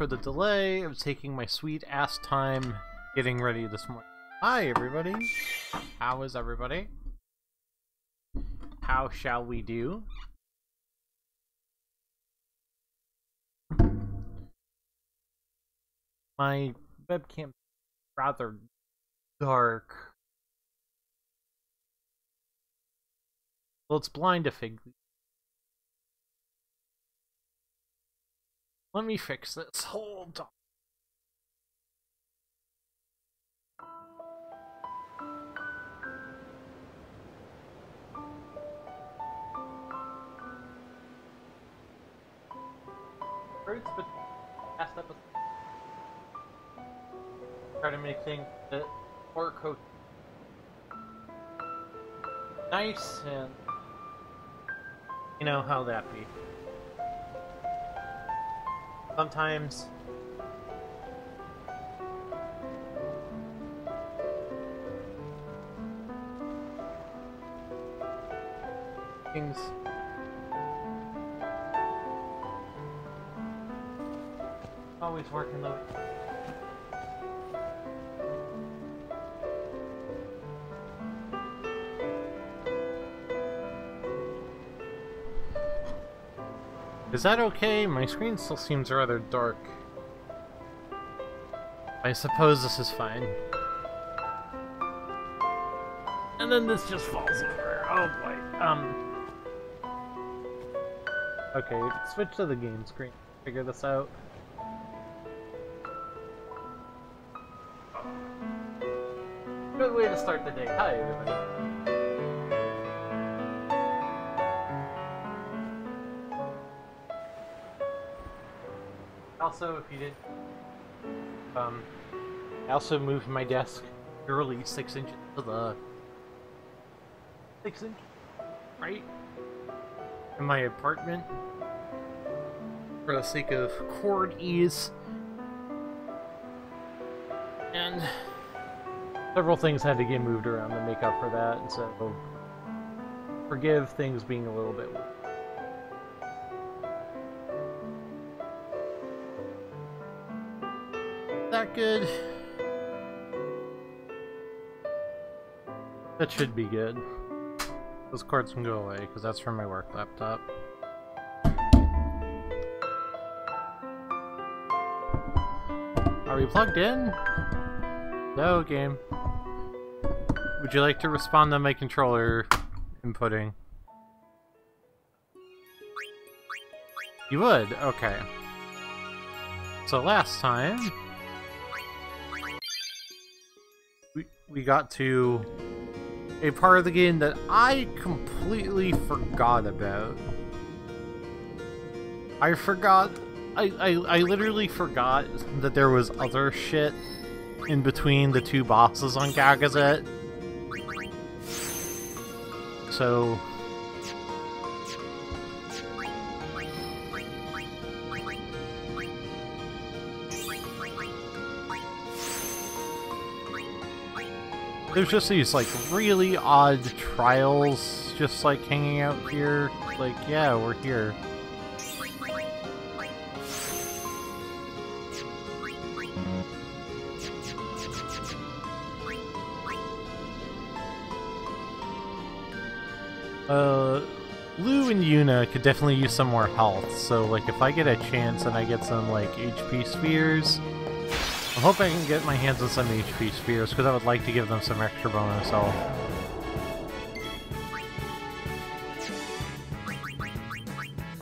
For the delay of taking my sweet ass time getting ready this morning. Hi, everybody. How is everybody? How shall we do? My webcam rather dark. Well, it's blind to fig. Let me fix this. Hold on. Fruits, but last episode. Try to make things that nice and you know how that be. Sometimes things always working though. Is that okay? My screen still seems rather dark. I suppose this is fine. And then this just falls over. Oh boy. Um. Okay, switch to the game screen. Figure this out. Good way to start the day. Hi, everybody. Also, if you did, um, I also moved my desk purely six inches to the six inch right? In my apartment. For the sake of cord ease, and several things had to get moved around to make up for that, and so forgive things being a little bit. Good? That should be good. Those cords can go away, because that's from my work laptop. Are we plugged in? No, game. Would you like to respond to my controller inputting? You would? Okay. So last time... We, got to a part of the game that I completely forgot about. I forgot... I, I, I literally forgot that there was other shit in between the two bosses on Gagazet. So... There's just these, like, really odd trials just, like, hanging out here. Like, yeah, we're here. Uh, Lou and Yuna could definitely use some more health, so, like, if I get a chance and I get some, like, HP spheres, hope I can get my hands on some HP spheres, because I would like to give them some extra bonus health.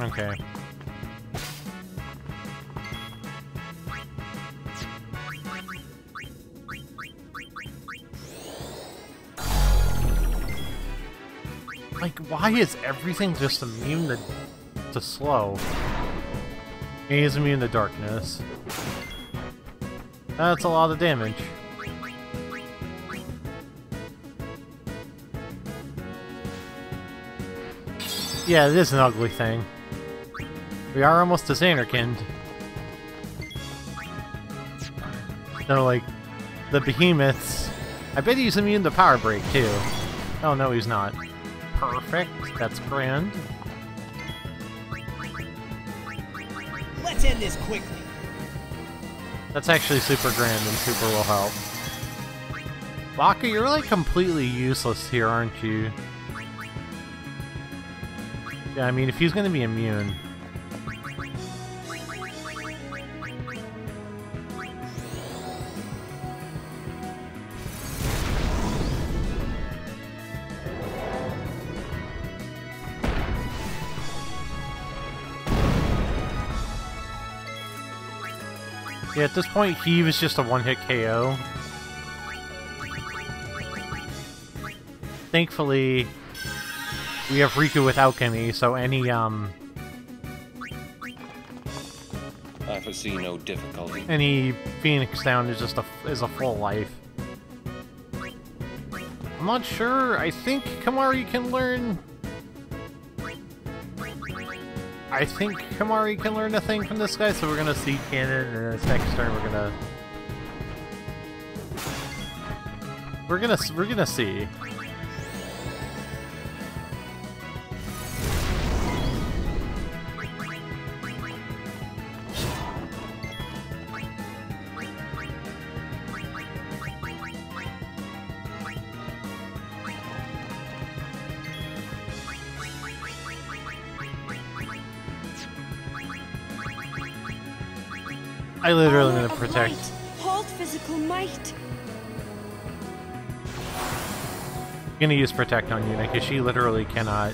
Okay. Like, why is everything just immune to, to slow? He is immune to darkness. That's a lot of damage. Yeah, it is an ugly thing. We are almost to Zanarkand. No, like, the behemoths... I bet he's immune to Power Break, too. Oh, no, he's not. Perfect. That's grand. Let's end this quickly. That's actually super grand and super will help. Wakka, you're like completely useless here, aren't you? Yeah, I mean, if he's gonna be immune... Yeah, at this point, he was just a one-hit KO. Thankfully, we have Rikku with Alchemy, so any, um... I foresee no difficulty. Any Phoenix down is just a, is a full life. I'm not sure. I think Kimahri can learn... I think Kimahri can learn a thing from this guy, so we're gonna see Cannon, and this next turn we're gonna... We're gonna, we're gonna see. I literally Power gonna protect. Hold physical might. I'm gonna use protect on Yuna because she literally cannot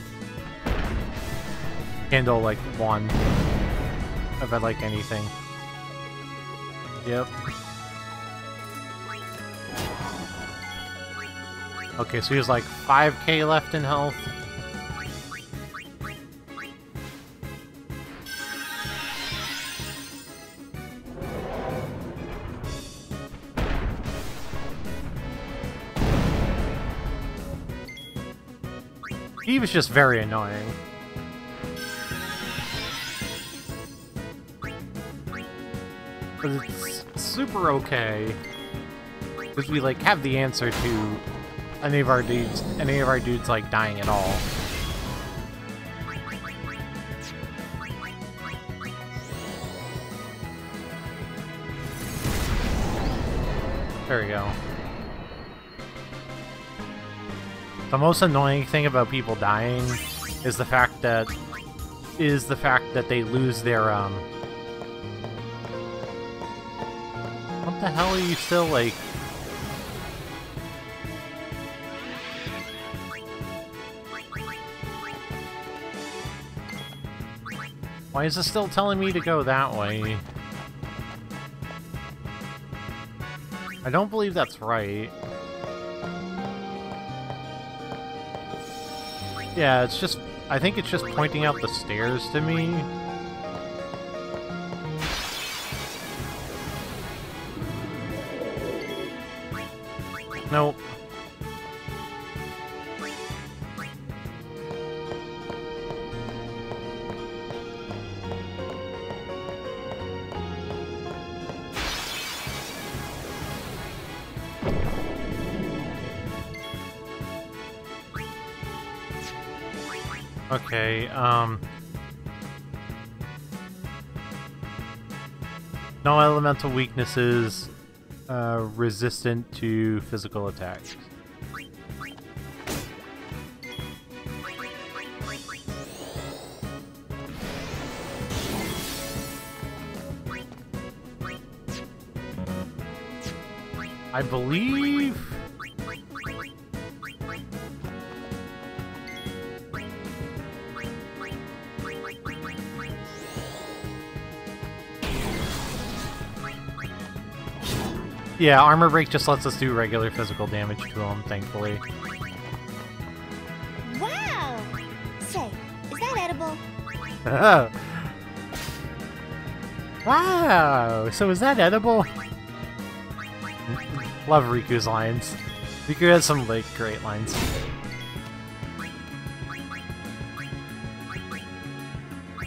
handle like one of it like anything. Yep. Okay, so he has like 5k left in health. Just very annoying. But it's super okay. Because we like have the answer to any of our dudes any of our dudes like dying at all. There we go. The most annoying thing about people dying is the fact that is the fact that they lose their um What the hell are you still like Why is it still telling me to go that way? I don't believe that's right. Yeah, it's just... I think it's just pointing out the stairs to me. Nope. Um... No elemental weaknesses uh, resistant to physical attacks. I believe... Yeah, armor break just lets us do regular physical damage to him, thankfully. Wow! Say, is that edible? wow! So is that edible? Love Rikku's lines. Rikku has some like great lines.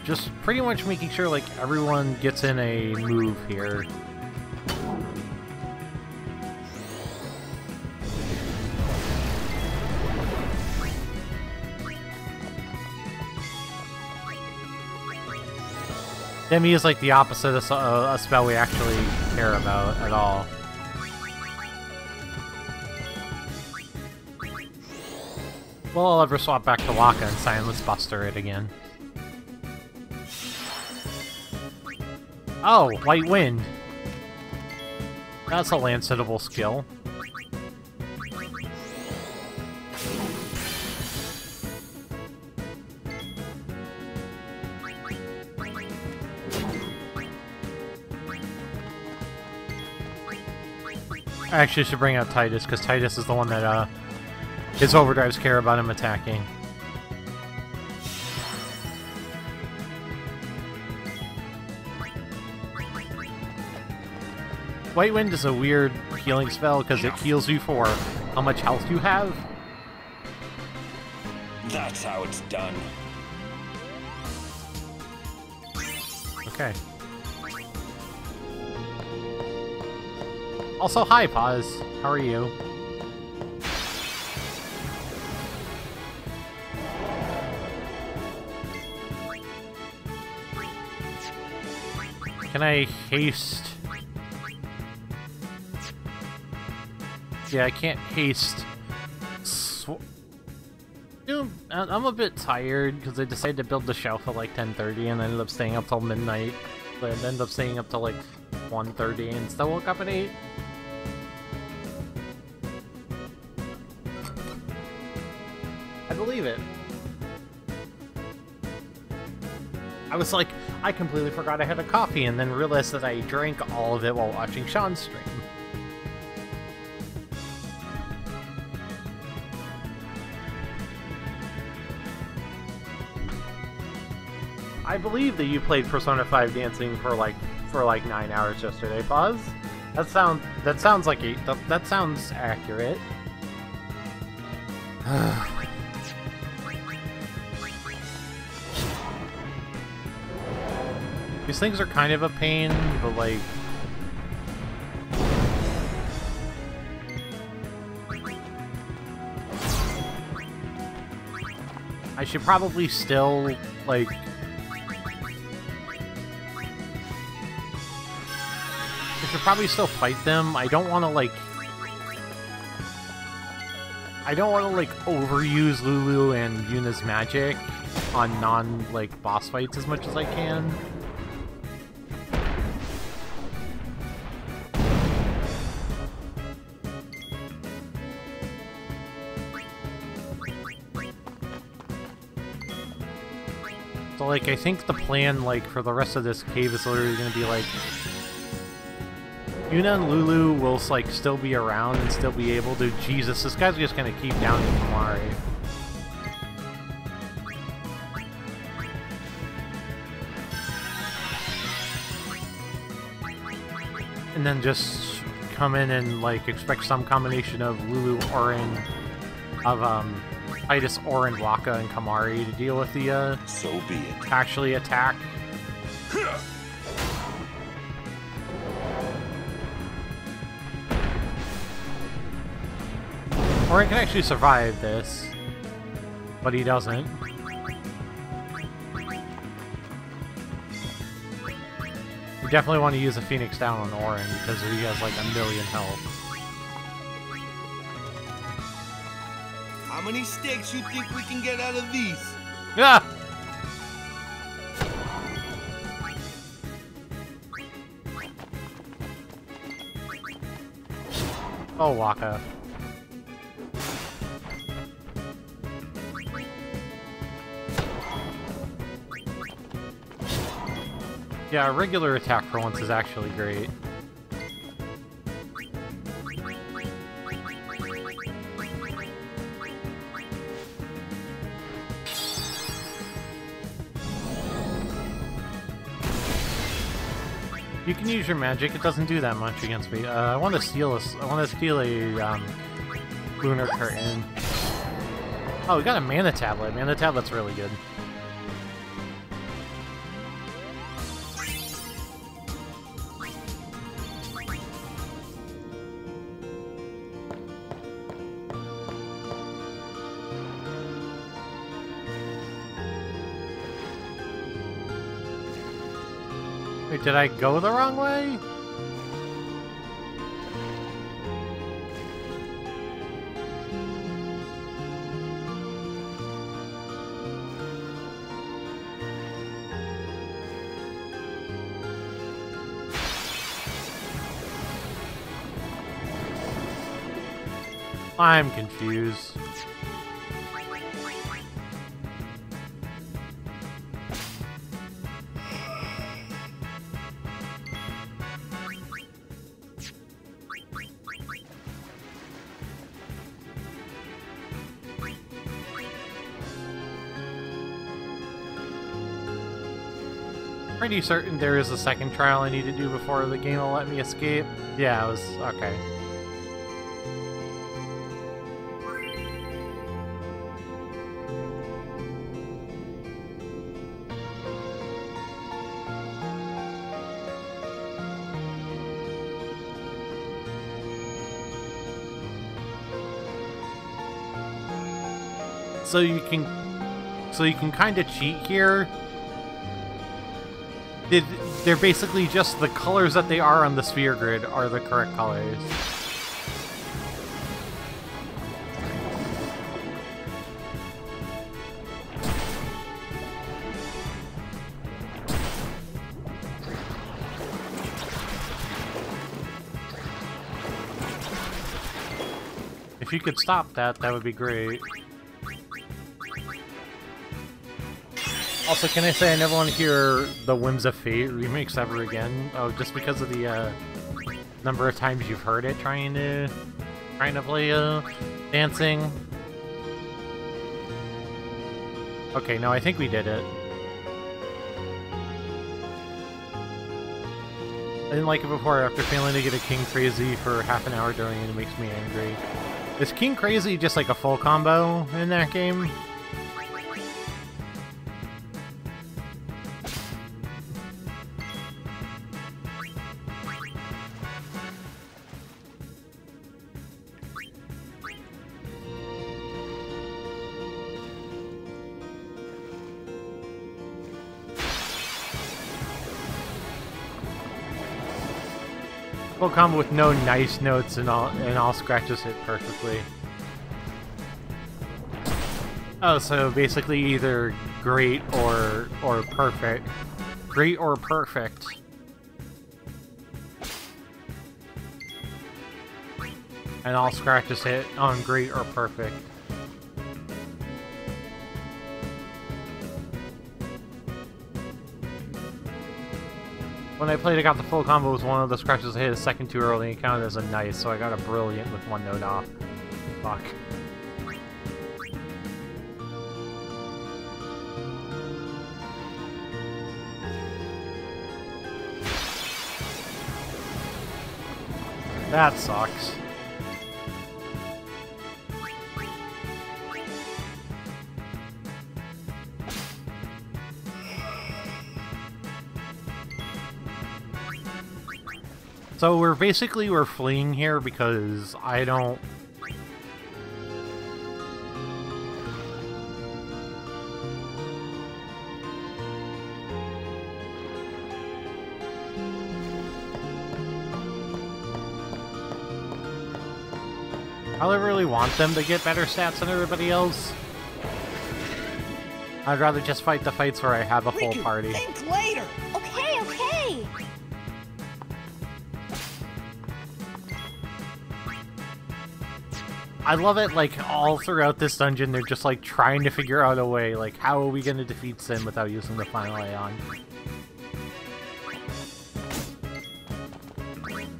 Just pretty much making sure like everyone gets in a move here. Demi is like the opposite of a, uh, a spell we actually care about at all. Well, I'll ever swap back to Wakka and Silence Buster it again. Oh, White Wind. That's a Lancetable skill. Actually should bring out Tidus, because Tidus is the one that, uh, his overdrives care about him attacking. White Wind is a weird healing spell because it heals you for how much health you have. That's how it's done. Also, hi, Paz. How are you? Can I haste? Yeah, I can't haste. Sw I'm a bit tired because I decided to build the shelf at like 10:30 and I ended up staying up till midnight. But I ended up staying up till like 1:30 and still woke up at 8. Was like, I completely forgot I had a coffee and then realized that I drank all of it while watching Sean's stream. I believe that you played Persona 5 Dancing for like for like nine hours yesterday, Buzz. That sounds that sounds like a, that, that sounds accurate. These things are kind of a pain, but like I should probably still like I should probably still fight them. I don't want to like I don't want to like overuse Lulu and Yuna's magic on non like boss fights as much as I can. Like I think the plan like for the rest of this cave is literally gonna be like Yuna and Lulu will like still be around and still be able to Jesus, this guy's just gonna keep down to Kimahri. And then just come in and like expect some combination of Lulu, Auron, of um Tidus, Auron, Wakka, and Kimahri to deal with the uh So be it. actually attack. Auron can actually survive this, but he doesn't. We definitely want to use a Phoenix down on Auron because he has like a million health. Many steaks you think we can get out of these? Yeah! Oh, Wakka. Yeah, regular attack for once is actually great. You can use your magic. It doesn't do that much against me. Uh, I want to steal a. I want to steal a um, lunar curtain. Oh, we got a mana tablet. Mana tablet's really good. Did I go the wrong way? I'm confused. Pretty certain there is a second trial I need to do before the game will let me escape. Yeah, I was... okay. So you can, so you can kind of cheat here. Did they're basically just the colors that they are on the sphere grid are the correct colors. If you could stop that, that would be great. Also, can I say I never want to hear the Whims of Fate remakes ever again? Oh, just because of the uh, number of times you've heard it trying to trying to play uh, dancing. Okay, no, I think we did it. I didn't like it before after failing to get a King Crazy for half an hour during it, it makes me angry. Is King Crazy just like a full combo in that game? Combo with no nice notes and all and all scratches hit perfectly. Oh, so basically either great or or perfect. Great or perfect. And all scratches hit on great or perfect. When I played, I got the full combo with one of the scratches I hit a second too early and counted as a nice, so I got a brilliant with one note off. Fuck. That sucks. So we're basically we're fleeing here because I don't I don't really want them to get better stats than everybody else. I'd rather just fight the fights where I have a full We can party. think later. I love it, like, all throughout this dungeon, they're just, like, trying to figure out a way, like, how are we gonna defeat Sin without using the final Aeon?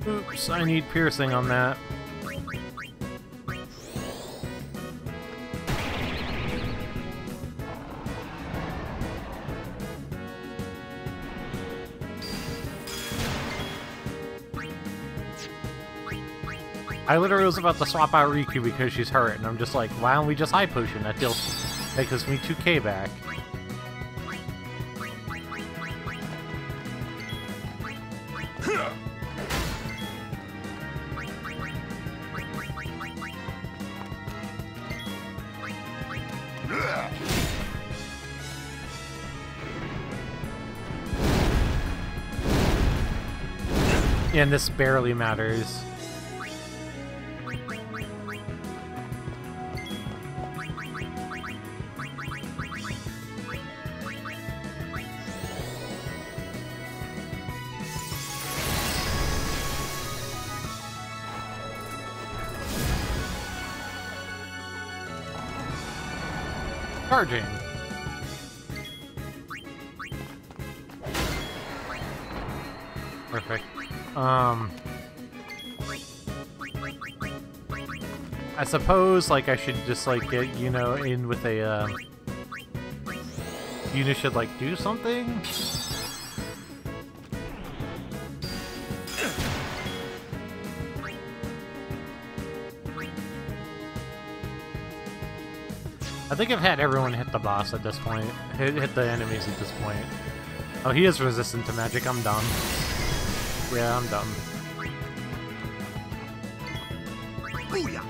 Oops, I need piercing on that. I literally was about to swap out Rikku because she's hurt, and I'm just like, why don't we just High Potion? That deals that gives me 2k back. And this barely matters. Charging. Perfect. Um... I suppose, like, I should just, like, get, you know, in with a, uh... Yuna should, like, do something? Think I've had everyone hit the boss at this point. Hit, hit the enemies at this point. Oh, he is resistant to magic. I'm done. Yeah, I'm. Booyah!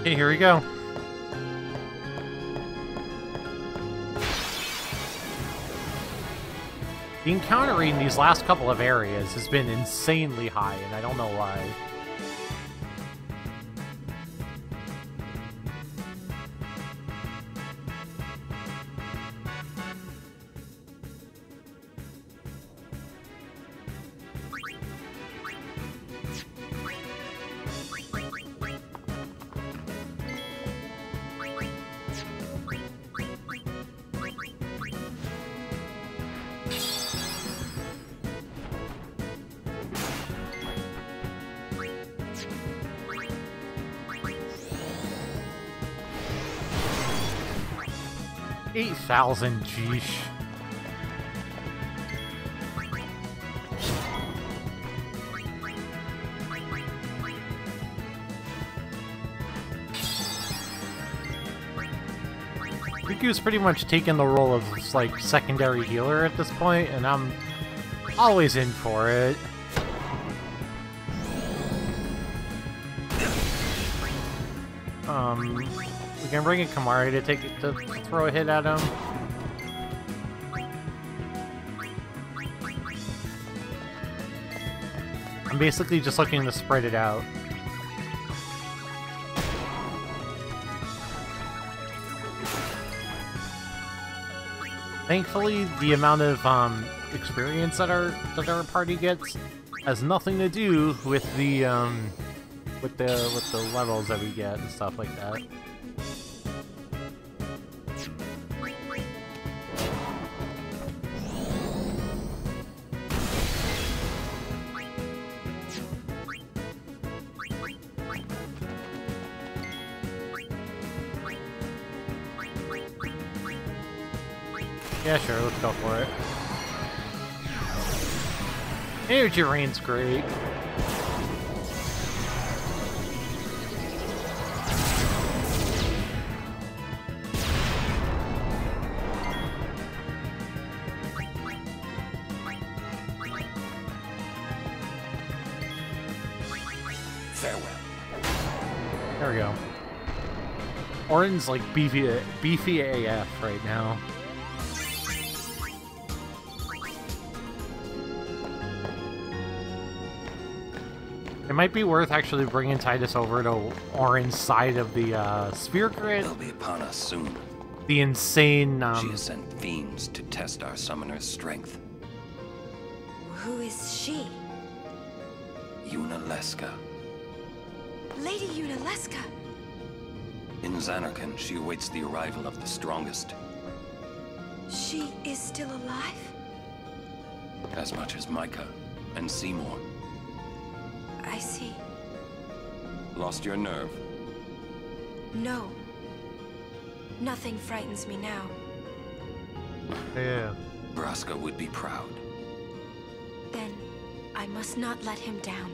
Okay, here we go. The encountering these last couple of areas has been insanely high, and I don't know why. Thousand, geesh. Rikku's pretty much taken the role of like secondary healer at this point, and I'm always in for it. We can bring in Kimahri to take to throw a hit at him. I'm basically just looking to spread it out. Thankfully, the amount of um, experience that our that our party gets has nothing to do with the um, with the with the levels that we get and stuff like that. Rain's great. Farewell. There we go. Auron's like beefy, beefy AF right now. Might be worth actually bringing Tidus over to Auron's side of the uh, sphere grid. They'll be upon us soon. The insane. she Um, has sent fiends to test our summoner's strength. Who is she? Yunalesca. Lady Yunalesca. In Zanarkand, she awaits the arrival of the strongest. She is still alive? As much as Mika and Seymour. Lost your nerve. No. Nothing frightens me now. yeah. Braska would be proud. Then I must not let him down.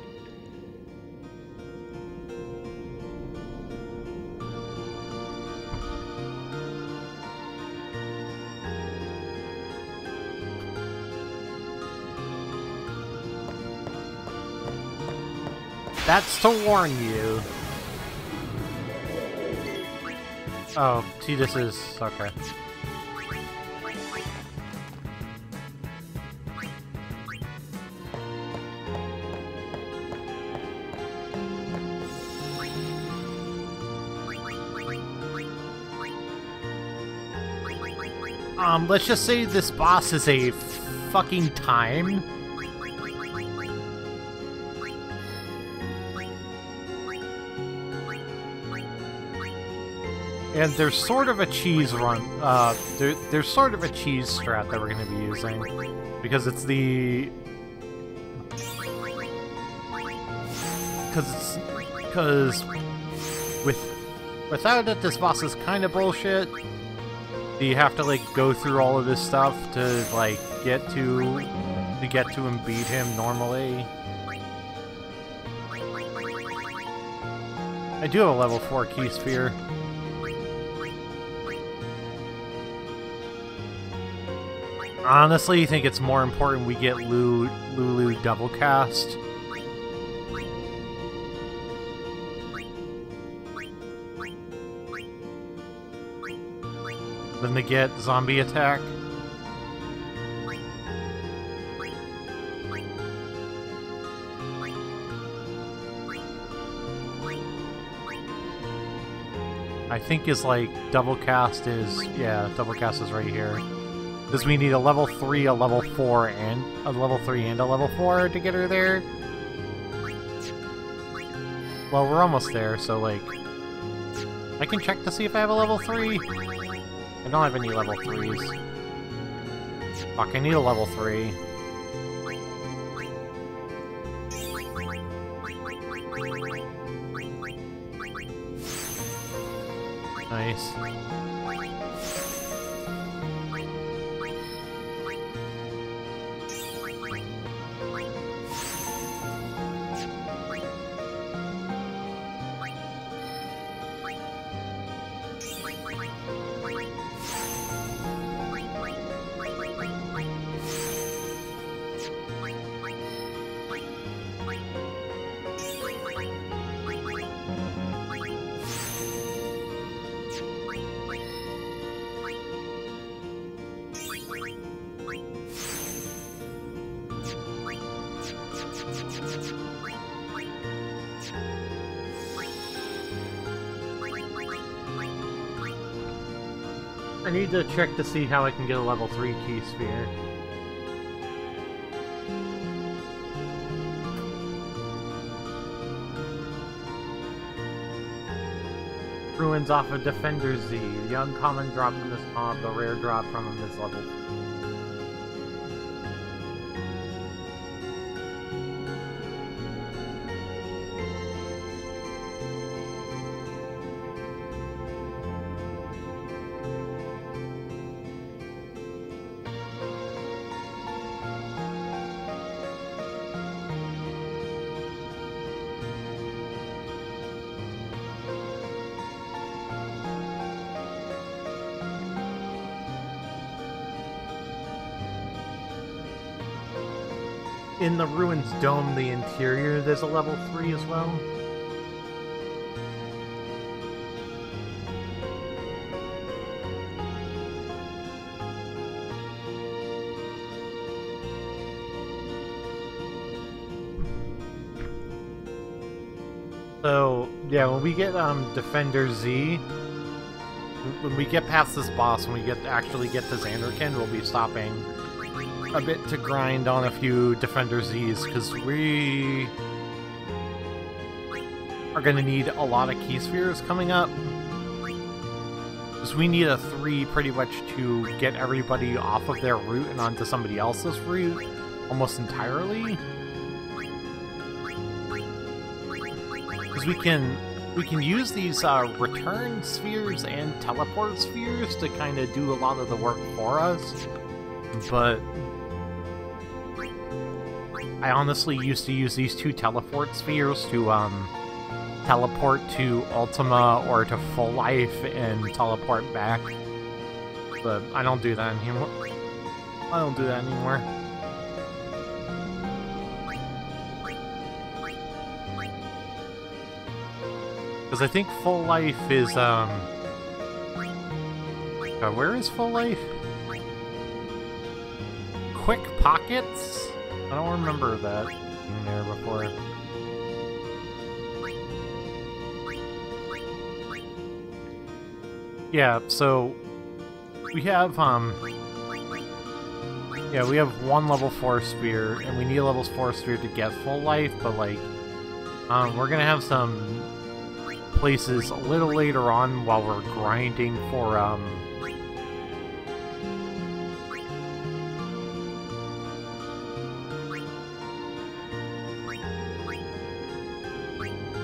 That's to warn you. Oh, see, this is... okay. Um, let's just say this boss is a fucking time. And there's sort of a cheese run, uh, there, there's sort of a cheese strat that we're going to be using. Because it's the... Because it's... Because... With... Without it, this boss is kind of bullshit. You have to, like, go through all of this stuff to, like, get to... To get to and beat him normally. I do have a level 4 key sphere. Honestly, think it's more important we get Lu Lulu double cast. Than to get zombie attack. I think is like double cast is yeah, double cast is right here. Because we need a level 3, a level 4, and a level 3 and a level 4 to get her there. Well, we're almost there, so like... I can check to see if I have a level 3. I don't have any level 3s. Fuck, I need a level 3. Nice. To check to see how I can get a level 3 key sphere. Ruins off of Defender Z. The uncommon drop from this mob, the rare drop from him is level the ruins dome, the interior, there's a level 3 as well. So, yeah, when we get um, Defender Z, when we get past this boss, when we get actually get to Zanarkand, we'll be stopping a bit to grind on a few Defender Zs, because we are going to need a lot of key spheres coming up. Because we need a 3 pretty much to get everybody off of their route and onto somebody else's route almost entirely. Because we can we can use these uh, return spheres and teleport spheres to kind of do a lot of the work for us, but I honestly used to use these two teleport spheres to um, teleport to Ultima or to Full Life and teleport back. But I don't do that anymore. I don't do that anymore. Because I think Full Life is, um... God, where is full life? Quick pockets? I don't remember that being there before. Yeah, so we have um yeah, we have one level 4 sphere, and we need a level 4 sphere to get full life, but like um we're gonna have some places a little later on while we're grinding for um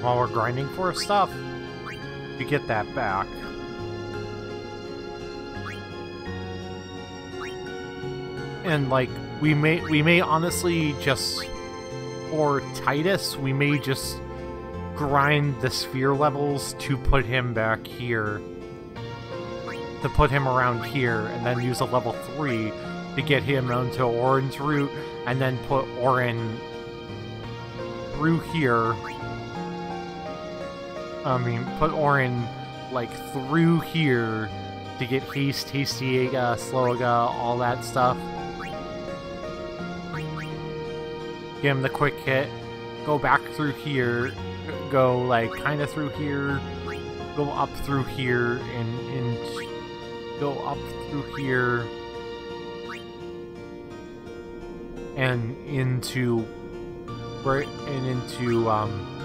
while we're grinding for stuff to get that back. And like we may we may honestly just for Tidus, we may just grind the sphere levels to put him back here. To put him around here, and then use a level 3 to get him onto Auron's route, and then put Auron through here. I mean, put Auron, like, through here to get Haste, Hastega, Slowga, all that stuff. Give him the quick hit, go back through here, go like kind of through here, go up through here, and, and go up through here, and into and into um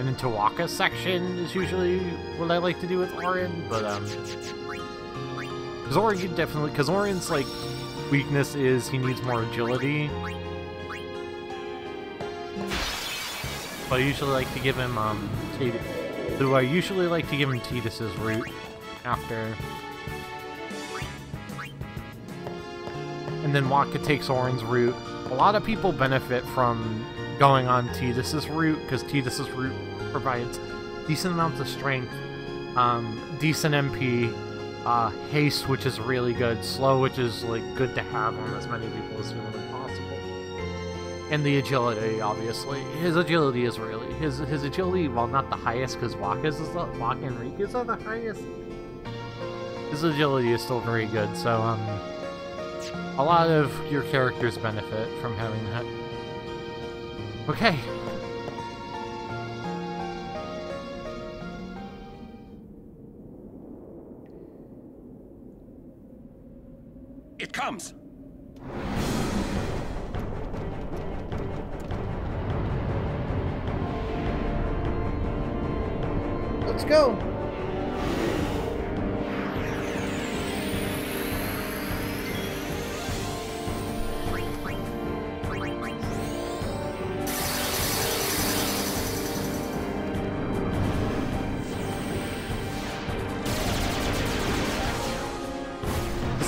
and into Wakka's section is usually what I like to do with Auron, but um, because Auron definitely because Auron's like weakness is he needs more agility. But I usually like to give him, um, do I usually like to give him Tidus's route after. And then Wakka takes Auron's root. A lot of people benefit from going on Tidus's route, because Tidus's route provides decent amounts of strength, um, decent MP, uh, haste, which is really good, slow, which is, like, good to have on as many people as humanly possible and the agility, obviously. His agility is really his his agility, while not the highest, because Wakka's is the Wakka and Rikku's are the highest. His agility is still very good, so um, a lot of your characters benefit from having that. Okay. Comes! Let's go.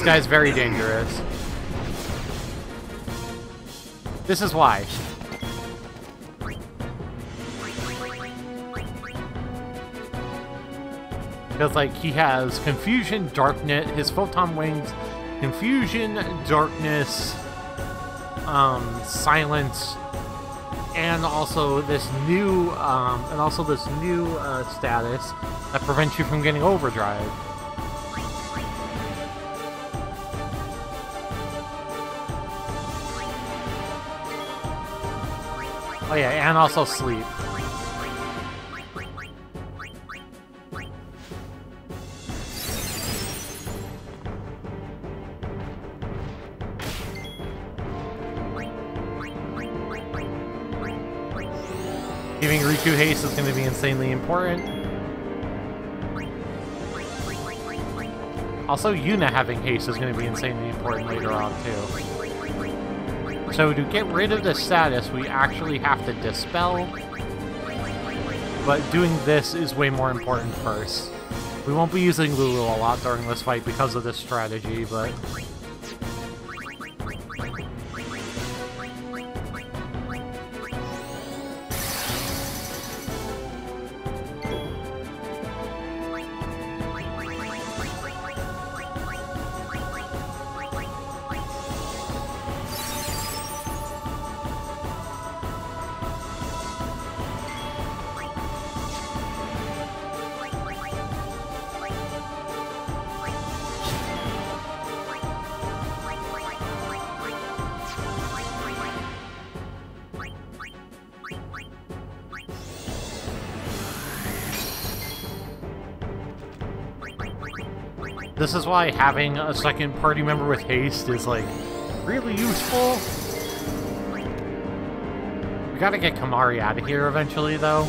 This guy's very dangerous. This is why. Because, like, he has Confusion, Darkness, his Photon Wings, Confusion, Darkness, um, Silence, and also this new, um, and also this new, uh, status that prevents you from getting Overdrive. Oh yeah, and also Sleep. Giving Rikku haste is going to be insanely important. Also, Yuna having haste is going to be insanely important later on, too. So to get rid of the status, we actually have to Dispel. But doing this is way more important first. We won't be using Lulu a lot during this fight because of this strategy, but... This is why having a second party member with haste is, like, really useful. We gotta get Kimahri out of here eventually, though.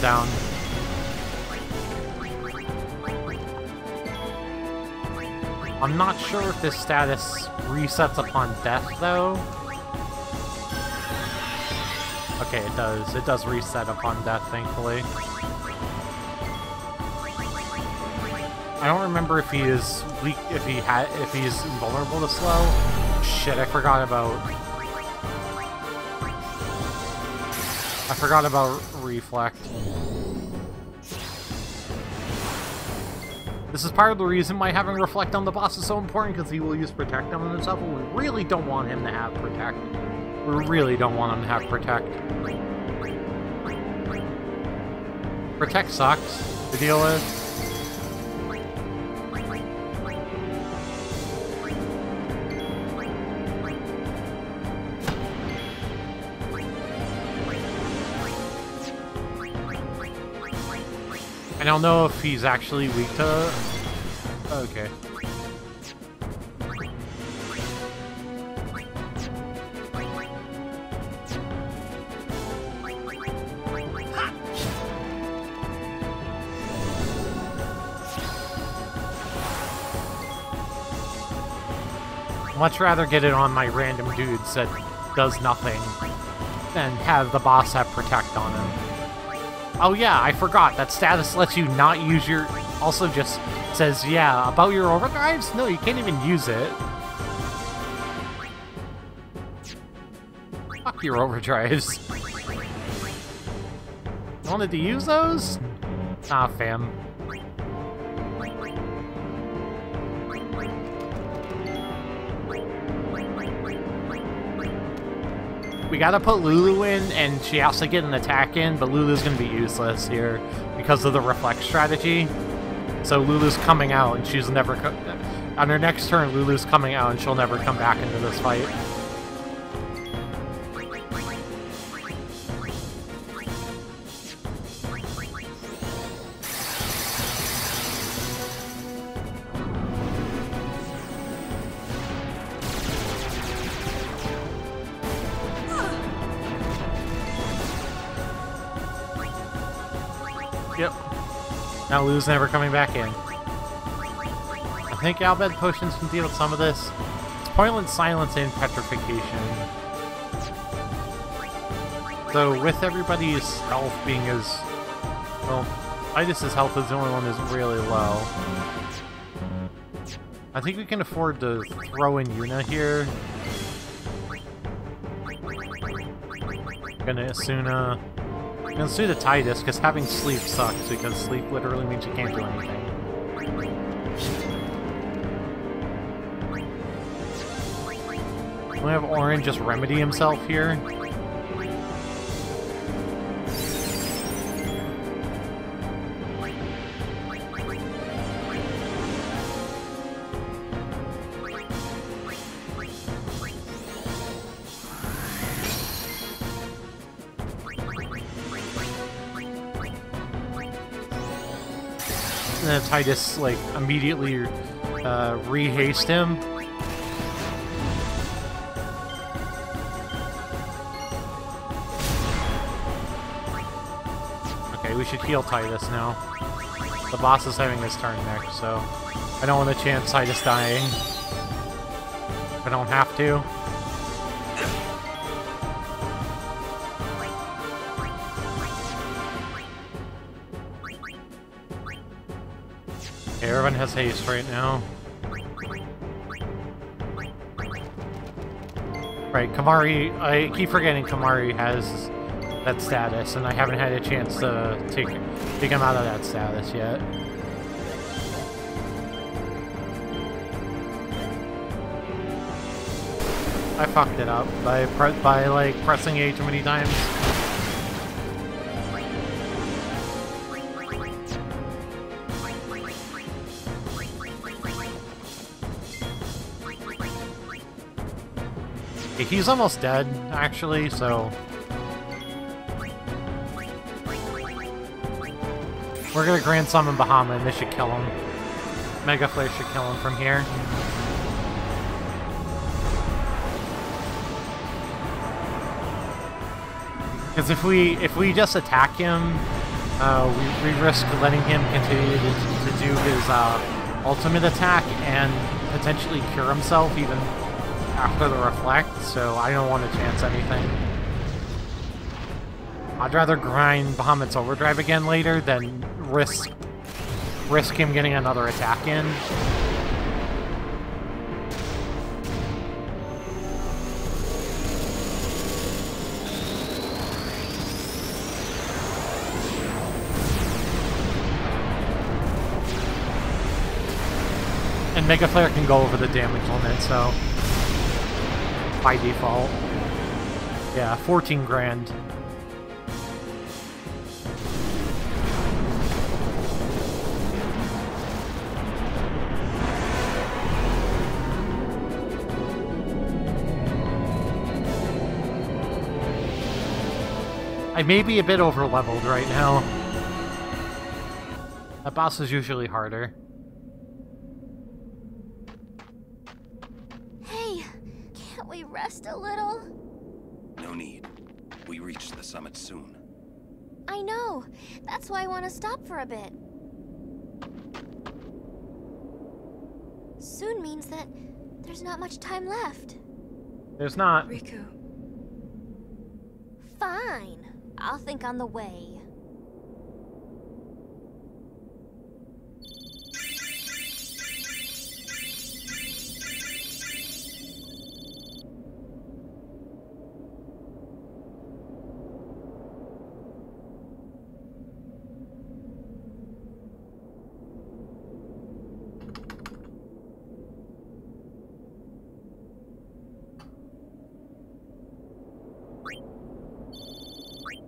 Down. I'm not sure if this status resets upon death, though. Okay, it does. It does reset upon death, thankfully. I don't remember if he is weak, if he had, if he's invulnerable to slow. Shit, I forgot about. I forgot about reflect. This is part of the reason why having reflect on the boss is so important because he will use protect on himself. And we really don't want him to have protect. We really don't want him to have protect. Protect sucks to deal with. I don't know if he's actually weak to... Okay. Much rather get it on my random dudes that does nothing than have the boss have protect on him. Oh yeah, I forgot. That status lets you not use your... Also just says, yeah, about your overdrives? No, you can't even use it. Fuck your overdrives. Wanted to use those? Ah, fam. We gotta put Lulu in, and she has to get an attack in, but Lulu's gonna be useless here because of the reflect strategy. So Lulu's coming out, and she's never... on her next turn, Lulu's coming out, and she'll never come back into this fight. Now Lou's never coming back in. I think Al-Bhed potions can deal with some of this. It's pointless silence and petrification. So with everybody's health being as well, Tidus's health is the only one who's really low. I think we can afford to throw in Yuna here. Gonna Asuna. Let's do the Tidus, because having sleep sucks, because sleep literally means you can't do anything. We have Auron just remedy himself here. Tidus, like, immediately uh, re-haste him. Okay, we should heal Tidus now. The boss is having his turn next, so I don't want to chance Tidus dying. I don't have to. Haste right now. Right, Kimahri, I keep forgetting Kimahri has that status, and I haven't had a chance to take, take him out of that status yet. I fucked it up by by like pressing A too many times. He's almost dead, actually, so... We're gonna Grand Summon Bahamut and this should kill him. Mega Flare should kill him from here. Because if we if we just attack him, uh, we, we risk letting him continue to, to do his uh, ultimate attack and potentially cure himself even after the reflect, so I don't want to chance anything. I'd rather grind Bahamut's Overdrive again later than risk risk him getting another attack in. And Mega Flare can go over the damage limit, so by default. Yeah, 14 grand. I may be a bit over leveled right now. That boss is usually harder. rest a little? No need. We reach soon. I know. That's why I want to stop for a bit. Soon means that there's not much time left. There's not. Rikku. Fine. I'll think on the way.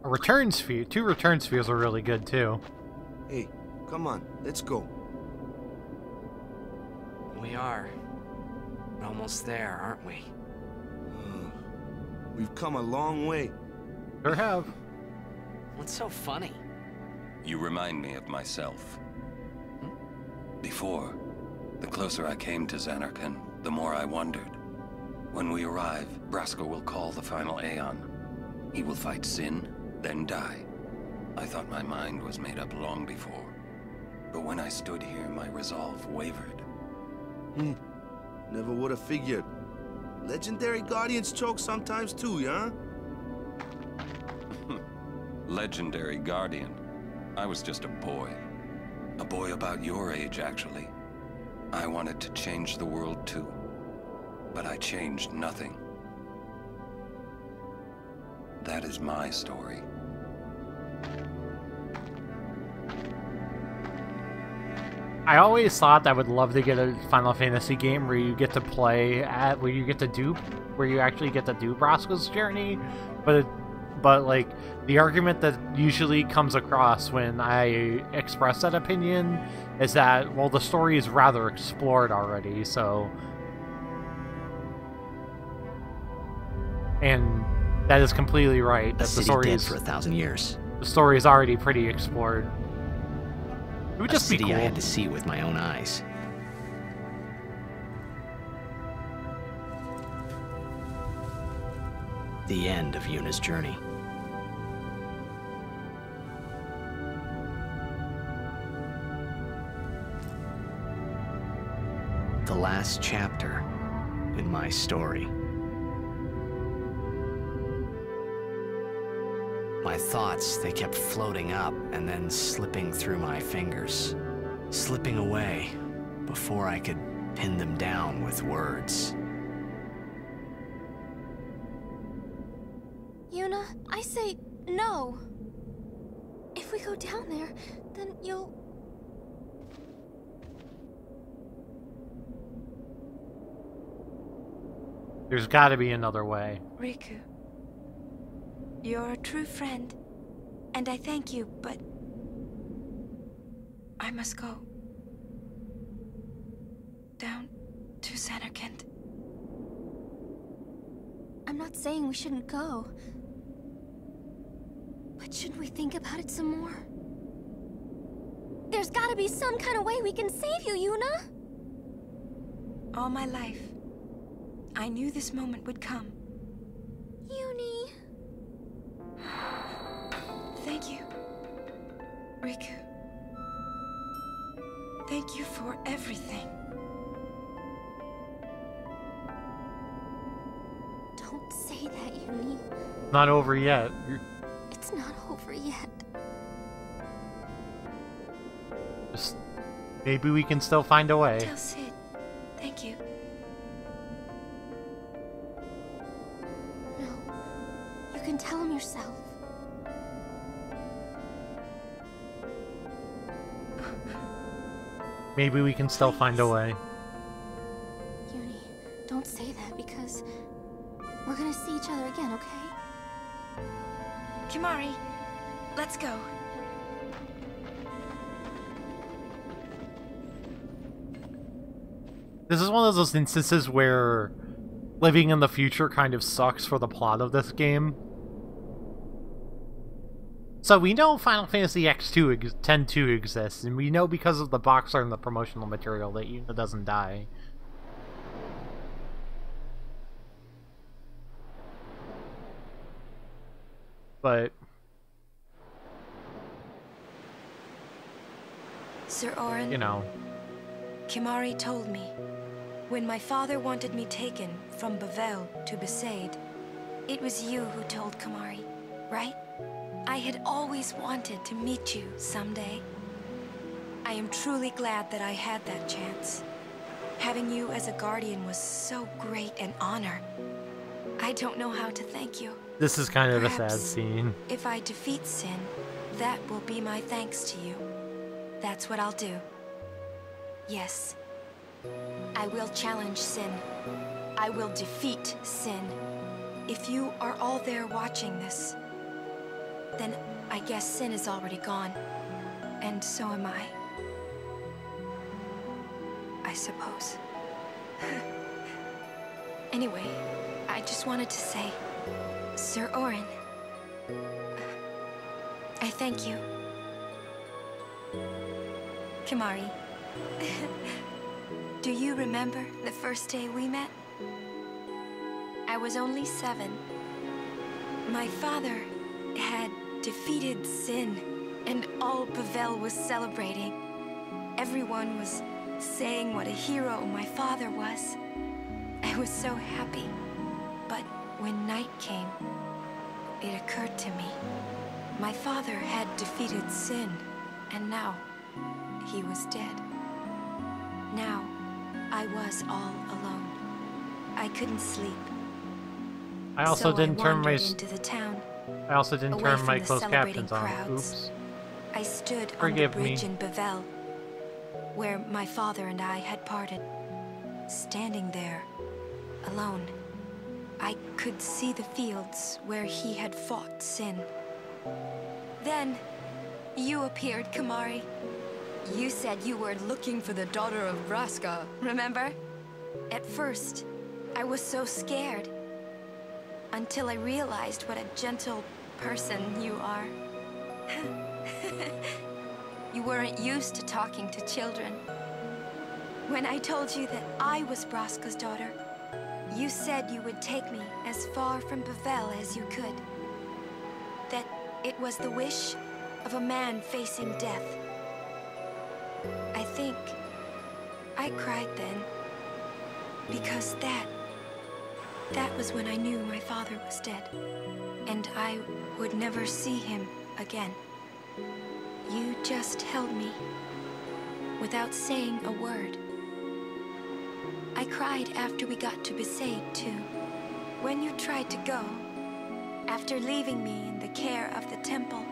A return sphere. Two return spheres are really good too. Hey, come on, let's go. We are. almost there, aren't we? Hmm. We've come a long way. Sure have. What's so funny? You remind me of myself. Hmm? Before, the closer I came to Zanarkand, the more I wondered. When we arrive, Braska will call the final Aeon. He will fight Sin, then die. I thought my mind was made up long before. But when I stood here, my resolve wavered. Hmm. Never would have figured. Legendary Guardians choke sometimes too, yeah? Legendary Guardian? I was just a boy. A boy about your age, actually. I wanted to change the world too. But I changed nothing. That is my story. I always thought I would love to get a Final Fantasy game where you get to play at where you get to do where you actually get to do Braska's journey, but it, but like the argument that usually comes across when I express that opinion is that well the story is rather explored already, so and that is completely right. That a the story dead is for a thousand years. The story is already pretty explored. It would a just be city cool. I had to see with my own eyes. The end of Yuna's journey. The last chapter in my story. My thoughts, they kept floating up and then slipping through my fingers. Slipping away before I could pin them down with words. Yuna, I say no. If we go down there, then you'll... There's got to be another way. Rikku, you're a true friend, and I thank you, but I must go. Down to Zanarkand. I'm not saying we shouldn't go. But should we think about it some more? There's gotta be some kind of way we can save you, Yuna! All my life, I knew this moment would come. Yunie. Thank you, Rikku. Thank you for everything. Don't say that, Yunie. Not over yet. You're It's not over yet. just maybe we can still find a way. Tell Cid. Thank you. Can tell him yourself. Maybe we can still find a way. Yunie, don't say that because we're gonna see each other again, okay? Kimahri, let's go. This is one of those instances where living in the future kind of sucks for the plot of this game. So we know Final Fantasy X2 ex- 10-2 exists, and we know because of the box art and the promotional material that Yuna doesn't die. But Sir Auron, you know, Kimahri told me when my father wanted me taken from Bevelle to Besaid, it was you who told Kimahri, right? I had always wanted to meet you someday. I am truly glad that I had that chance. Having you as a guardian was so great an honor. I don't know how to thank you. this is kind of a sad scene. If I defeat Sin, that will be my thanks to you. That's what I'll do. Yes. I will challenge Sin. I will defeat Sin. If you are all there watching this, then I guess Sin is already gone. And so am I. I suppose. anyway, I just wanted to say, Sir Auron, I thank you. Kimahri, do you remember the first day we met? I was only seven. My father had defeated Sin, and all Bevelle was celebrating. Everyone was saying what a hero my father was. I was so happy. But when night came, it occurred to me. My father had defeated Sin, and now he was dead. Now I was all alone. I couldn't sleep. I also so didn't I turn my into the town. I also didn't turn my closed celebrating captions on. Oops. I stood Forgive on the me. bridge in Bevelle, where my father and I had parted. Standing there, alone, I could see the fields where he had fought Sin. Then, you appeared, Kimahri. You said you were looking for the daughter of Braska, remember? At first, I was so scared. Until I realized what a gentle person you are. you weren't used to talking to children. When I told you that I was Braska's daughter, you said you would take me as far from Bevelle as you could. That it was the wish of a man facing death. I think I cried then. Because that, that was when I knew my father was dead. And I would never see him again. You just held me without saying a word. I cried after we got to Besaid, too. When you tried to go, after leaving me in the care of the temple,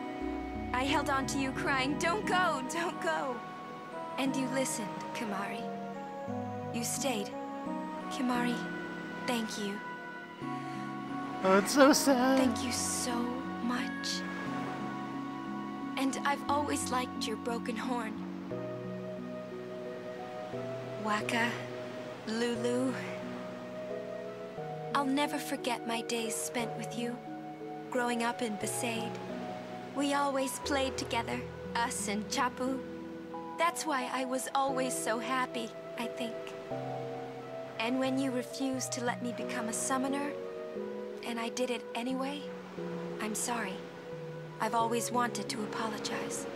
I held on to you crying, Don't go, don't go. And you listened, Kimahri. You stayed. Kimahri, thank you. Oh, it's so sad. Thank you so much. And I've always liked your broken horn. Wakka, Lulu. I'll never forget my days spent with you, growing up in Besaid. We always played together, us and Chapu. That's why I was always so happy, I think. And when you refused to let me become a summoner, and I did it anyway, I'm sorry. I've always wanted to apologize.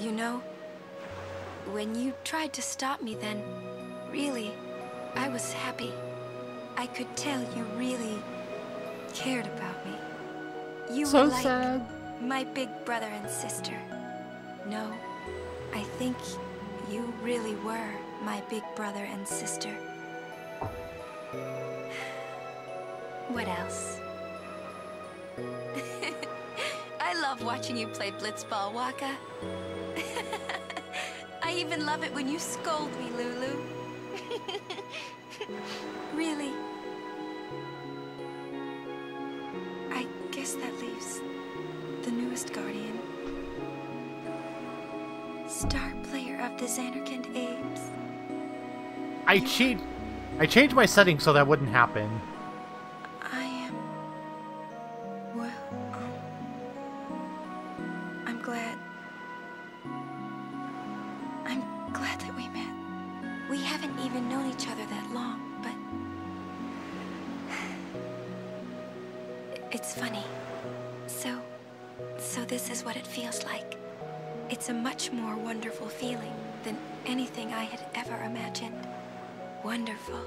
You know, when you tried to stop me then, really, I was happy. I could tell you really cared about me. You So were like sad. my big brother and sister. No, I think you really were my big brother and sister. What else? I love watching you play blitzball, Wakka. I even love it when you scold me, Lulu. really. I guess that leaves the newest Guardian. Star player of the Zanarkand Abes. I cheat. I changed my settings so that wouldn't happen. Wonderful.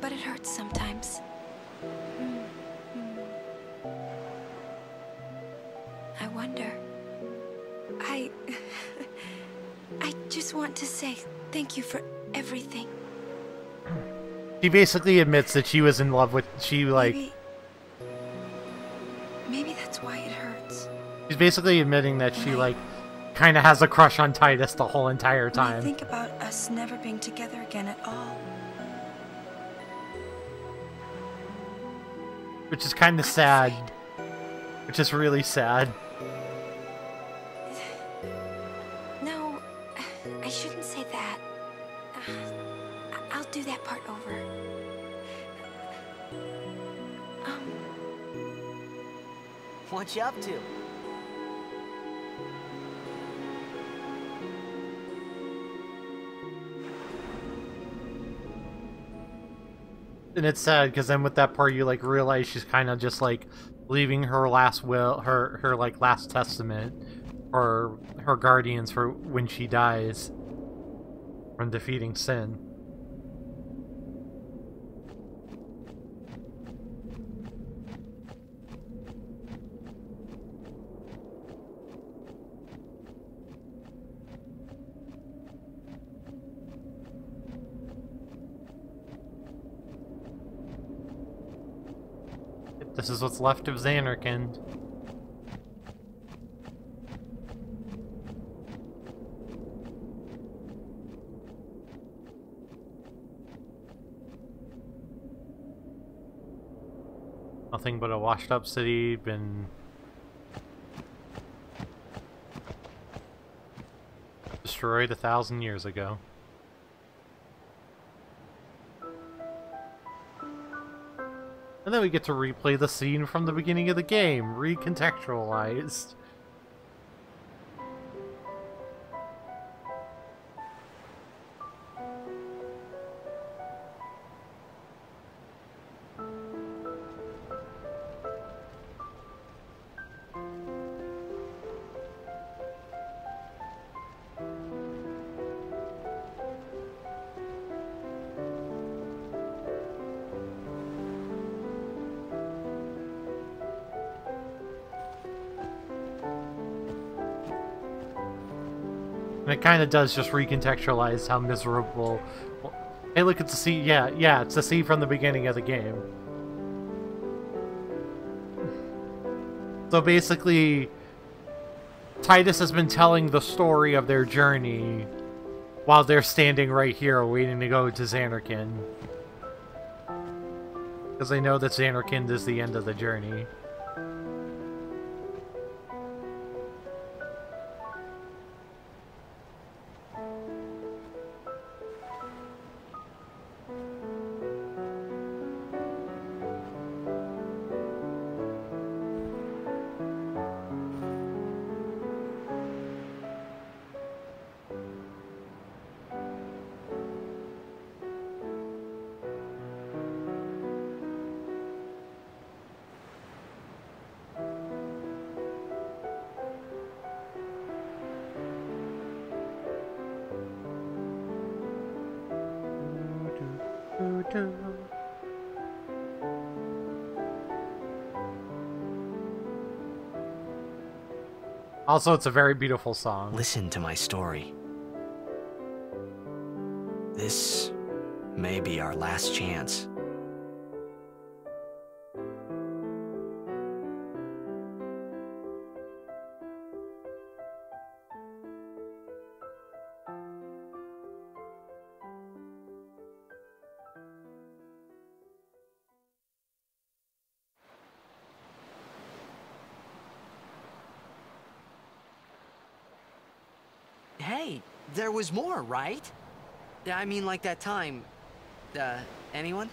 But it hurts sometimes. Mm. I wonder. I. I just want to say thank you for everything. She basically admits that she was in love with. She like. Maybe. Maybe that's why it hurts. She's basically admitting that she like, kind of has a crush on Tidus the whole entire When I time. think about us never being together again at all. Which is kind of sad. Which is really sad. No, I shouldn't say that. Uh, I- I'll do that part over. Um, What you up to? And it's sad because then with that part you like realize she's kind of just like leaving her last will, her her like last testament, or her guardians for when she dies from defeating sin. This is what's left of Zanarkand. Nothing but a washed up city, been destroyed a thousand years ago. And then we get to replay the scene from the beginning of the game, recontextualized. Kind of does just recontextualize how miserable. Hey, look, it's the sea. Yeah, yeah, it's the sea from the beginning of the game. So basically, Tidus has been telling the story of their journey while they're standing right here waiting to go to Zanarkand. Because they know that Zanarkand is the end of the journey. Also, it's a very beautiful song. Listen to my story. This may be our last chance. Was more, right? I mean, like that time. Uh, anyone?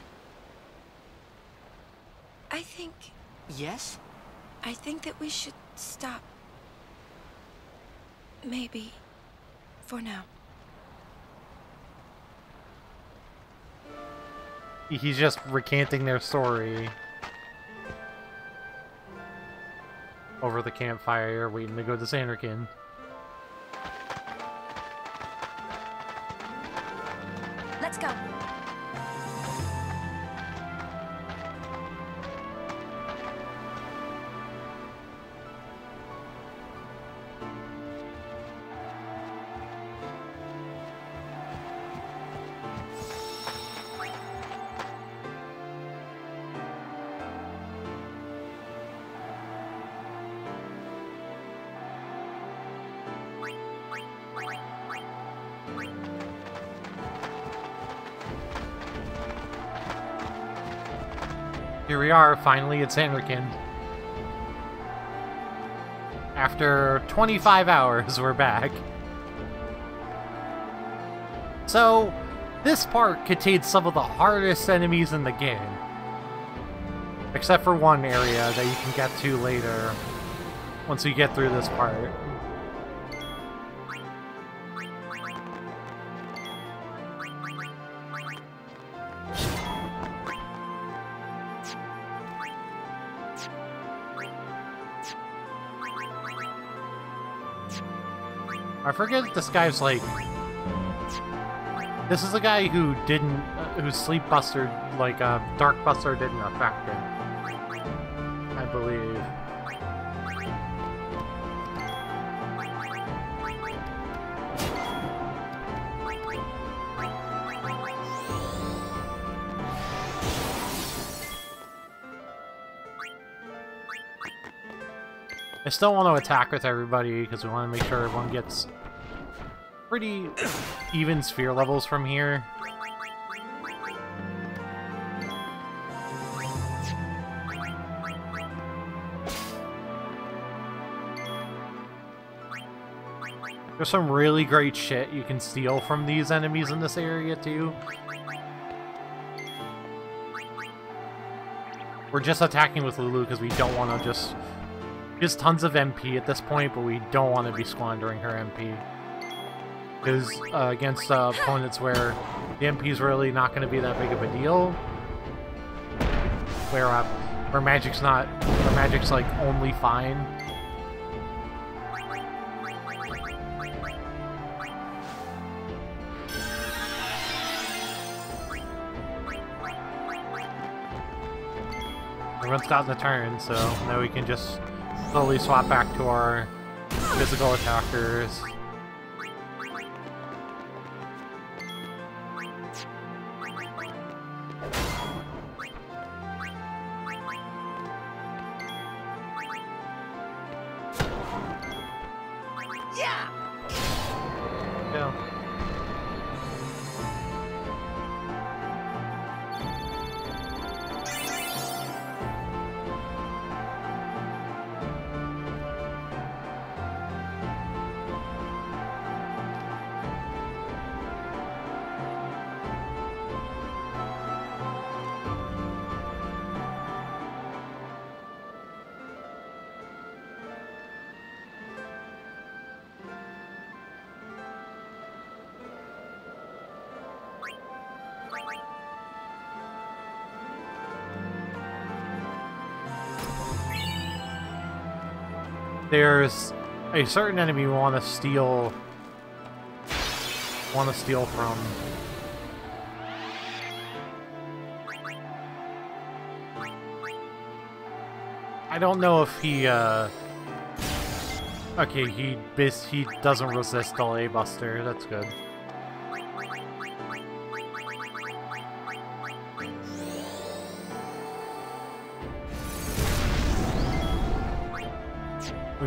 I think... Yes? I think that we should stop. Maybe. For now. He's just recanting their story. Over the campfire, waiting to go to Zanarkand. We are, finally at Zanarkand. After 25 hours, we're back. So, this part contains some of the hardest enemies in the game. Except for one area that you can get to later, once you get through this part. This guy's like. This is a guy who didn't, uh, sleep buster, like uh, dark buster, didn't affect him. I believe. I still want to attack with everybody because we want to make sure everyone gets pretty even sphere levels from here. There's some really great shit you can steal from these enemies in this area too. We're just attacking with Lulu because we don't want to just... Just tons of MP at this point, but we don't want to be squandering her MP. Because uh, against uh, opponents where the MP is really not going to be that big of a deal, where uh, where magic's not, where magic's like only fine. Everyone's gotten a turn, so now we can just slowly swap back to our physical attackers. A certain enemy we want to steal want to steal from. I don't know if he, uh... Okay, he he doesn't resist all A-Buster, that's good.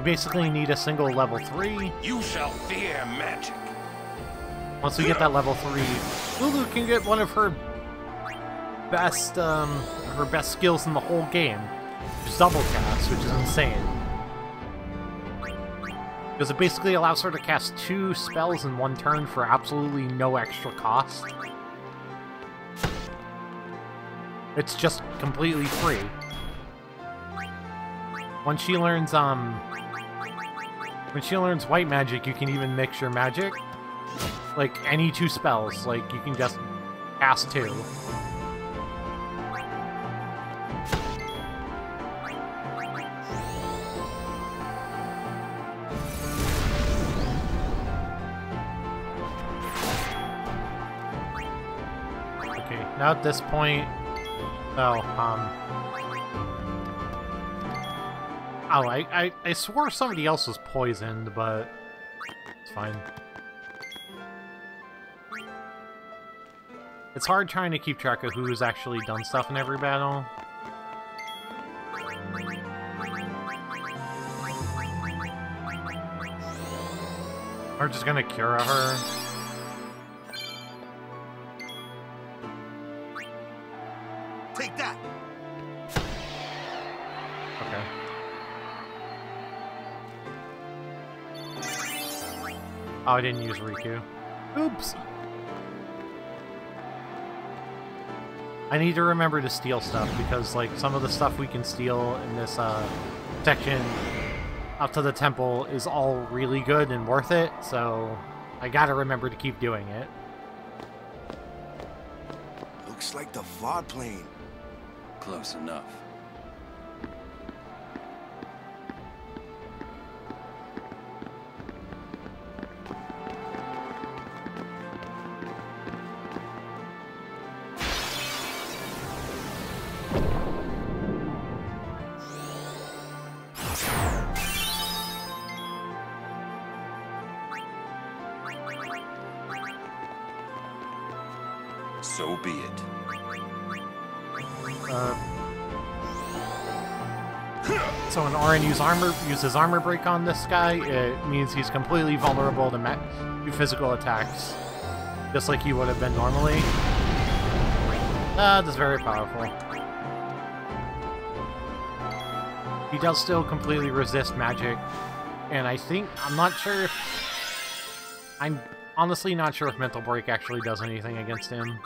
Basically need a single level 3. You shall fear magic. Once we get that level 3, Lulu can get one of her best, um, her best skills in the whole game. Which is double cast, which is insane. Because it basically allows her to cast two spells in one turn for absolutely no extra cost. It's just completely free. Once she learns, um... When she learns white magic, you can even mix your magic. Like, any two spells. Like, you can just cast two. Okay, now at this point... Oh, um... Oh, I, I, I swore somebody else was poisoned, but... It's fine. It's hard trying to keep track of who's actually done stuff in every battle. We're just gonna cure her. Oh, I didn't use Rikku. Oops. I need to remember to steal stuff because, like, some of the stuff we can steal in this uh, section up to the temple is all really good and worth it, so I gotta remember to keep doing it. Looks like the VOD plane. Close enough. Armor, uses armor break on this guy, it means he's completely vulnerable to, physical attacks, just like he would have been normally. Uh, that's very powerful. He does still completely resist magic, and I think, I'm not sure if... I'm honestly not sure if Mental Break actually does anything against him.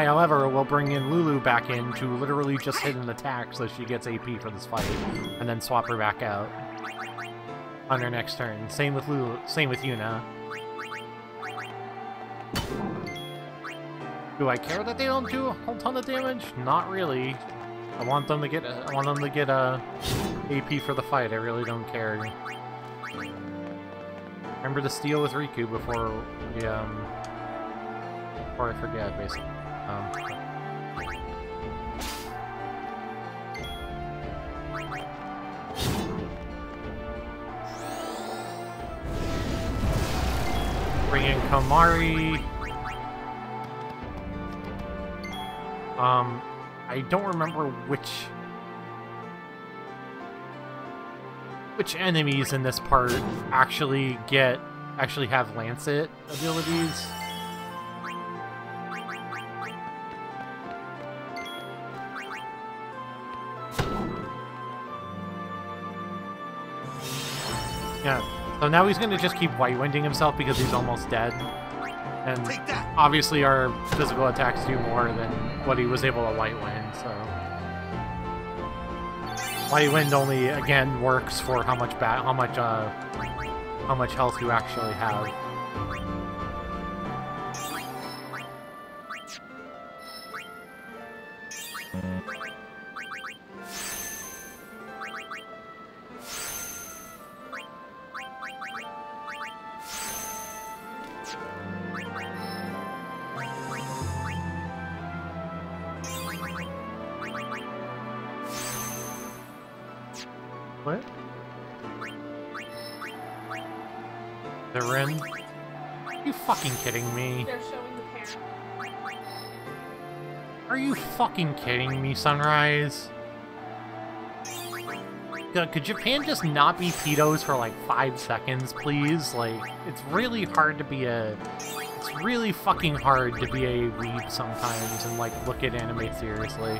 I, however, will bring in Lulu back in to literally just hit an attack so she gets AP for this fight, and then swap her back out on her next turn. Same with Lulu. Same with Yuna. Do I care that they don't do a whole ton of damage? Not really. I want them to get. I want them to get a AP for the fight. I really don't care. Remember to steal with Rikku before we um before I forget, basically. Um, bring in Kimahri. Um, I don't remember which which enemies in this part actually get actually have Lancet abilities. So now he's gonna just keep white winding himself because he's almost dead. And obviously our physical attacks do more than what he was able to white wind, so. White wind only again works for how much bat how much uh how much health you actually have. Fucking kidding me, Sunrise? Could Japan just not be pedos for like five seconds, please? Like, it's really hard to be a... It's really fucking hard to be a weeb sometimes and like look at anime seriously.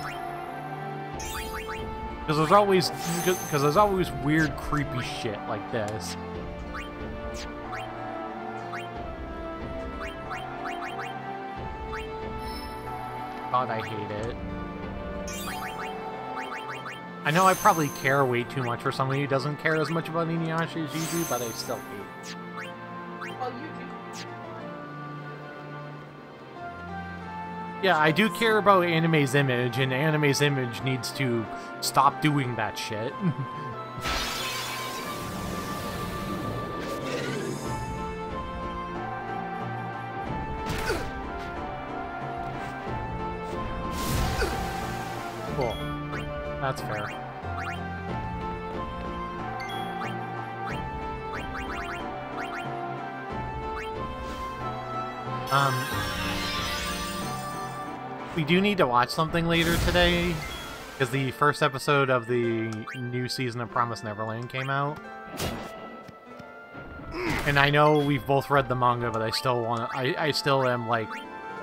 Because there's always... Because there's always weird, creepy shit like this. God, I hate it. I know I probably care way too much for somebody who doesn't care as much about Inuyasha as you do, but I still hate it. Yeah, I do care about Anime's image, and Anime's image needs to stop doing that shit. That's fair. Um, we do need to watch something later today, because the first episode of the new season of Promise Neverland came out. And I know we've both read the manga, but I still want I, I still am, like,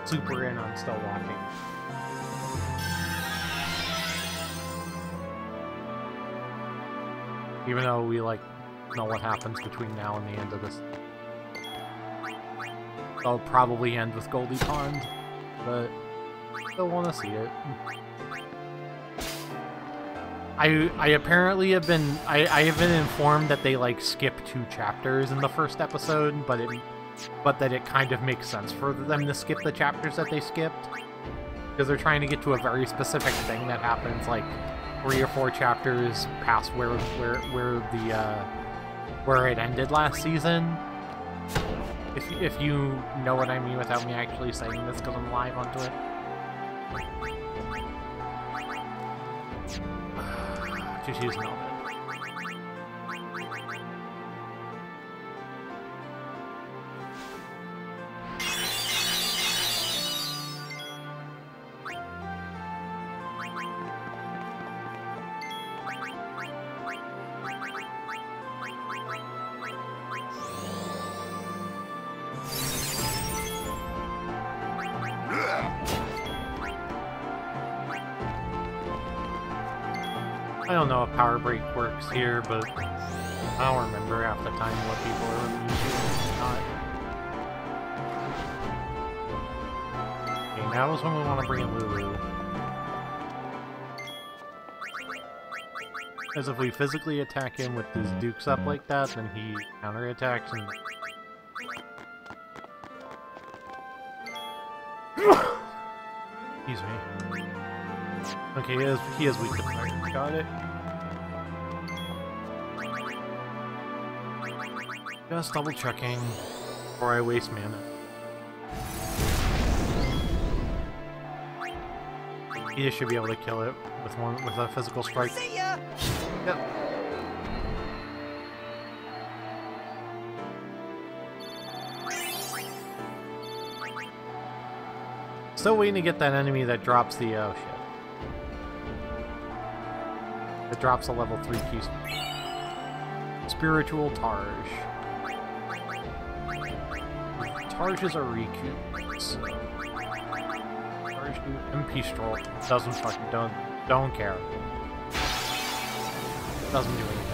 super in on still watching. Even though we, like, know what happens between now and the end of this. I'll probably end with Goldie Pond, but still want to see it. I I apparently have been I, I have been informed that they like skip two chapters in the first episode, but it but that it kind of makes sense for them to skip the chapters that they skipped because they're trying to get to a very specific thing that happens like three or four chapters past where where where the uh, where it ended last season. If if you know what I mean without me actually saying this because I'm live onto it. Just use Melvin. Power Break works here, but I don't remember half the time what people are using. Okay, now is when we want to bring in Lulu. Because if we physically attack him with his dukes up like that, then he counterattacks and... Excuse me. Okay, he is, he is weak to fire. Got it. Just double checking before I waste mana. He should be able to kill it with one with a physical strike. See ya. Yep. Still waiting to get that enemy that drops the oh shit. It drops a level 3 key. Spiritual Targe. Targes are recuperates. Charge do MP Stroll. Doesn't fucking don't don't care. Doesn't do anything.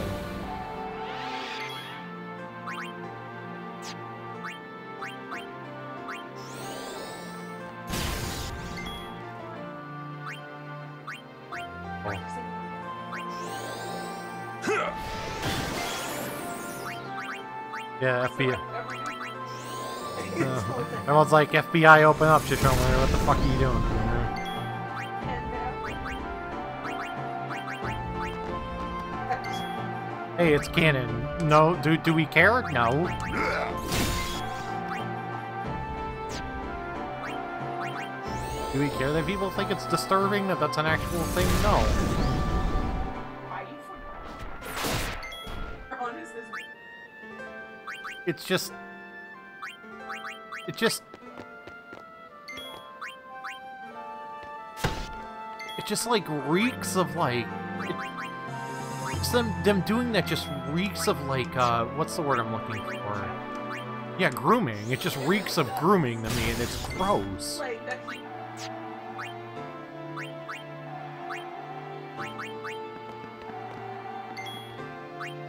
Oh. Yeah, FBI. Everyone's like, FBI, open up, Sesshomaru. What the fuck are you doing? Hey, it's canon. No, do do we care? No. Do we care that people think it's disturbing that that's an actual thing? No. It's just... It just... It just, like, reeks of, like... It, them, them doing that just reeks of, like, uh... What's the word I'm looking for? Yeah, grooming. It just reeks of grooming to me, and it's gross.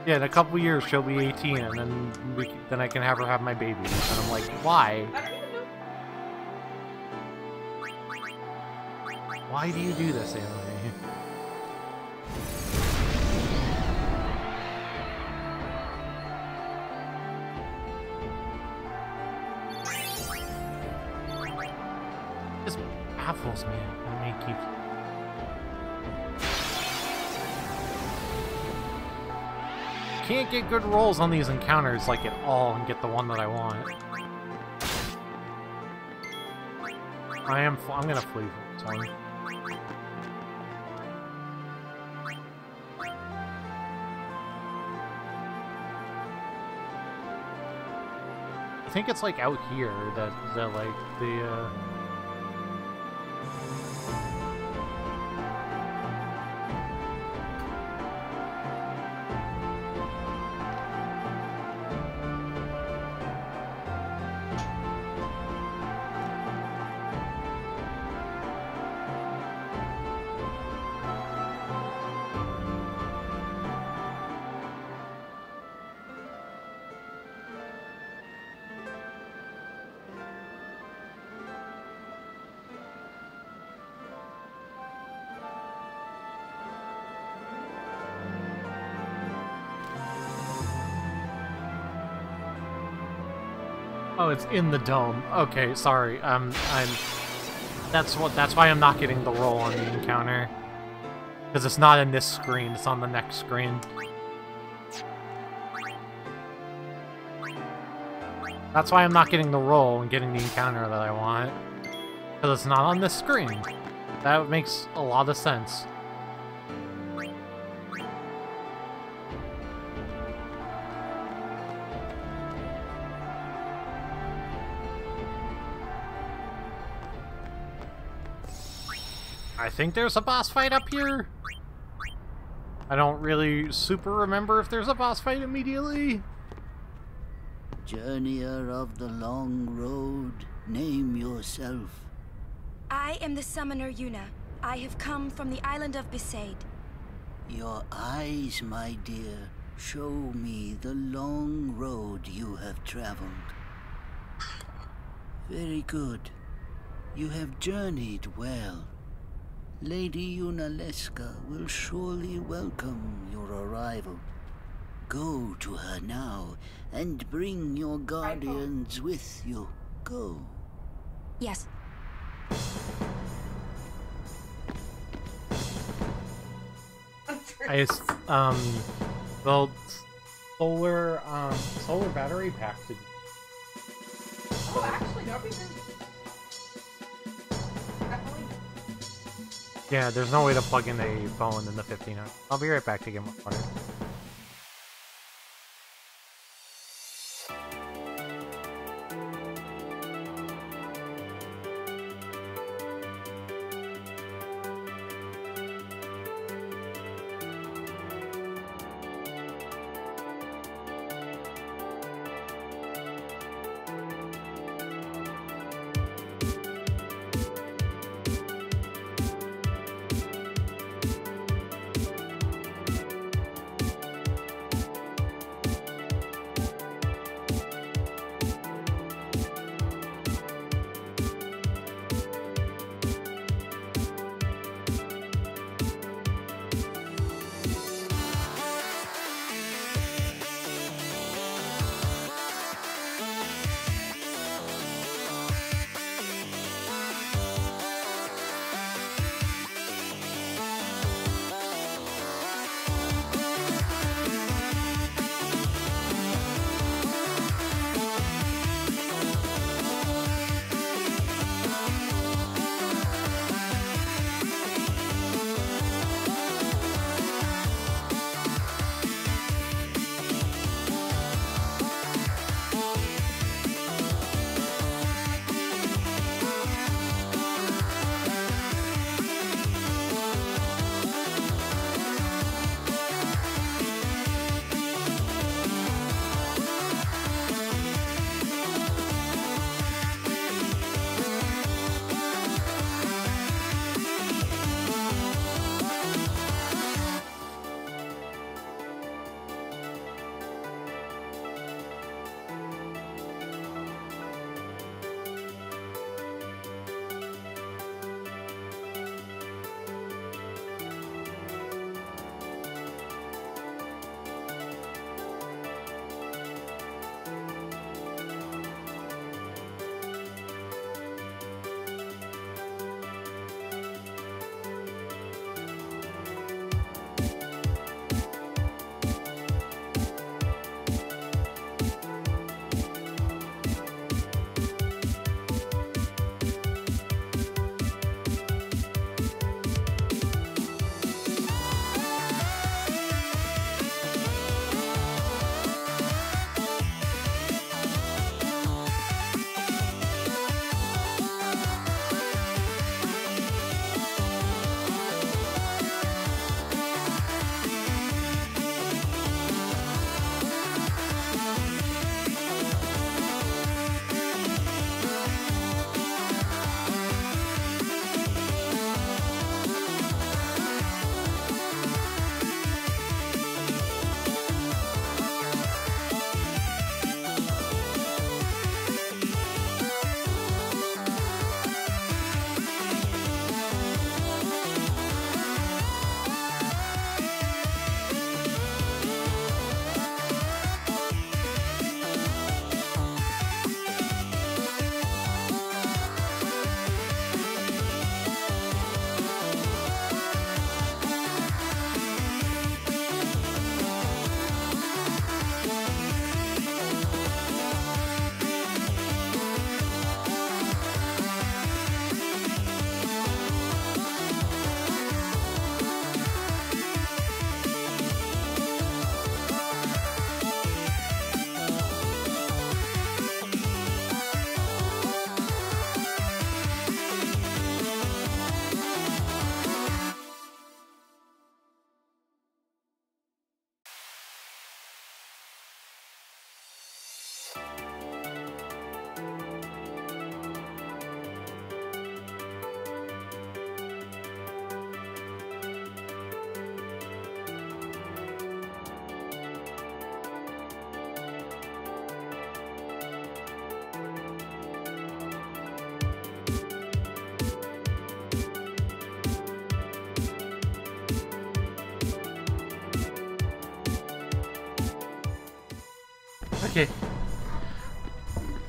Yeah, in a couple years she'll be 18, and then we, then I can have her have my baby. And I'm like, why? Why do you do this, Emily? Can't get good rolls on these encounters like at all and get the one that I want. I am. I'm gonna flee this one. I think it's like out here that that like the uh it's in the dome. Okay, sorry. Um, I'm. That's what. That's why I'm not getting the roll on the encounter. Because it's not in this screen. It's on the next screen. That's why I'm not getting the roll and getting the encounter that I want. Because it's not on this screen. That makes a lot of sense. Think there's a boss fight up here. I don't really super remember if there's a boss fight immediately. Journeyer of the long road, name yourself. I am the summoner Yuna. I have come from the island of Besaid. Your eyes, my dear, show me the long road you have traveled. Very good. You have journeyed well. Lady Yunalesca will surely welcome your arrival. Go to her now and bring your guardians with you. Go. Yes. I just, um, well, solar, um, solar battery pack to Oh, actually, no reason. Yeah, there's no way to plug in a phone in the 1500. I'll be right back to get more water.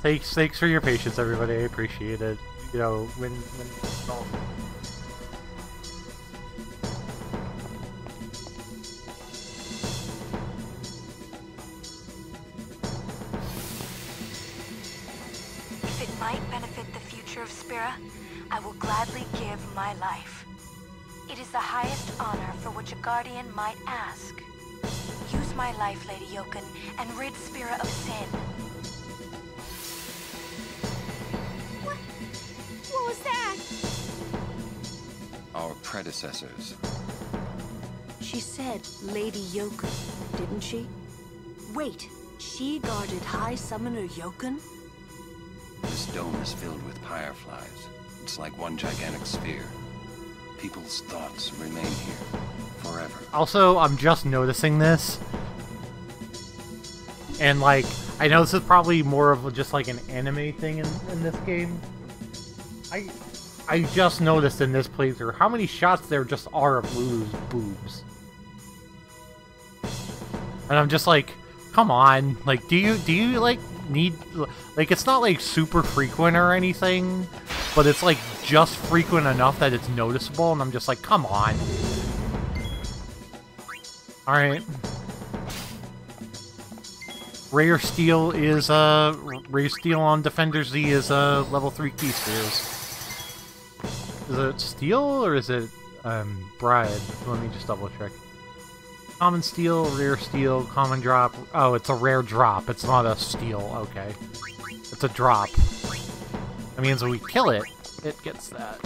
Thanks, thanks for your patience, everybody. I appreciate it. You know, when when. Predecessors. She said Lady Yocun, didn't she? Wait, she guarded High Summoner Yocun? This dome is filled with fireflies. It's like one gigantic sphere. People's thoughts remain here forever. Also, I'm just noticing this. And, like, I know this is probably more of just like an anime thing in, in this game. I I just noticed in this playthrough how many shots there just are of Lulu's boobs. And I'm just like, come on. Like, do you, do you, like, need... Like, it's not, like, super frequent or anything, but it's, like, just frequent enough that it's noticeable, and I'm just like, come on. Alright. Rare Steal is, uh, Rare Steal on Defender Z is, uh, level 3 key spheres. Is it Steal, or is it, um, Bride? Let me just double check. Common Steal, Rare Steal, Common Drop. Oh, it's a rare drop. It's not a Steal. Okay. It's a drop. That means when we kill it, it gets that.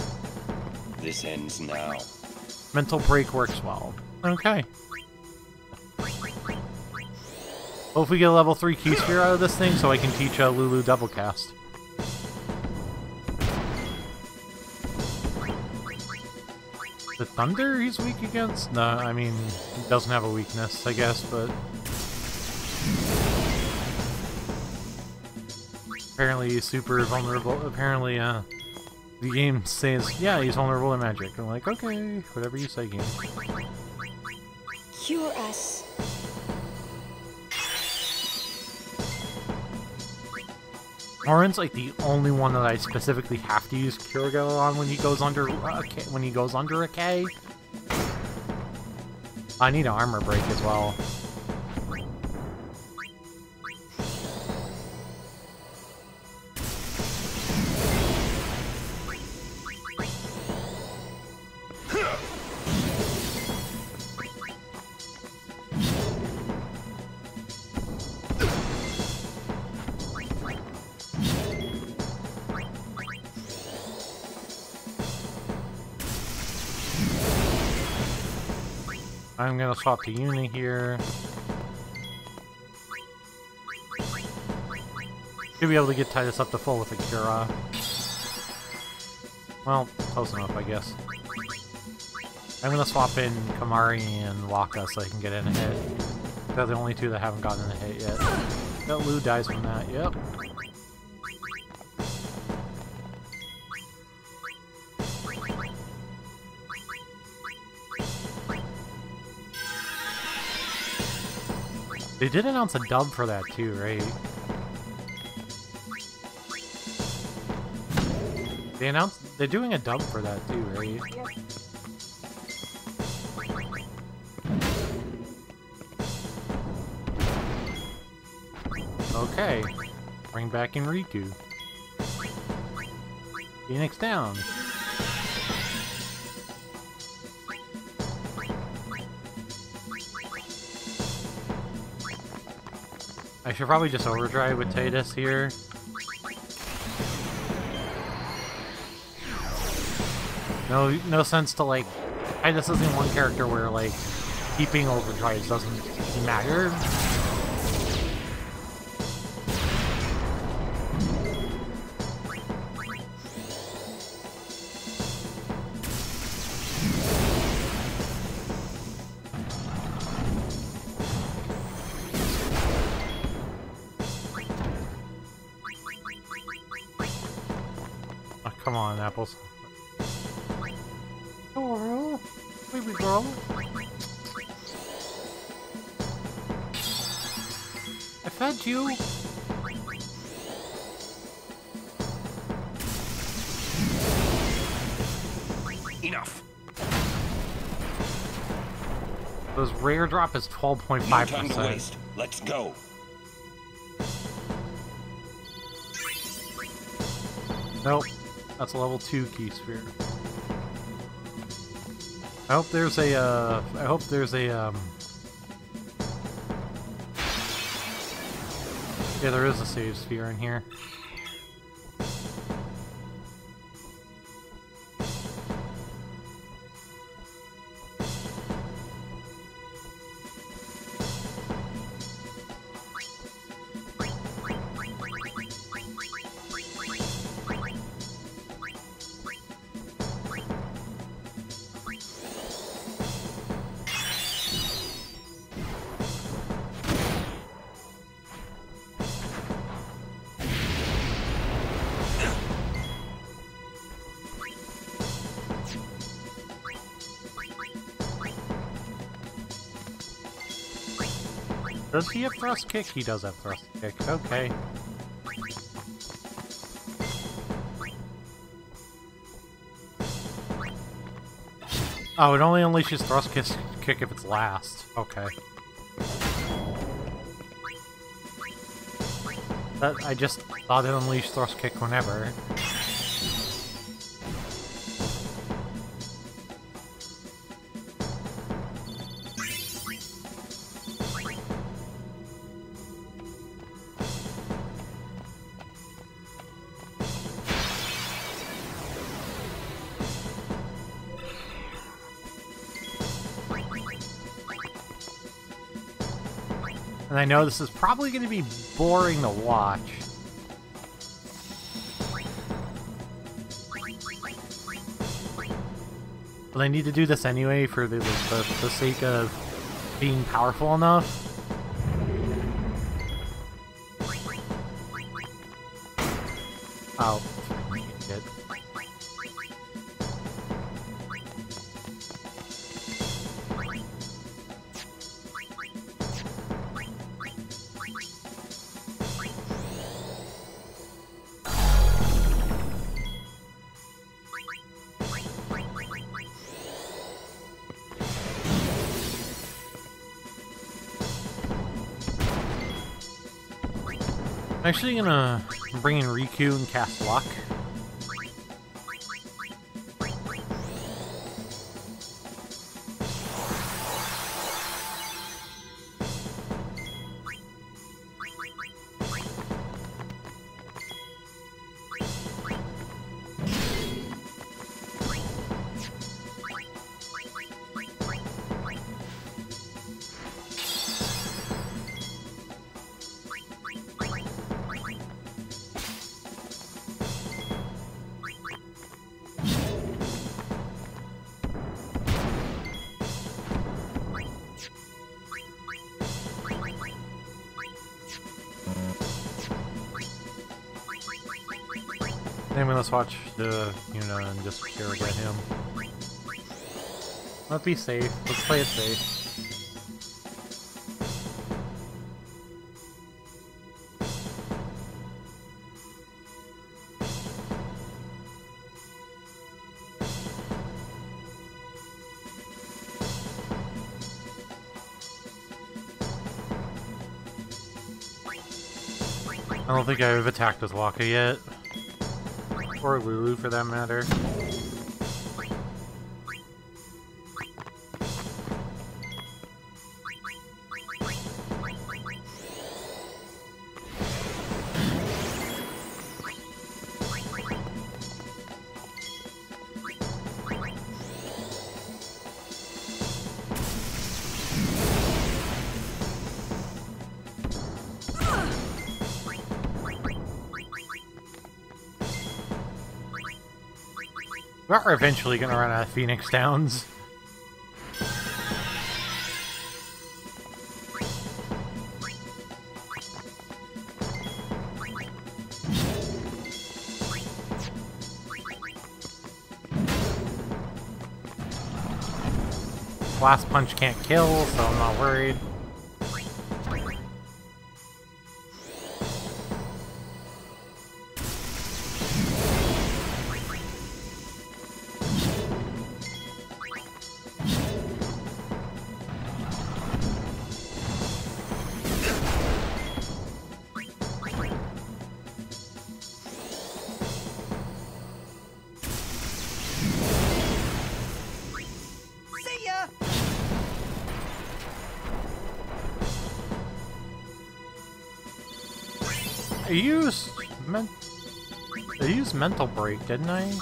This ends now. Mental Break works well. Okay. Hopefully we get a level 3 key sphere out of this thing so I can teach uh, Lulu double cast. The Thunder he's weak against? No, I mean, he doesn't have a weakness, I guess, but... Apparently he's super vulnerable. Apparently, uh, the game says, yeah, he's vulnerable to magic. I'm like, okay, whatever you say, game. Cure us. Auron's like the only one that I specifically have to use Curaga on when he goes under a K, when he goes under a K. I need an armor break as well. I'm gonna swap to Yunie here. Should be able to get Tidus up to full with a Akira. Well, close enough, I guess. I'm gonna swap in Kimahri and Wakka so I can get in a hit. They're the only two that haven't gotten a hit yet. That Lou dies from that, yep. They did announce a dub for that too, right? They announced they're doing a dub for that too, right? Okay. Bring back Enriku. Phoenix down. I should probably just overdrive with Tidus here. No, no sense to like. Tidus isn't one character where like keeping overdrives doesn't matter. Drop is No time to 12.5%. waste. Let's go. Nope. That's a level 2 key sphere. I hope there's a, uh, I hope there's a, um... Yeah, there is a save sphere in here. Does he have thrust kick? He does have thrust kick. Okay. Oh, it only unleashes thrust kiss kick if it's last. Okay. That, I just thought it unleashed thrust kick whenever. I know this is probably going to be boring to watch. But I need to do this anyway for the, the, the sake of being powerful enough. Actually gonna bring in Rikku and cast Luck. Let's be safe. Let's play it safe. I don't think I've attacked with Wakka yet. Or Lulu, for that matter. We are eventually gonna run out of Phoenix Downs. Last punch can't kill, so I'm not worried. Mental break, didn't I?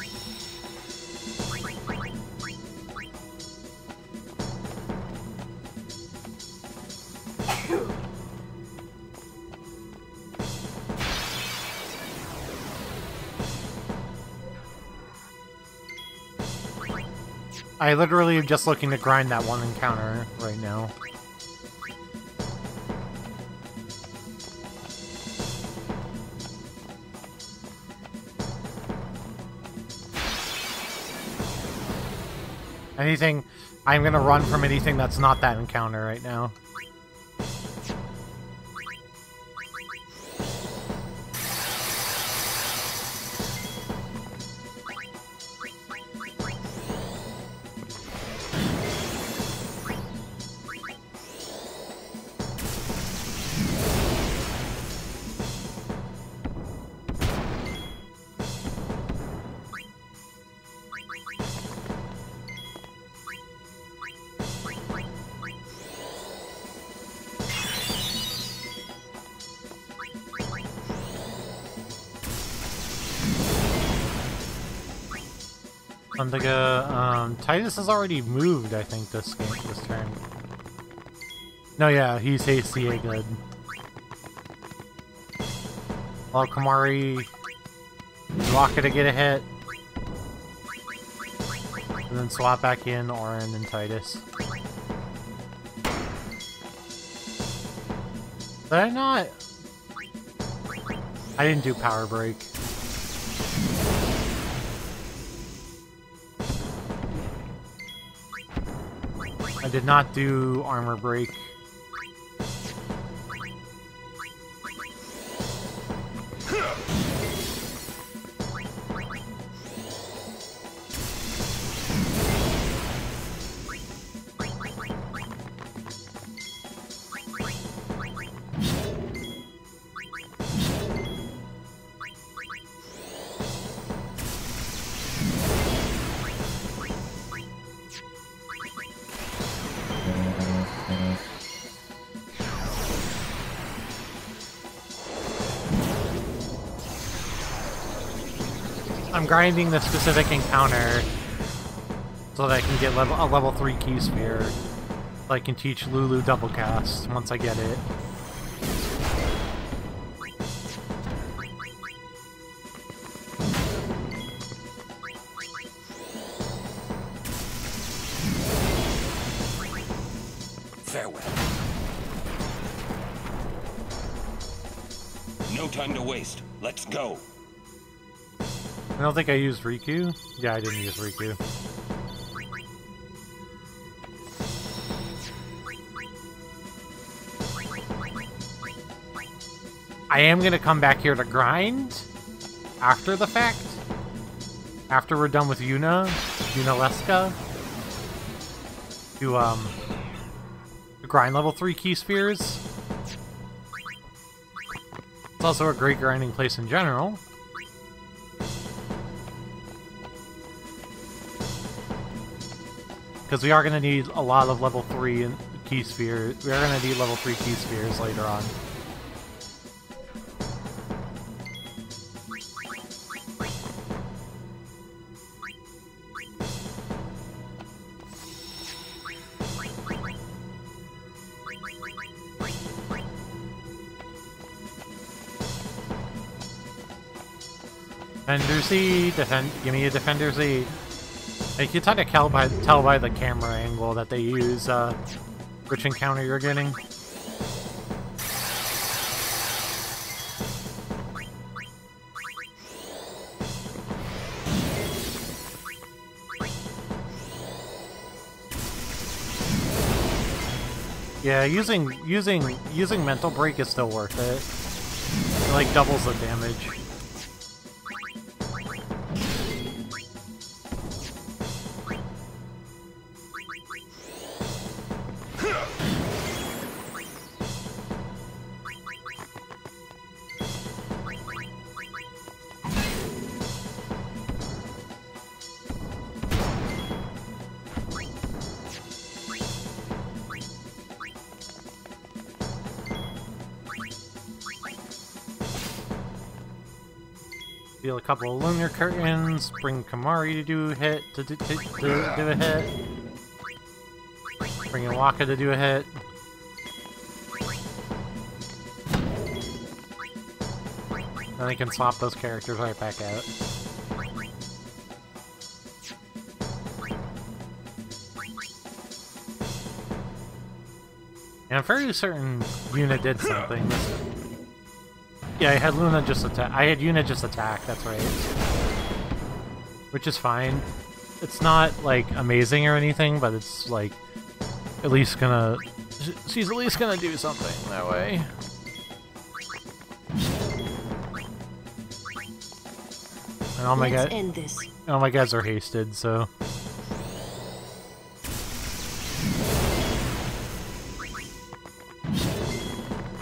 I literally am just looking to grind that one encounter right now. Anything, I'm gonna run from anything that's not that encounter right now. Thundaga, um, Tidus has already moved, I think, this game, this turn. No, yeah, he's hasty good. Well, Kimahri, Rocket to get a hit. And then swap back in Auron and Tidus. Did I not? I didn't do Power Break. I did not do armor break. Grinding the specific encounter so that I can get level, a level 3 key sphere. So I can teach Lulu double cast once I get it. Farewell. No time to waste. Let's go. I don't think I used Rikku. Yeah, I didn't use Rikku. I am gonna come back here to grind after the fact. After we're done with Yuna, Yunalesca. To, um, to grind level 3 key spheres. It's also a great grinding place in general. Because we are going to need a lot of level 3 key spheres. We are going to need level 3 key spheres later on. Defender Z, defend, give me a Defender Z. You can kind of tell by, tell by the camera angle that they use, uh, which encounter you're getting. Yeah, using using using mental break is still worth it. It like doubles the damage. Couple of lunar curtains. Bring Kimahri to do a hit. To, do- to, to do a hit. Bring in Wakka to do a hit. Then I can swap those characters right back out. And I'm fairly certain Yuna did something. Yeah, I had Luna just attack. I had Yuna just attack. That's right. Which is fine. It's not like amazing or anything, but it's like at least gonna. She's at least gonna do something that way. And all my guys, end this. all my guys are hasted, so.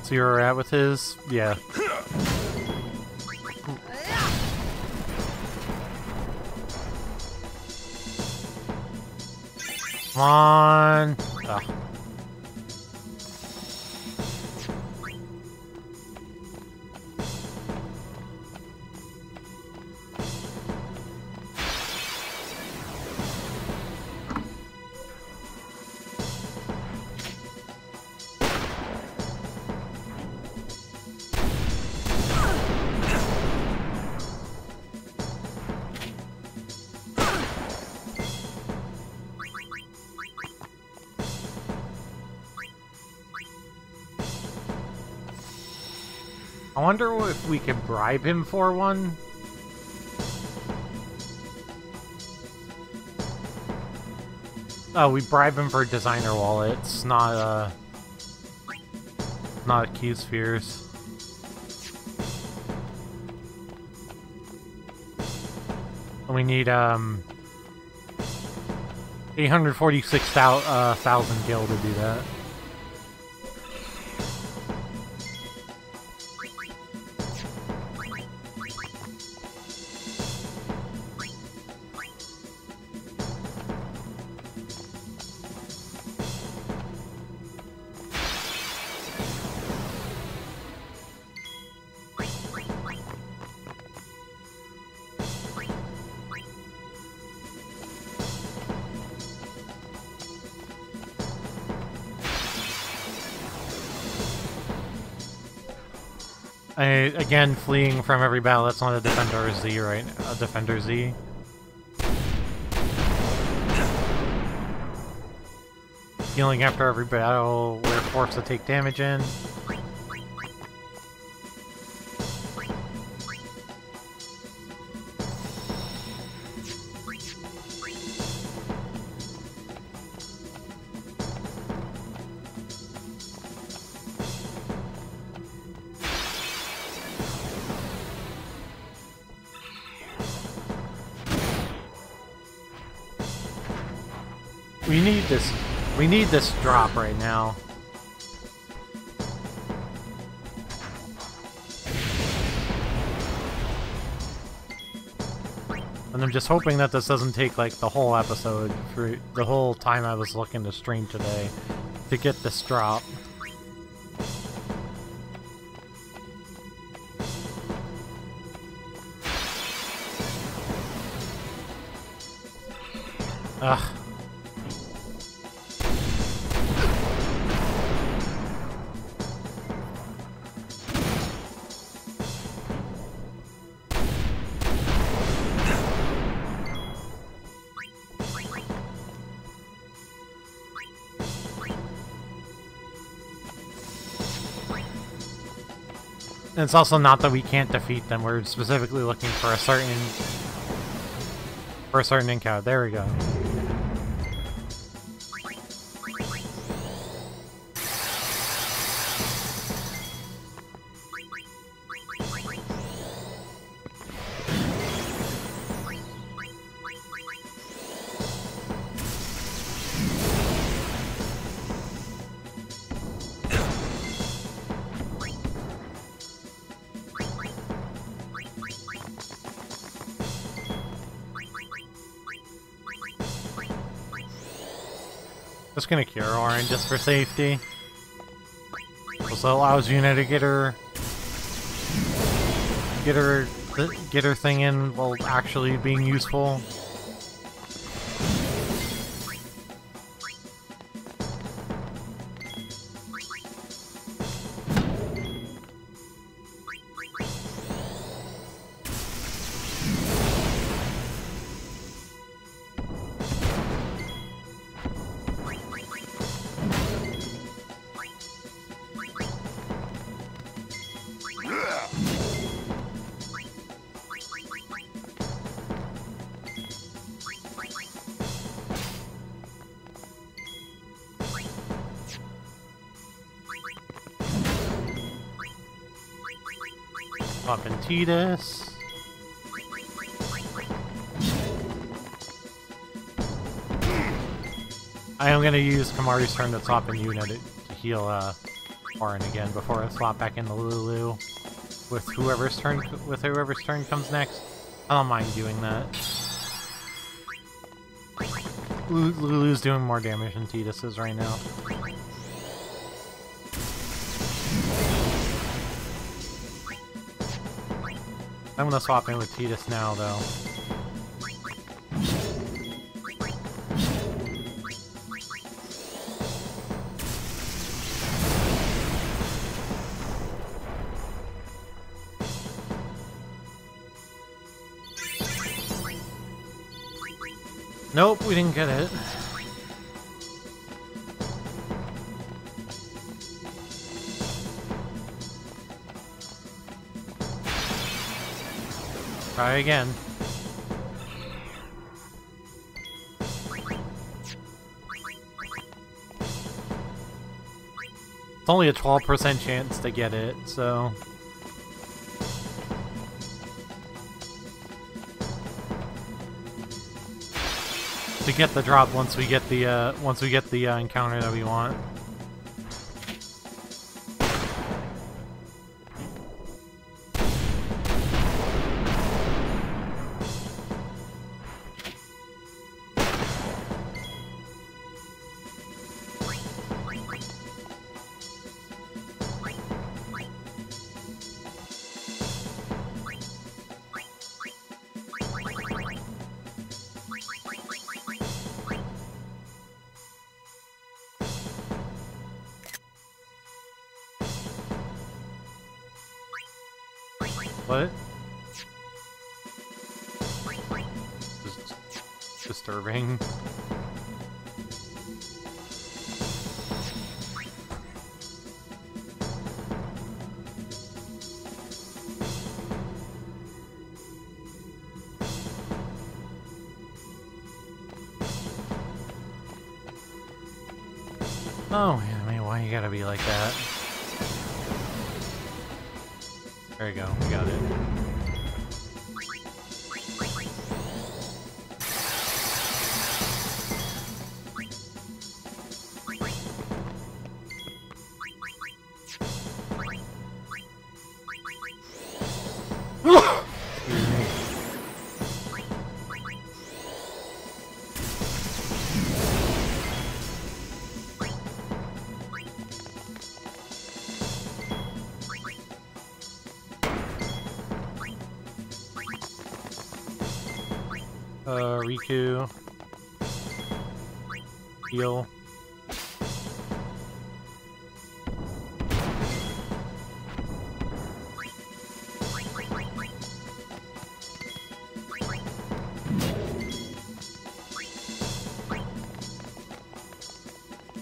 See where we're at with his? Yeah. Come on! Bribe him for one. Oh, we bribe him for designer wallets, not uh, not key spheres. And we need um, eight hundred forty-six uh, gil to do that. I again fleeing from every battle. That's not a defender Z right now. A defender Z. Healing after every battle, we're forced to take damage in. This drop right now. And I'm just hoping that this doesn't take like the whole episode for the whole time I was looking to stream today to get this drop. It's also not that we can't defeat them. We're specifically looking for a certain for a certain encounter. There we go. Just gonna cure Auron just for safety. Also allows Yuna to get her get her get her thing in while actually being useful. In Tidus. I am gonna use Kimahri's turn to swap in Yuna to, heal uh, again before I swap back into Lulu with whoever's turn with whoever's turn comes next. I don't mind doing that. Lu- Lulu's doing more damage than Tidus is right now. I'm gonna swap in with Tidus now, though. Nope, we didn't get it. Try again. It's only a 12% chance to get it, so... To get the drop once we get the, uh, once we get the uh, encounter that we want. Heal.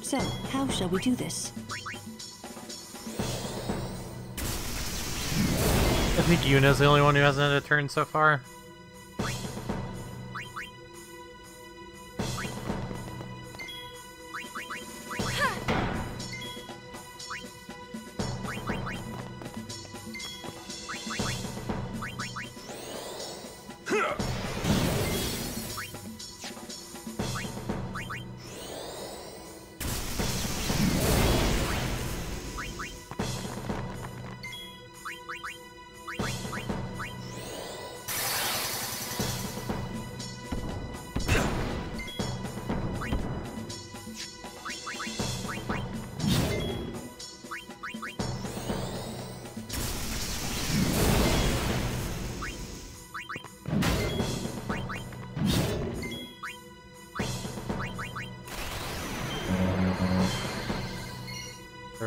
So, how shall we do this? I think Yuna's the only one who hasn't had a turn so far.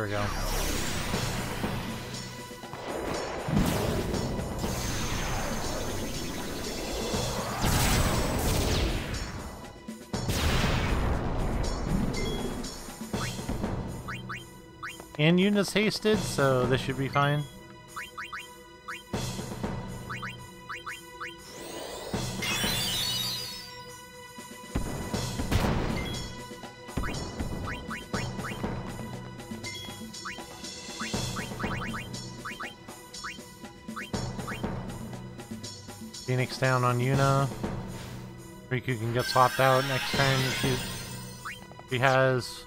We go. And Yuna's hasted, so this should be fine. Down on Yuna. Rikku can get swapped out next time she, she has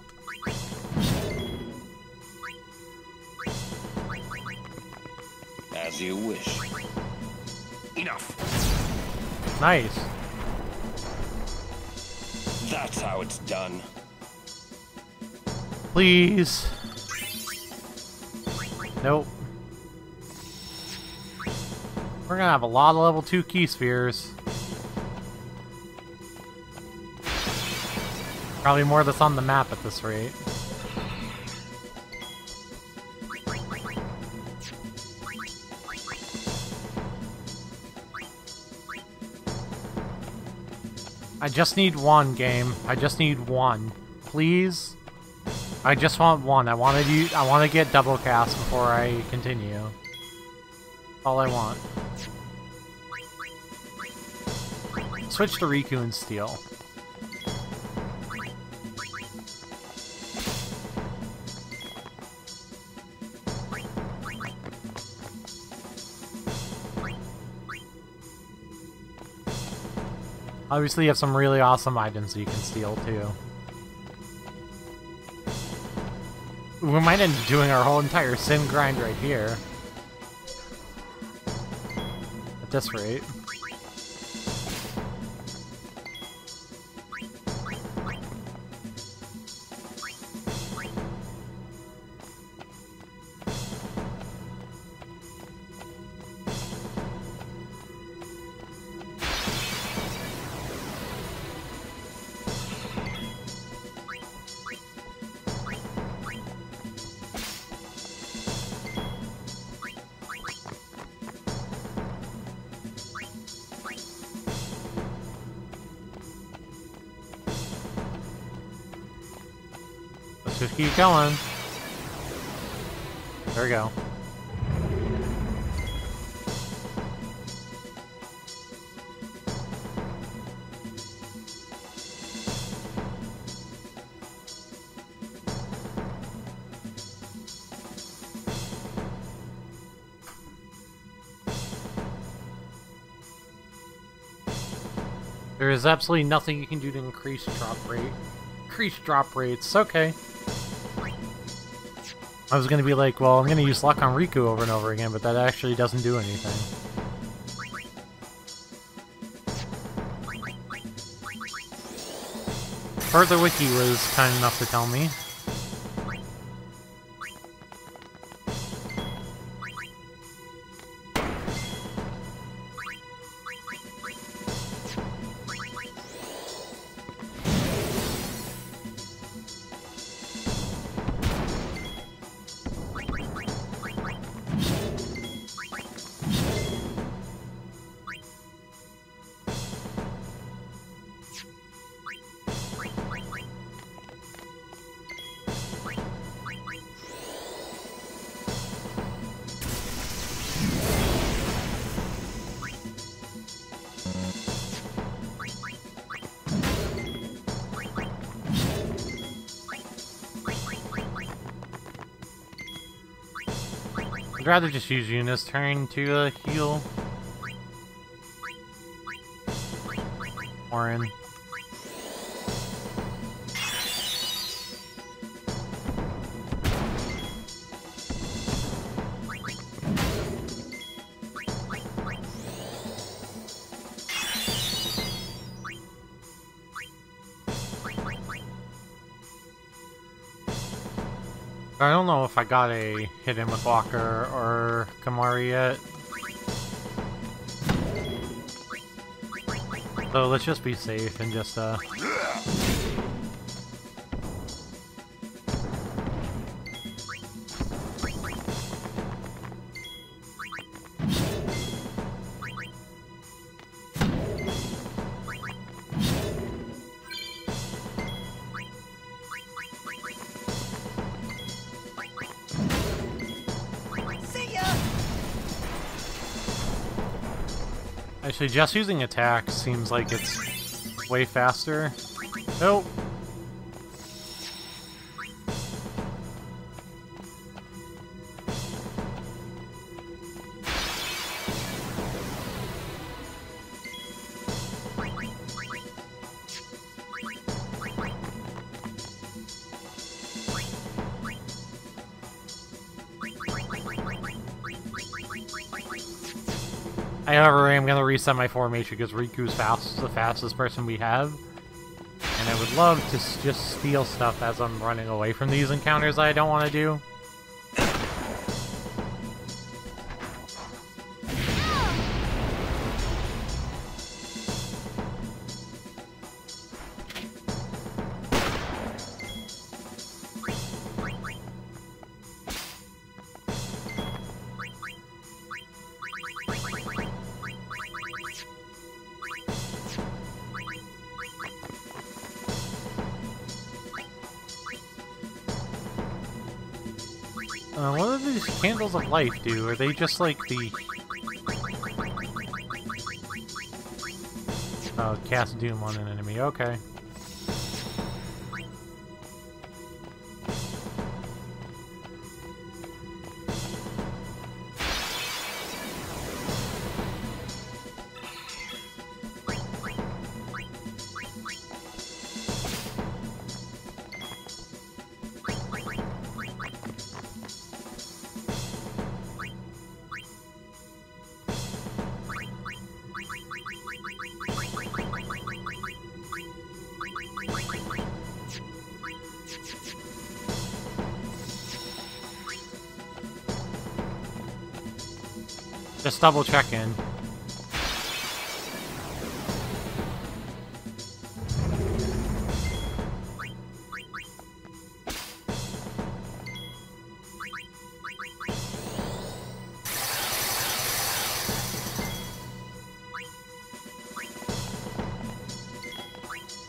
As you wish. Enough. Nice. That's how it's done. Please. Nope. Gonna have a lot of level 2 key spheres. Probably more that's on the map at this rate. I just need one game. I just need one. Please? I just want one. I want to I want to get double cast before I continue. All I want. Switch to Rikku and Steal. Obviously, you have some really awesome items you can steal, too. We might end up doing our whole entire sim grind right here. At this rate. Going. There we go. There is absolutely nothing you can do to increase drop rate. Increase drop rates, okay. I was gonna be like, well, I'm gonna use luck on Rikku over and over again, but that actually doesn't do anything. Further Wiki was kind enough to tell me. Rather just use Yuna's turn to uh, heal. Auron. If I got a hit in with Wakka or Kimahri yet. So let's just be safe and just, uh... Actually, just using attack seems like it's way faster. Nope. Reset my formation because Rikku's fast, the fastest person we have. And I would love to just steal stuff as I'm running away from these encounters I don't want to do. Life do? Are they just like the... Oh, cast doom on an enemy, okay. Double checking.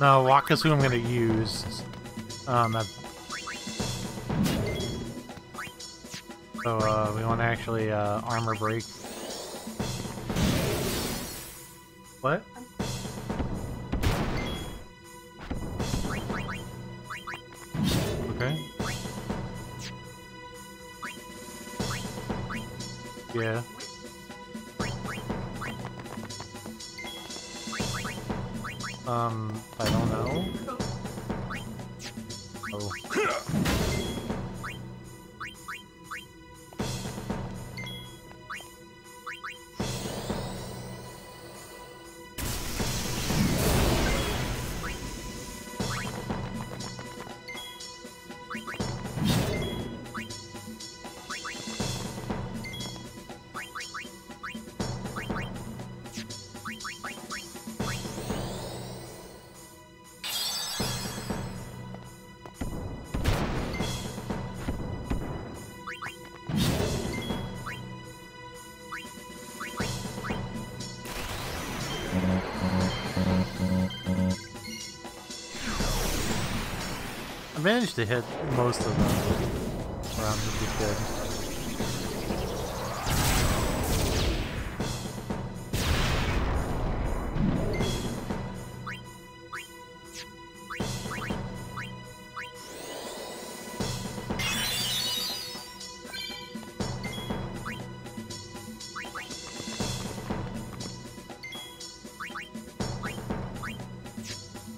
No, Wakka's who I'm gonna use. Um, so uh, we want to actually uh, armor break. Managed to hit most of them around would be good.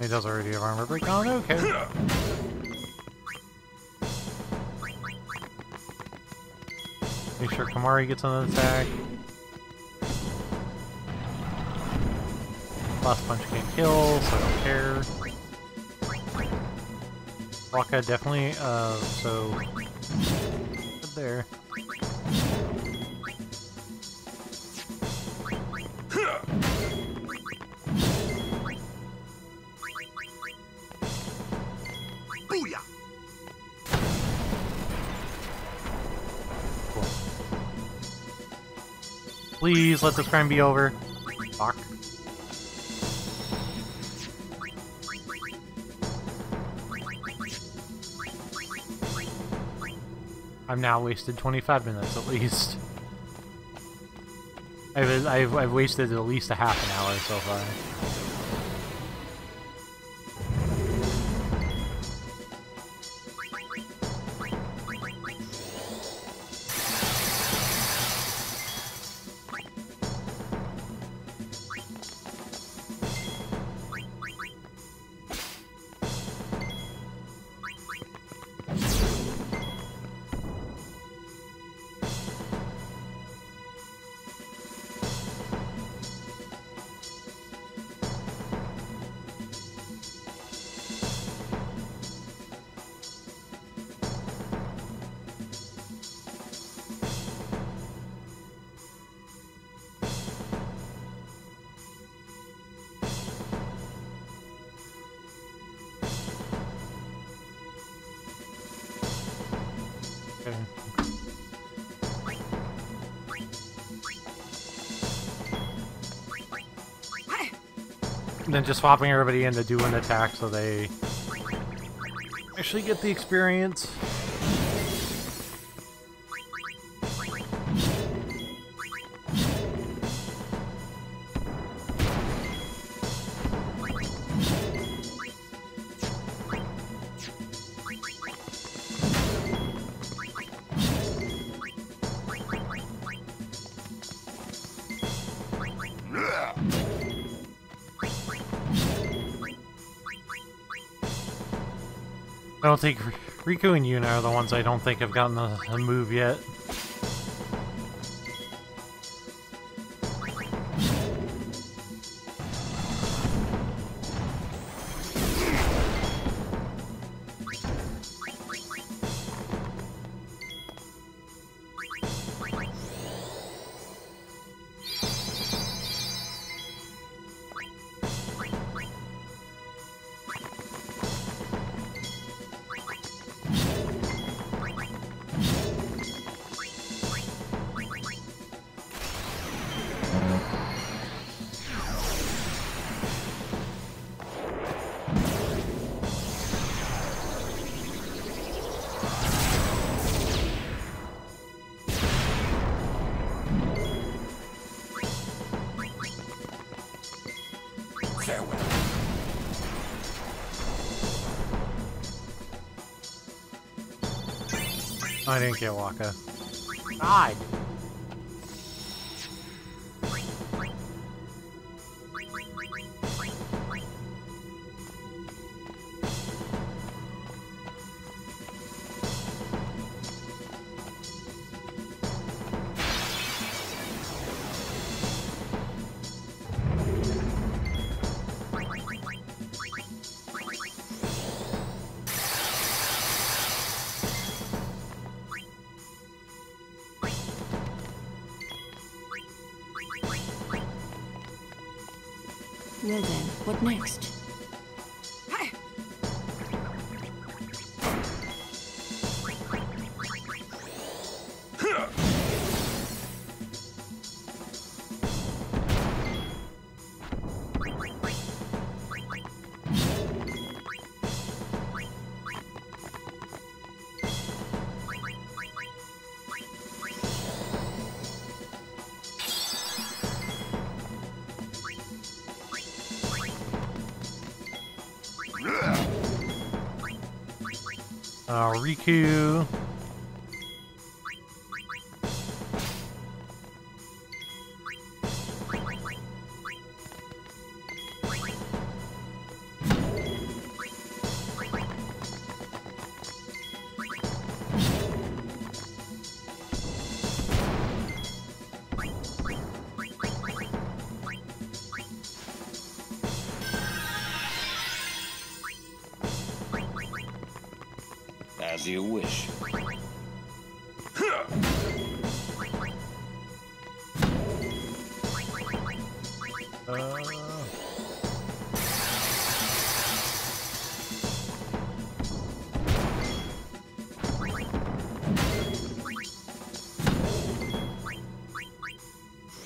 He does already have armor breakdown, okay. Make gets an attack. Last punch can't kill, so I don't care. Wakka definitely, uh, so... let this crime be over. Fuck. I've now wasted 25 minutes at least. I've, I've, I've wasted at least a half an hour so far. Just swapping everybody in to do an attack so they actually get the experience. Think Rikku and Yuna are the ones I don't think have gotten a, a move yet. Didn't get Wakka. God! Uh, Rikku.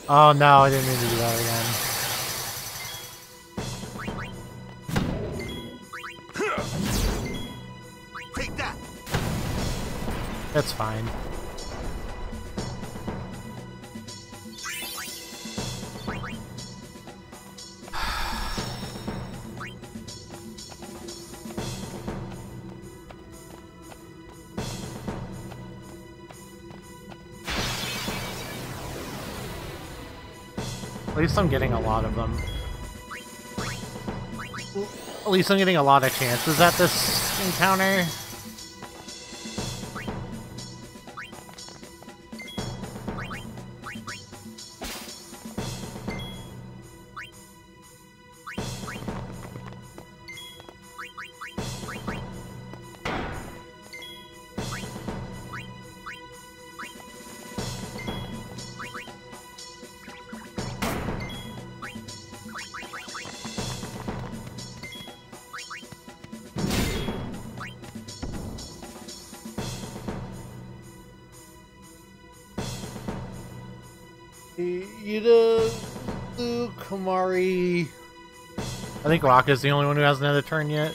Oh no, I didn't mean to do that again. Getting a lot of them. At least I'm getting a lot of chances at this encounter. Think Wakka's the only one who has another turn yet.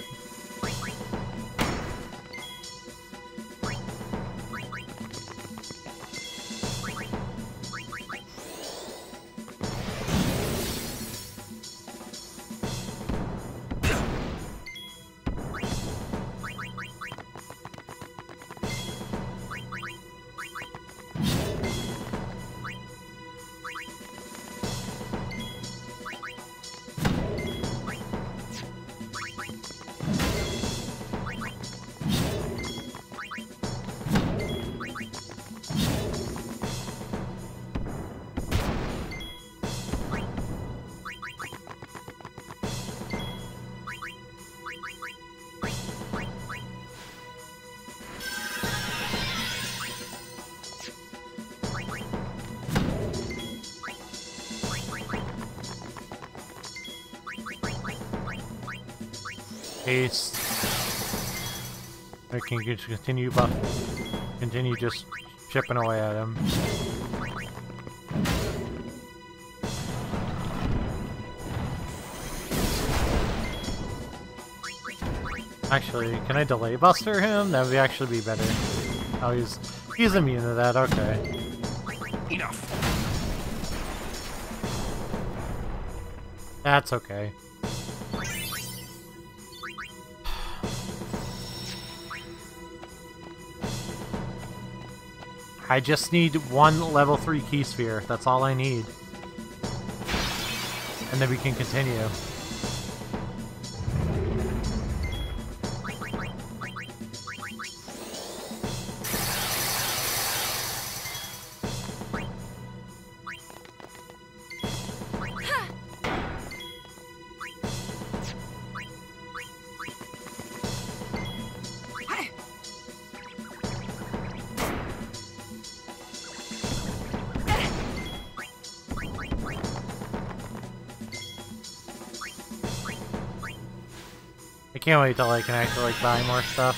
I can just continue buff. Continue just chipping away at him. Actually, can I delay buster him? That would actually be better. Oh, he's he's immune to that. Okay. Enough. That's okay. I just need one level 3 key sphere. That's all I need. And then we can continue. Can't wait till I can actually like buy more stuff.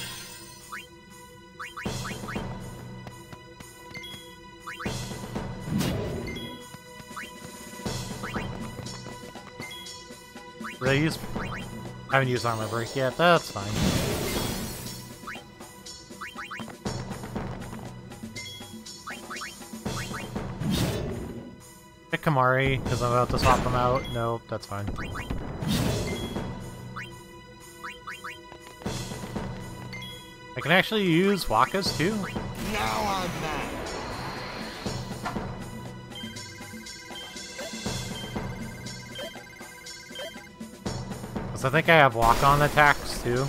Did I use... I haven't used armor break yet, that's fine. Kimahri, because I'm about to swap them out. Nope, that's fine. Can actually use Wakka's too. Now I'm mad. Because I think I have walk-on attacks too.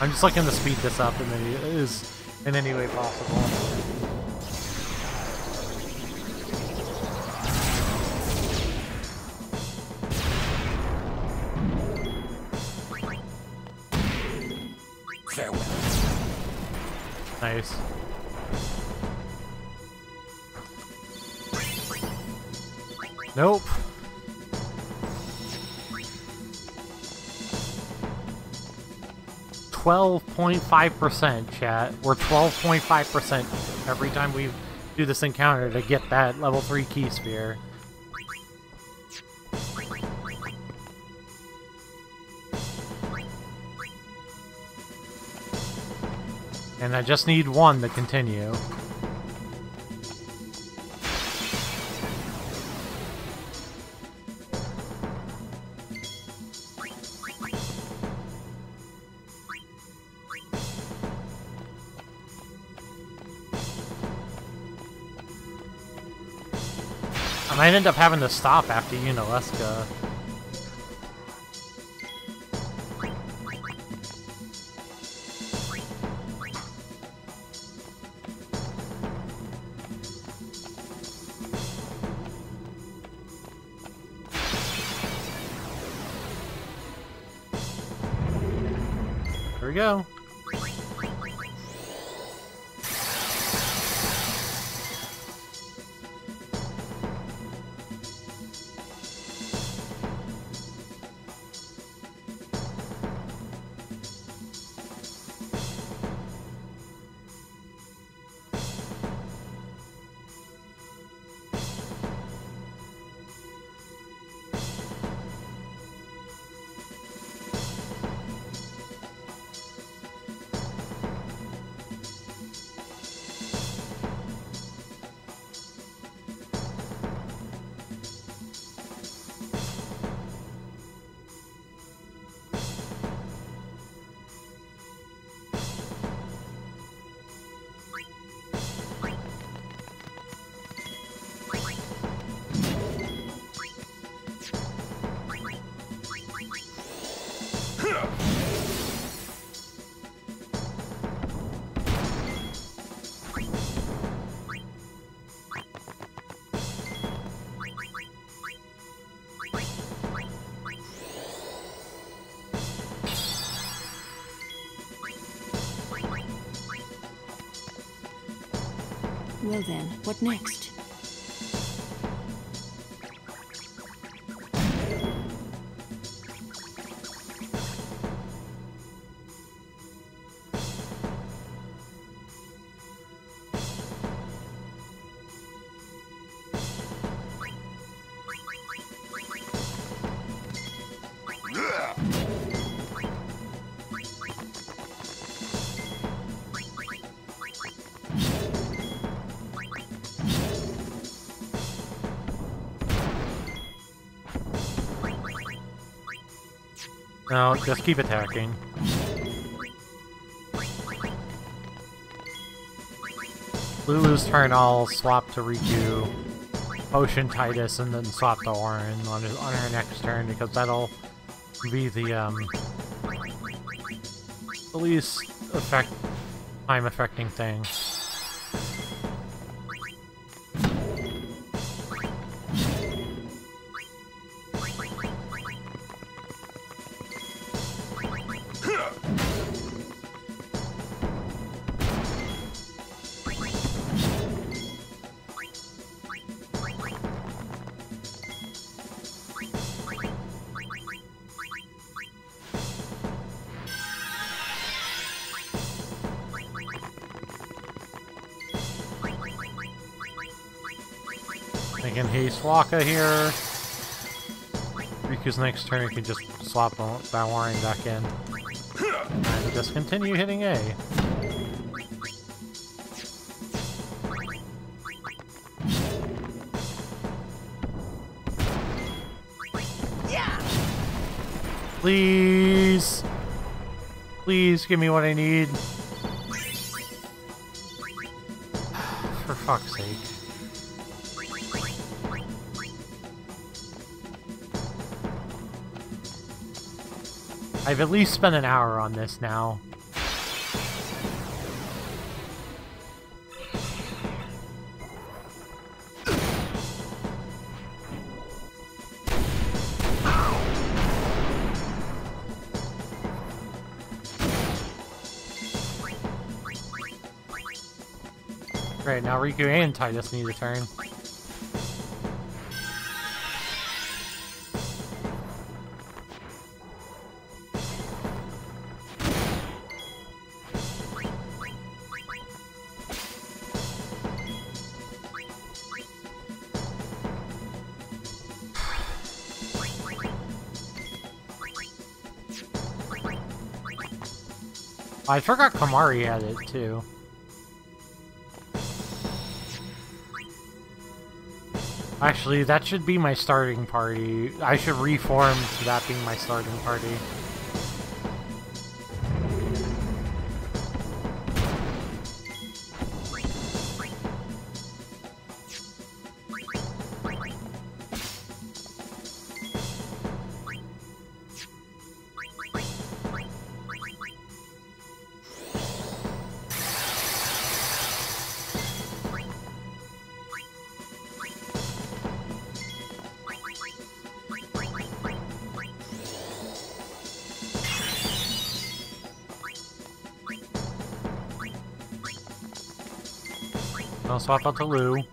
I'm just looking to speed this up and any, is in any way possible. 12.5%, chat. We're 12.5% every time we do this encounter to get that level 3 key sphere. And I just need one to continue. Might end up having to stop after Yunalesca. Here we go. Then, what next? No, just keep attacking. Lulu's turn, I'll swap to Rikku, Ocean Tidus, and then swap to Auron on, his, on her next turn because that'll be the um, the least effect time affecting thing. Wakka here. Rikku's next turn, he can just swap Balwarian back in. And just continue hitting A. Please! Please give me what I need. For fuck's sake. I've at least spent an hour on this now. Great, now Rikku and Tidus need a turn. I forgot Kimahri had it too. Actually, that should be my starting party. I should reform to that being my starting party. Don't swap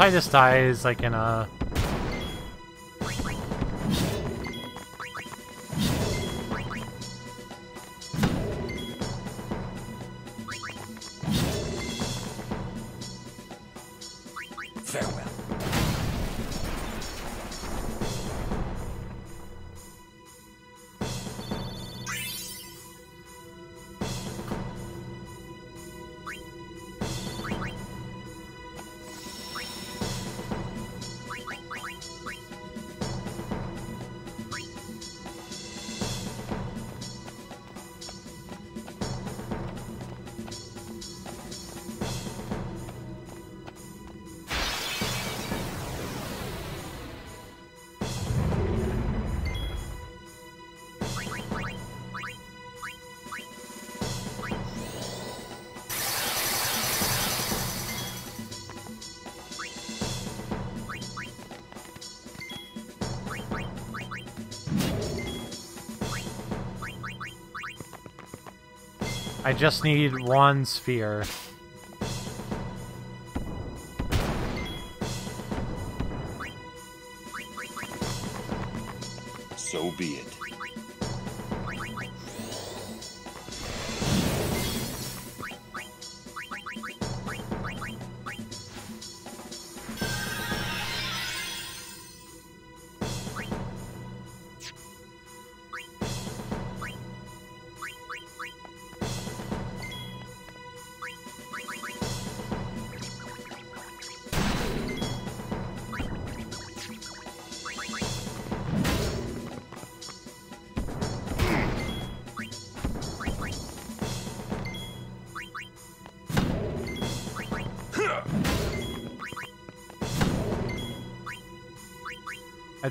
out to Lou. If Tidus dies, I just need one sphere.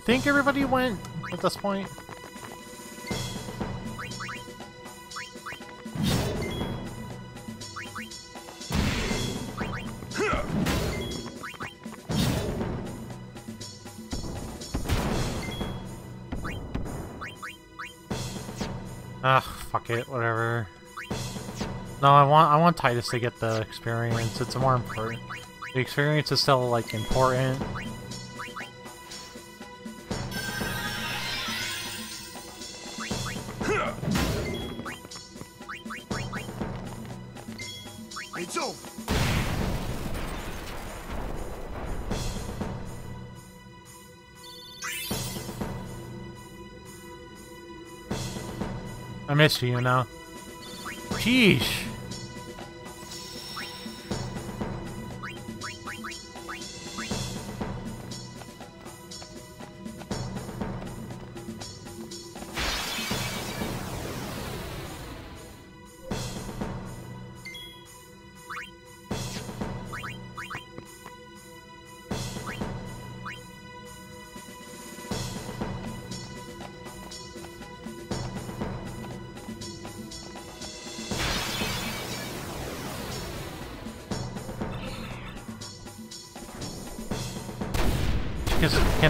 Think everybody went at this point. Ah, fuck it, whatever. No, I want I want Tidus to get the experience. It's more important. The experience is still like important. Miss you, you know. Sheesh.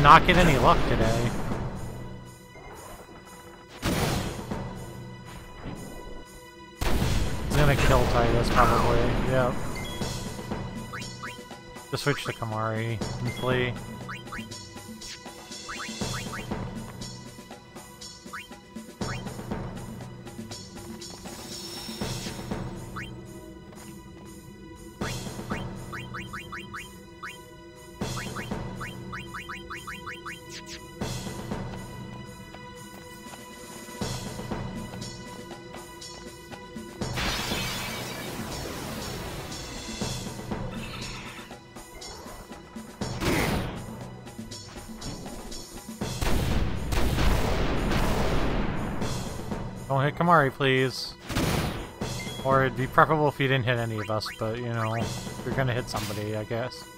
Cannot get any luck today. He's gonna kill Tidus, probably. Yep. Just switch to Kimahri and flee. Kimahri, please. Or it'd be preferable if you didn't hit any of us, but, you know, you're gonna hit somebody, I guess.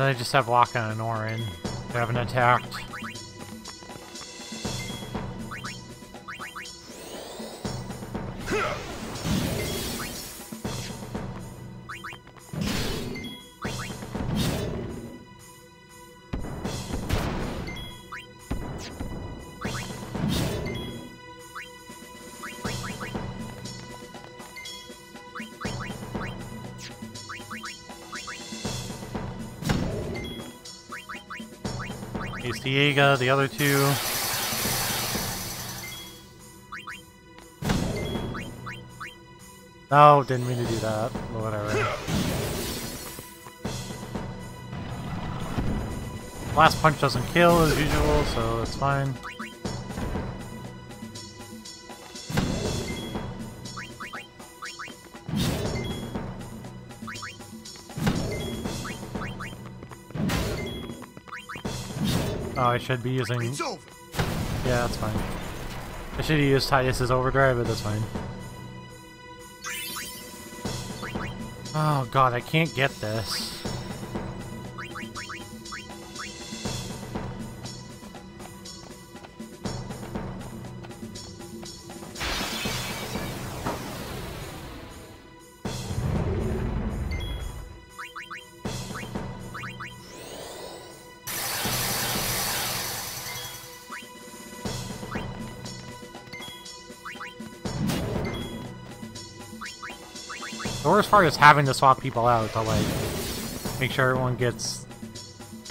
And I just have Wakka and Auron. They haven't attacked. Ace Diego, the other two. No, didn't mean to do that. But whatever. Last punch doesn't kill as usual, so it's fine. I should be using... Yeah, that's fine. I should have used Tidus's overdrive, but that's fine. Oh god, I can't get this. Worst part having to swap people out to like make sure everyone gets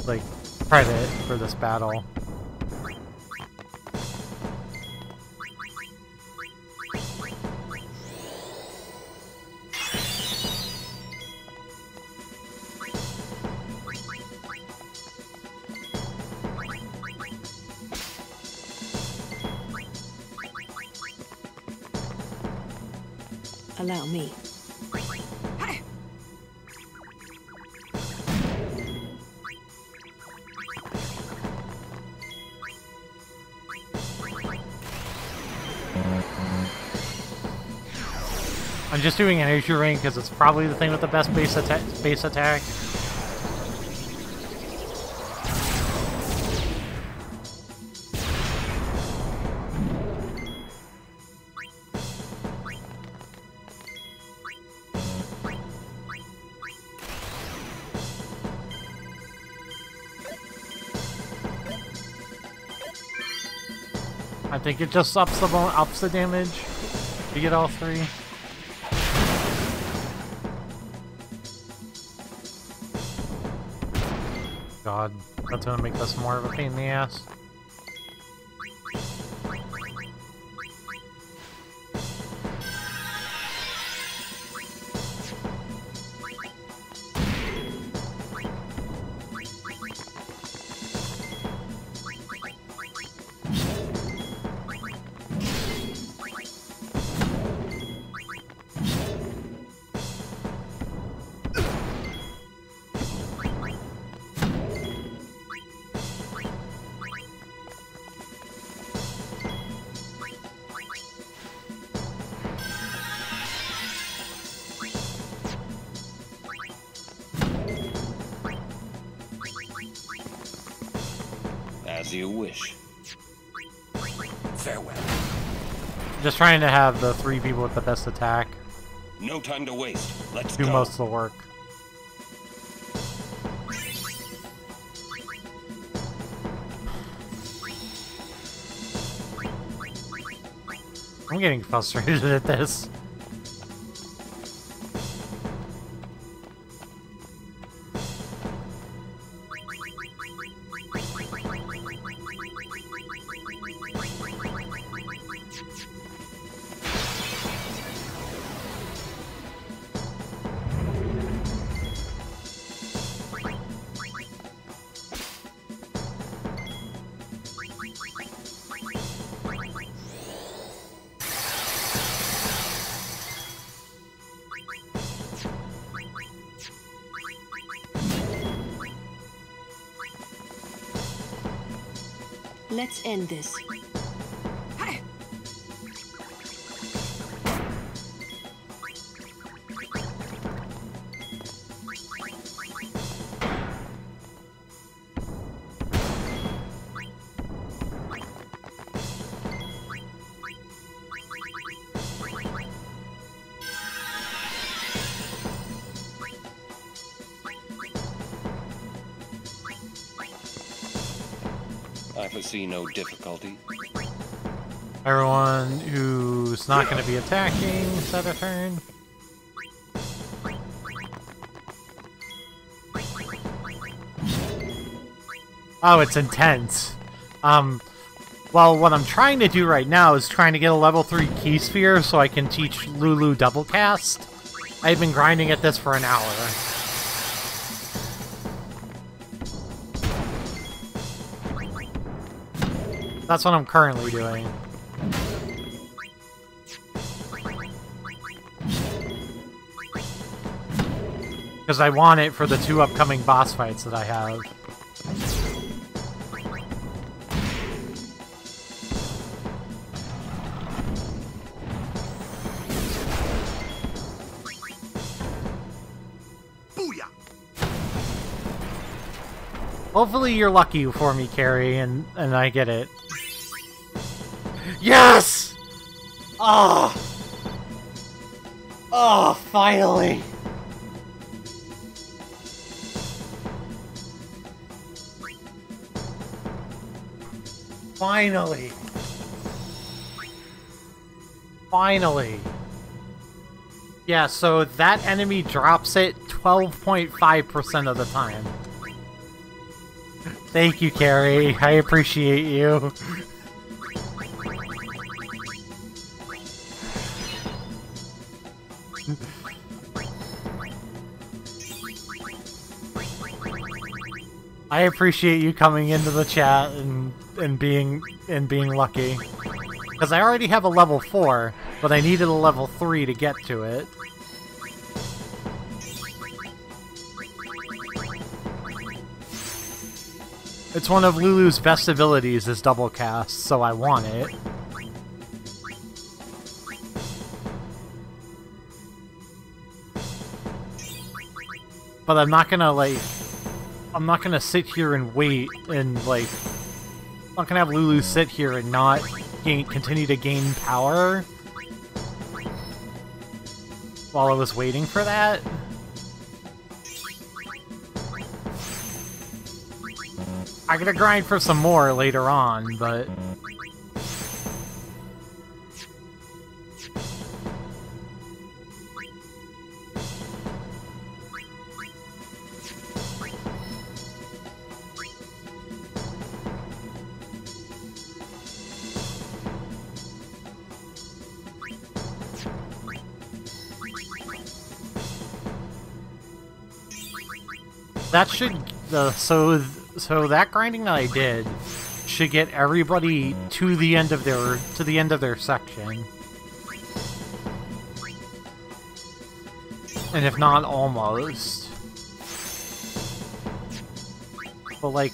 like credit for this battle. Allow me. Just doing energy ring because it's probably the thing with the best base attack. Base attack. I think it just ups the ups the damage. You get all three. That's gonna make this more of a pain in the ass. Trying to have the three people with the best attack No time to waste. Let's do go. most of the work. I'm getting frustrated at this. Foresee no difficulty. Everyone who's not going to be attacking, set a turn. Oh, it's intense. Um, well, what I'm trying to do right now is trying to get a level 3 key sphere so I can teach Lulu double cast. I've been grinding at this for an hour. That's what I'm currently doing. Because I want it for the two upcoming boss fights that I have. Hopefully you're lucky for me, Carrie, and, and I get it. Yes! Oh! Oh, finally! Finally! Finally! Yeah, so that enemy drops it 12.5% of the time. Thank you, Carrie. I appreciate you. I appreciate you coming into the chat and and being and being lucky. Because I already have a level 4, but I needed a level 3 to get to it. It's one of Lulu's best abilities is double cast, so I want it. But I'm not gonna, like... I'm not gonna sit here and wait and, like... I'm not gonna have Lulu sit here and not gain, continue to gain power while I was waiting for that. I gotta grind for some more later on, but... That should the so so that grinding that I did should get everybody to the end of their to the end of their section. And if not almost. But like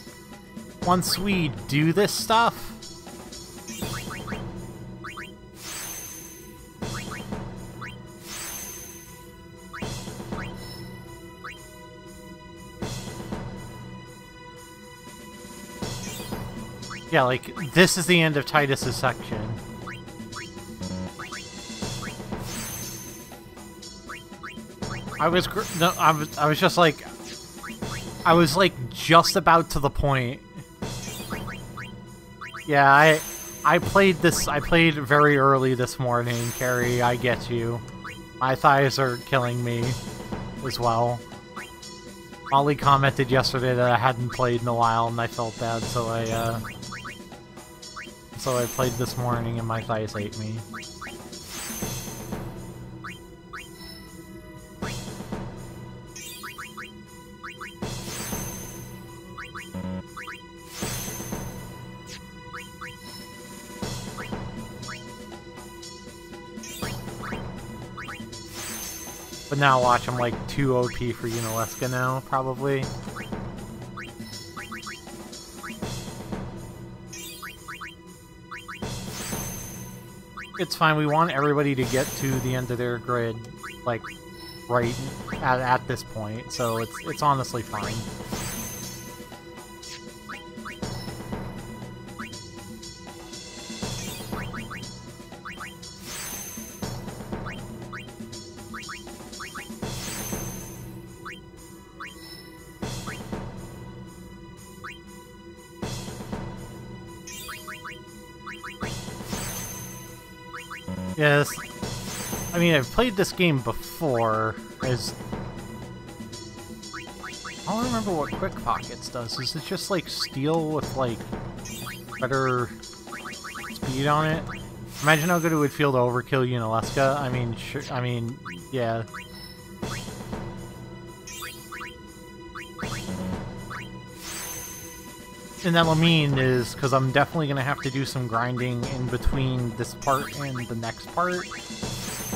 once we do this stuff Yeah, like, this is the end of Tidus's section. I was, no, I was, I was just like, I was like just about to the point. Yeah, I, I played this, I played very early this morning, Carrie, I get you. My thighs are killing me as well. Molly commented yesterday that I hadn't played in a while and I felt bad, so I, uh, so I played this morning and my thighs ate me. But now watch, I'm like 2 OP for Yunalesca now, probably. It's fine, we want everybody to get to the end of their grid, like, right at, at this point, so it's, it's honestly fine. Yes. I mean, I've played this game before, as... I don't remember what Quick Pockets does. Is it just, like, Steal with, like, better speed on it? Imagine how good it would feel to overkill Yunalesca. I mean, sure, I mean, yeah. And that'll mean is, because I'm definitely going to have to do some grinding in between this part and the next part,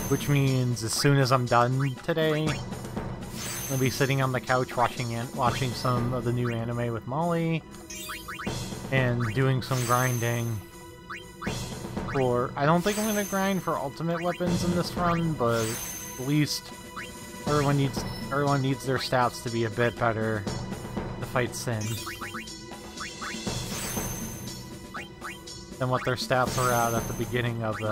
which means as soon as I'm done today, I'll be sitting on the couch watching watching some of the new anime with Molly, and doing some grinding for... I don't think I'm going to grind for ultimate weapons in this run, but at least everyone needs everyone needs their stats to be a bit better to fight Sin. Than what their stats were at at the beginning of the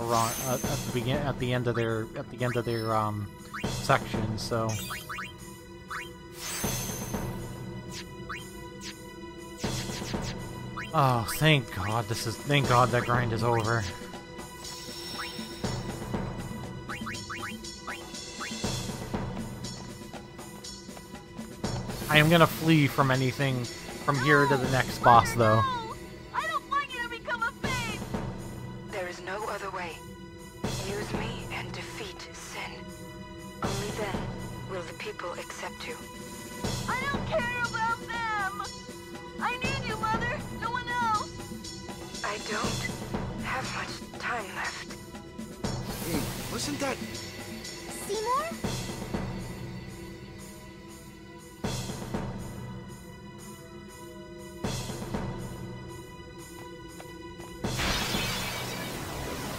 uh, at the begin at the end of their at the end of their um section. So. Oh, thank God this is thank God that grind is over. I am gonna flee from anything from here to the next boss though. People accept you. I don't care about them! I need you, Mother! No one else! I don't have much time left. Hey, wasn't that... Seymour?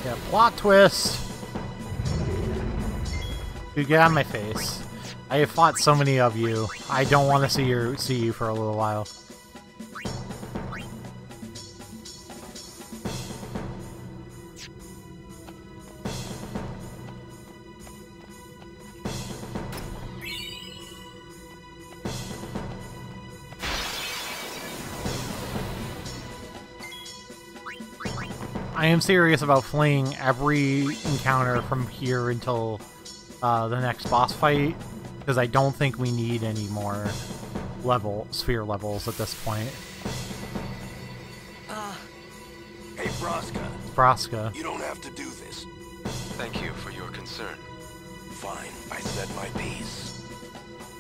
Yeah, plot twist! You get out of my face. I have fought so many of you. I don't want to see your see you for a little while. I am serious about fleeing every encounter from here until uh, the next boss fight because I don't think we need any more level sphere levels at this point. Uh, hey, Braska. Braska. You don't have to do this. Thank you for your concern. Fine, I said my piece.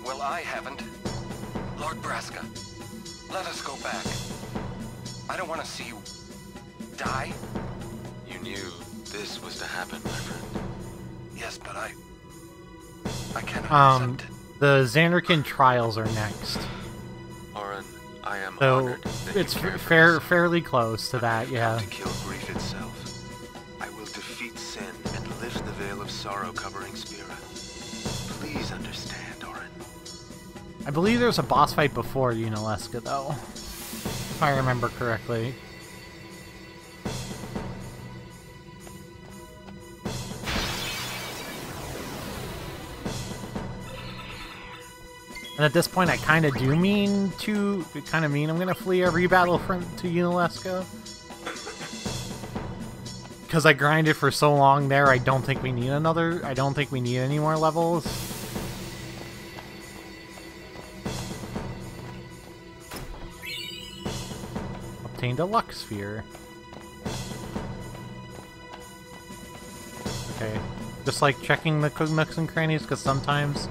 Well, I haven't. Lord Braska, let us go back. I don't want to see you die. You knew this was to happen, my friend. Yes, but I... I cannot Um, accept it. the Zanarkand trials are next. Auron, I am So honored it's care f- for fair, fairly close to that, yeah. To kill grief itself. I will defeat sin and lift the veil of sorrow covering Spira. Please understand, Auron. I believe there's a boss fight before Yunalesca, though. If I remember correctly. And at this point, I kind of do mean to, kind of mean I'm gonna flee every battle from to Yunalesca. Because I grinded for so long there, I don't think we need another. I don't think we need any more levels. Obtained a luck sphere. Okay. Just like checking the nooks and crannies, because sometimes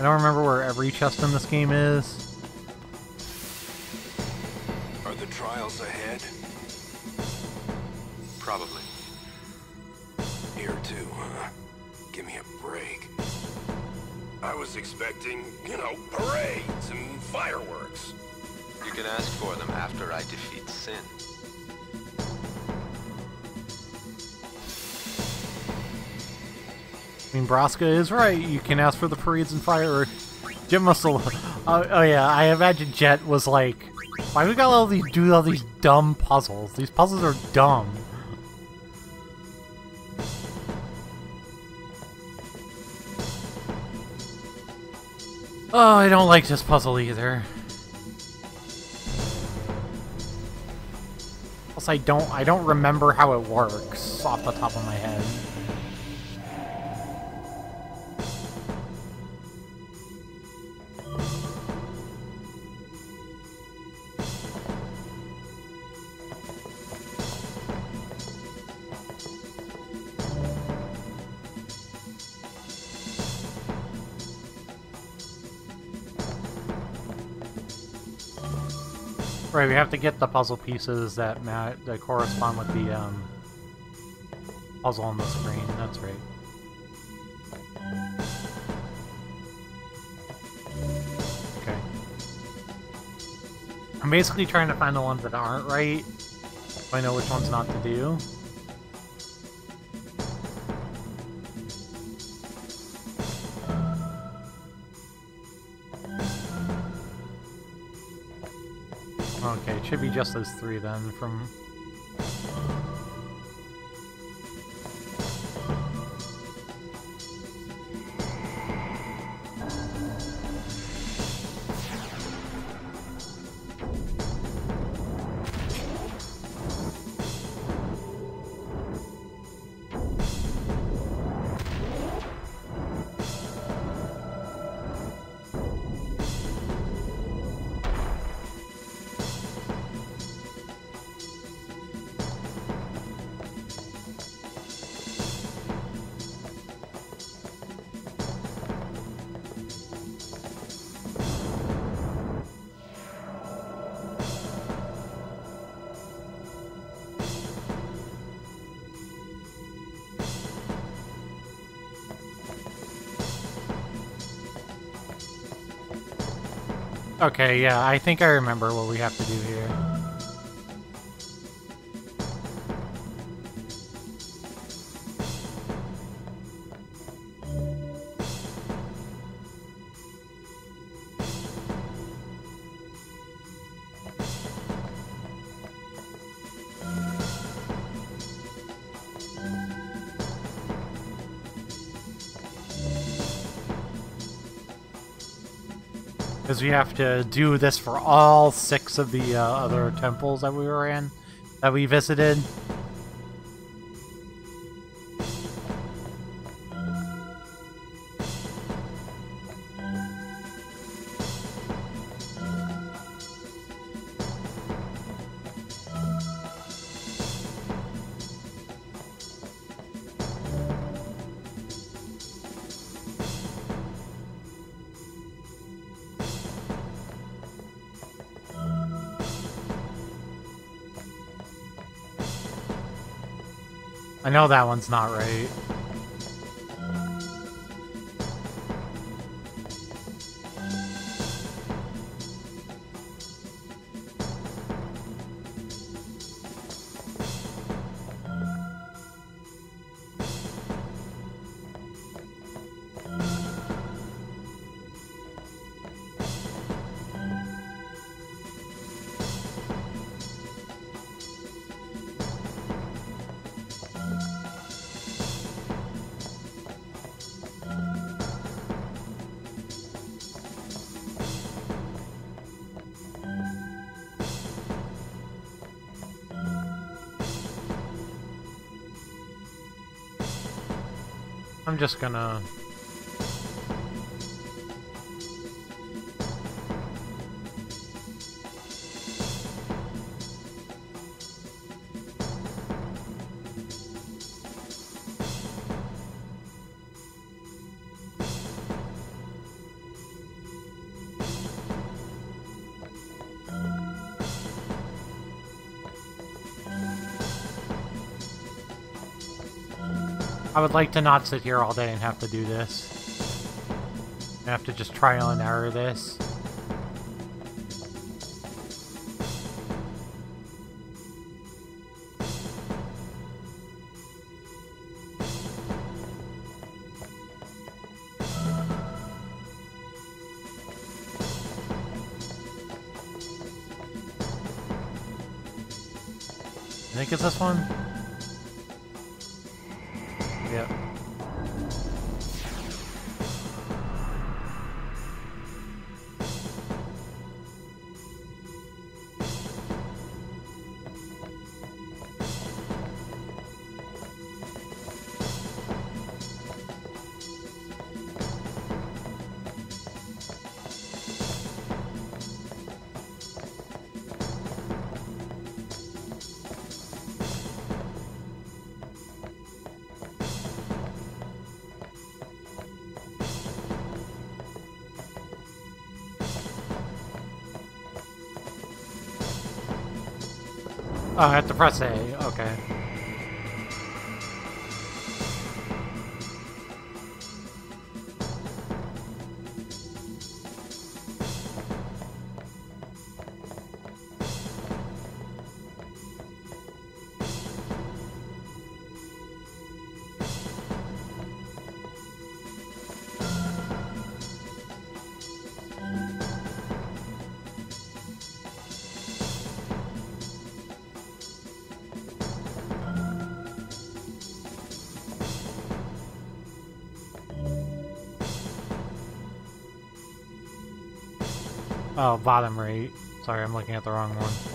I don't remember where every chest in this game is. Are the trials ahead? Probably. Here too, huh? Give me a break. I was expecting, you know, parades and fireworks. You can ask for them after I defeat sin. I mean, Braska is right. You can ask for the parades and fireworks. Jecht must have. Oh, oh yeah, I imagine Jecht was like, "Why we got all these do all these dumb puzzles? These puzzles are dumb." Oh, I don't like this puzzle either. Plus, I don't I don't remember how it works off the top of my head. Right, we have to get the puzzle pieces that ma that correspond with the um, puzzle on the screen. That's right. Okay. I'm basically trying to find the ones that aren't right. I know which ones not to do. Should be just those three then from... Okay, yeah, I think I remember what we have to do here. Because we have to do this for all six of the uh, other temples that we were in, that we visited. I know that one's not right. Just gonna... I would like to not sit here all day and have to do this. I have to just trial and error this. Press A. Okay. Oh, bottom right. Sorry, I'm looking at the wrong one.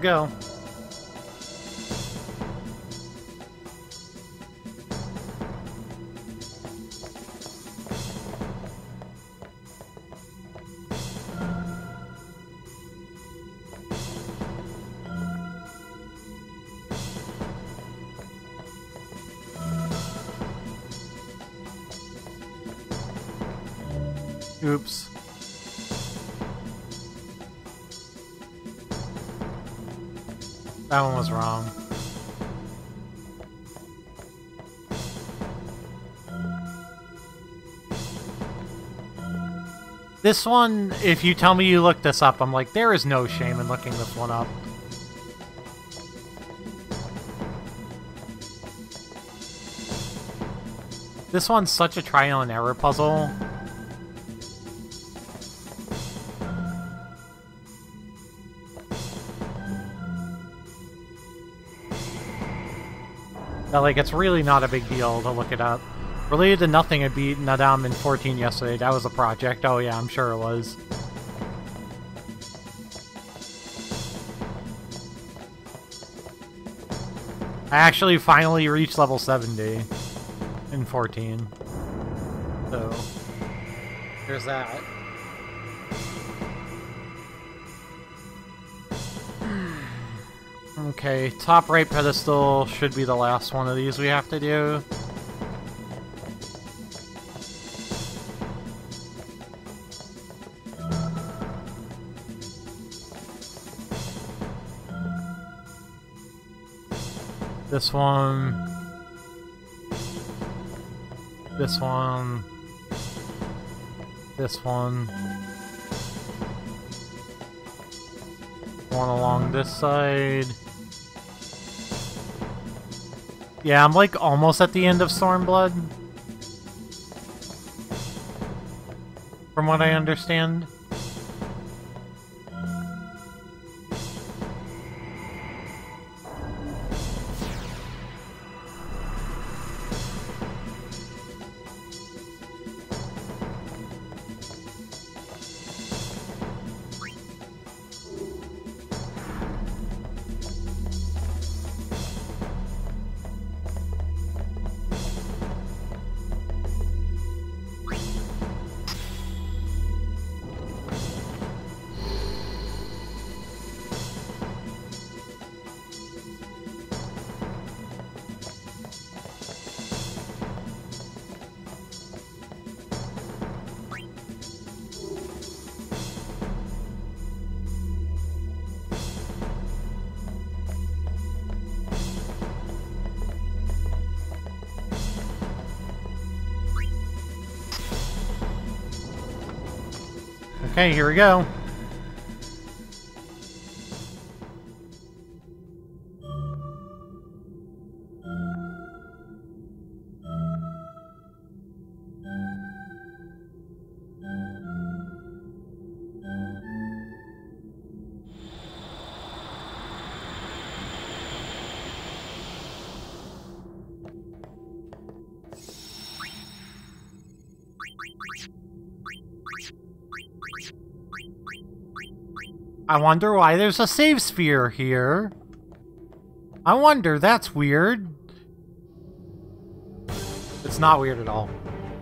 Go. This one, if you tell me you looked this up, I'm like, there is no shame in looking this one up. This one's such a trial and error puzzle. But, like, it's really not a big deal to look it up. Related to nothing, I beat Naadam in 14 yesterday. That was a project. Oh yeah, I'm sure it was. I actually finally reached level 70 in 14. So, there's that. Okay, top right pedestal should be the last one of these we have to do. This one. This one. This one. One along this side. Yeah, I'm like almost at the end of Stormblood. From what I understand. Okay, here we go. I wonder why there's a save sphere here. I wonder, that's weird. It's not weird at all.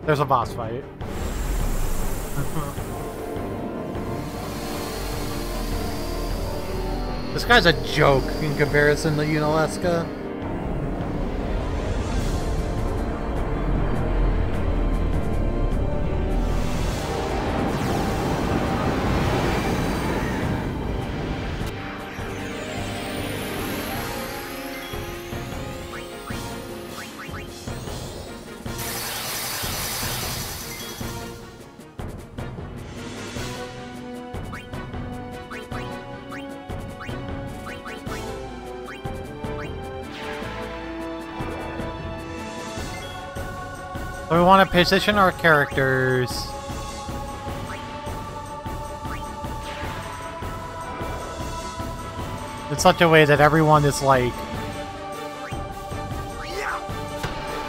There's a boss fight. this guy's a joke in comparison to Yunalesca. Position our characters in such a way that everyone is like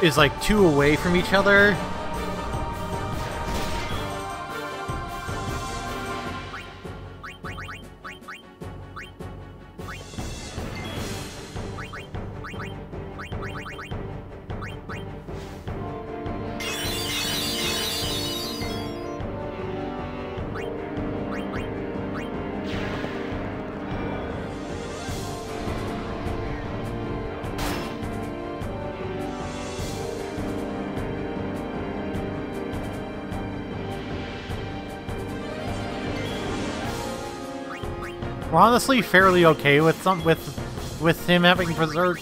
is like two away from each other. Honestly fairly okay with some with with him having berserk.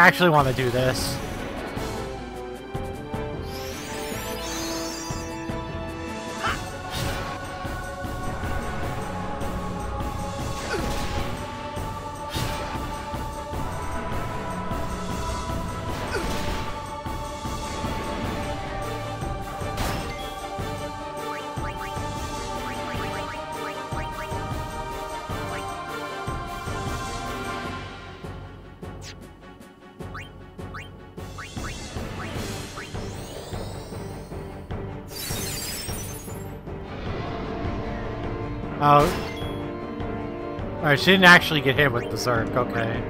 I actually want to do this. Alright, she didn't actually get hit with Berserk, okay.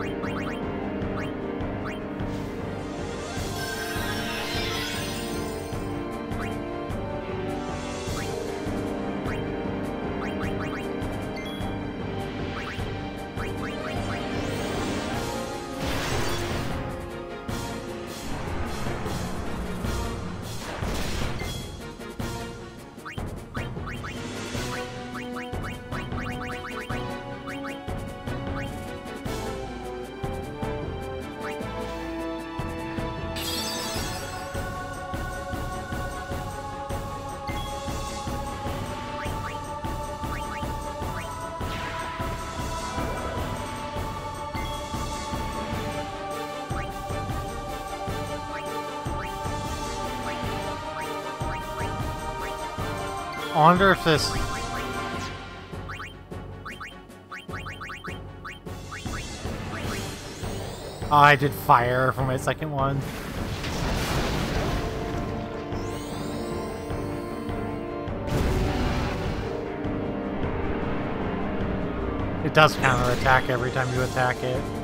I wonder if this... Oh, I did fire for my second one. It does counterattack every time you attack it.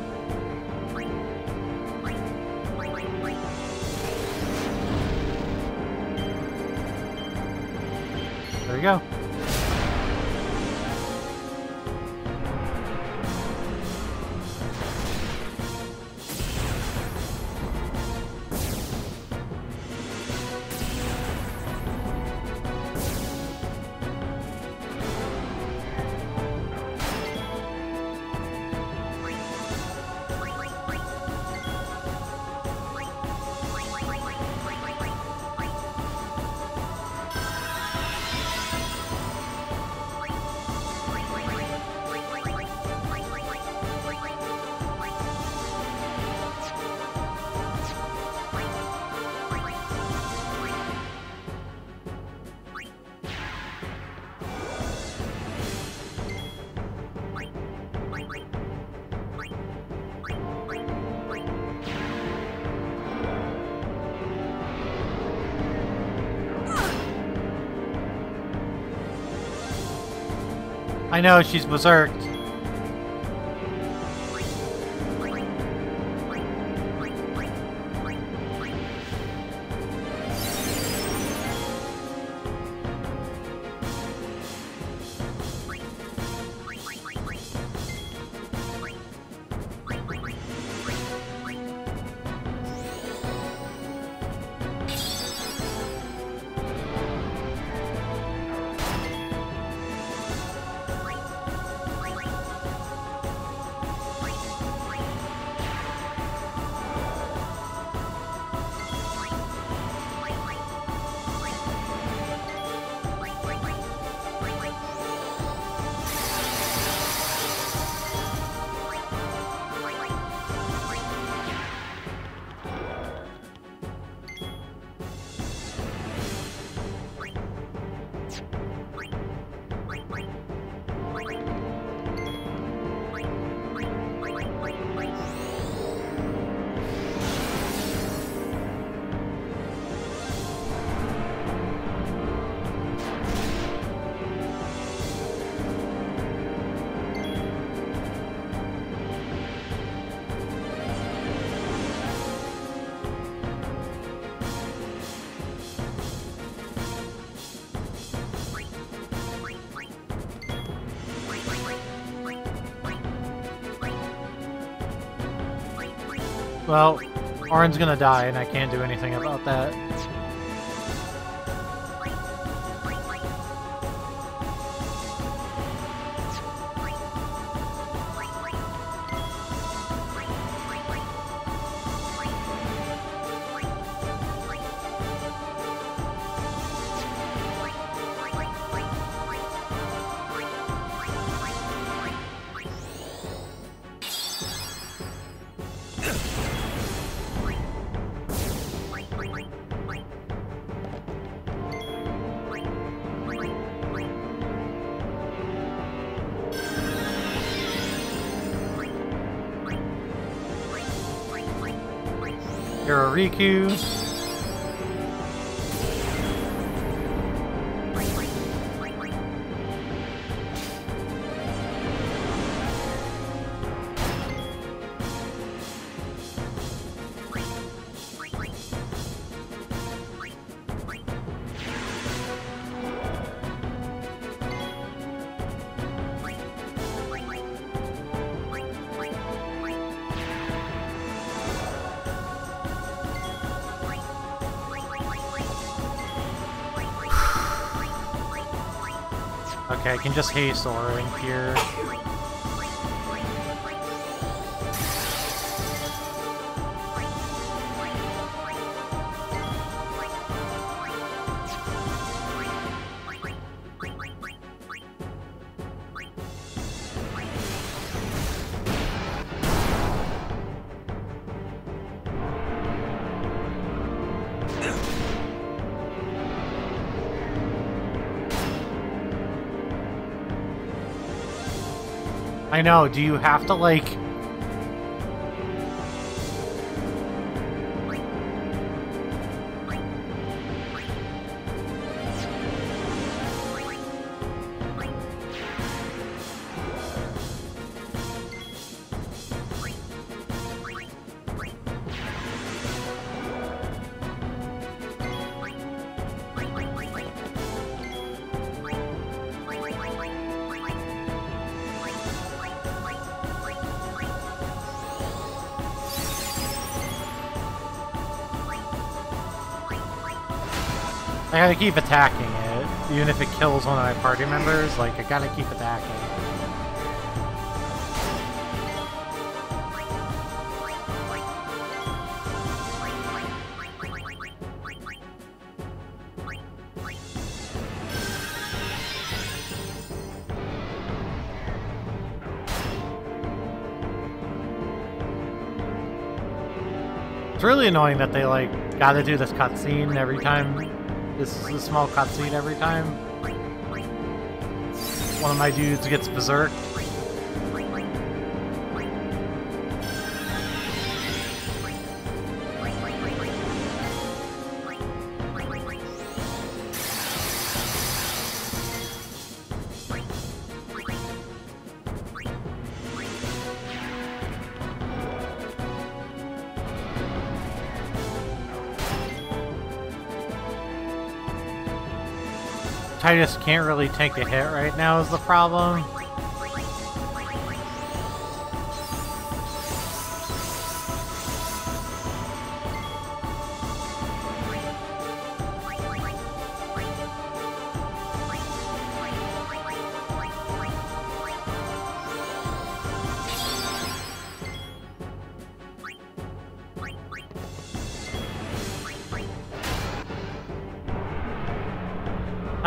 I know, she's berserked. Well, Auron's gonna die, and I can't do anything about that. Rikku. I can just haste Auron here. I know, do you have to, like... gotta keep attacking it, even if it kills one of my party members, like, I gotta keep attacking. It's really annoying that they, like, gotta do this cutscene every time. This is a small cutscene every time. One of my dudes gets berserk. Tidus can't really take a hit right now is the problem.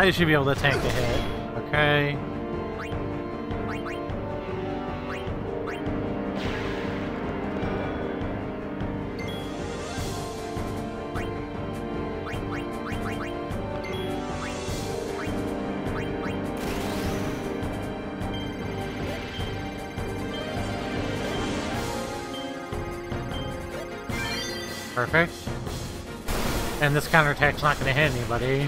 I should be able to tank a hit. Okay. Perfect. And this counterattack's not going to hit anybody.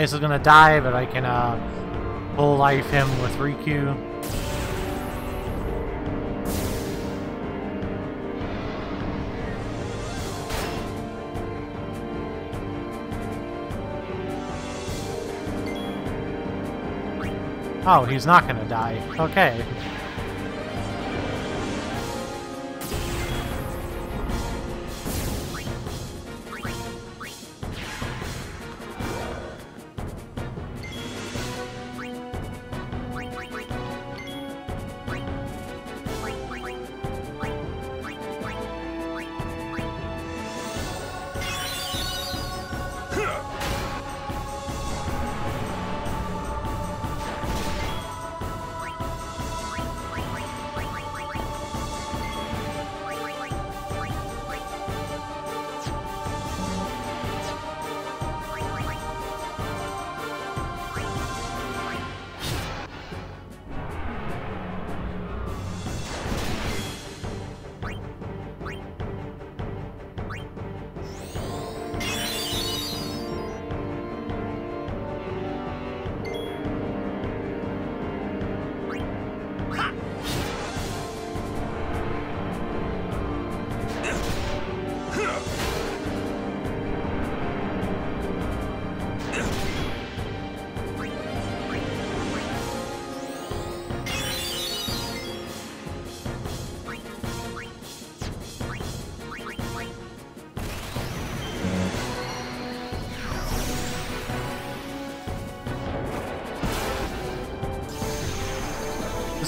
Linus is gonna die, but I can uh, full life him with Rikku. Oh, he's not gonna die. Okay.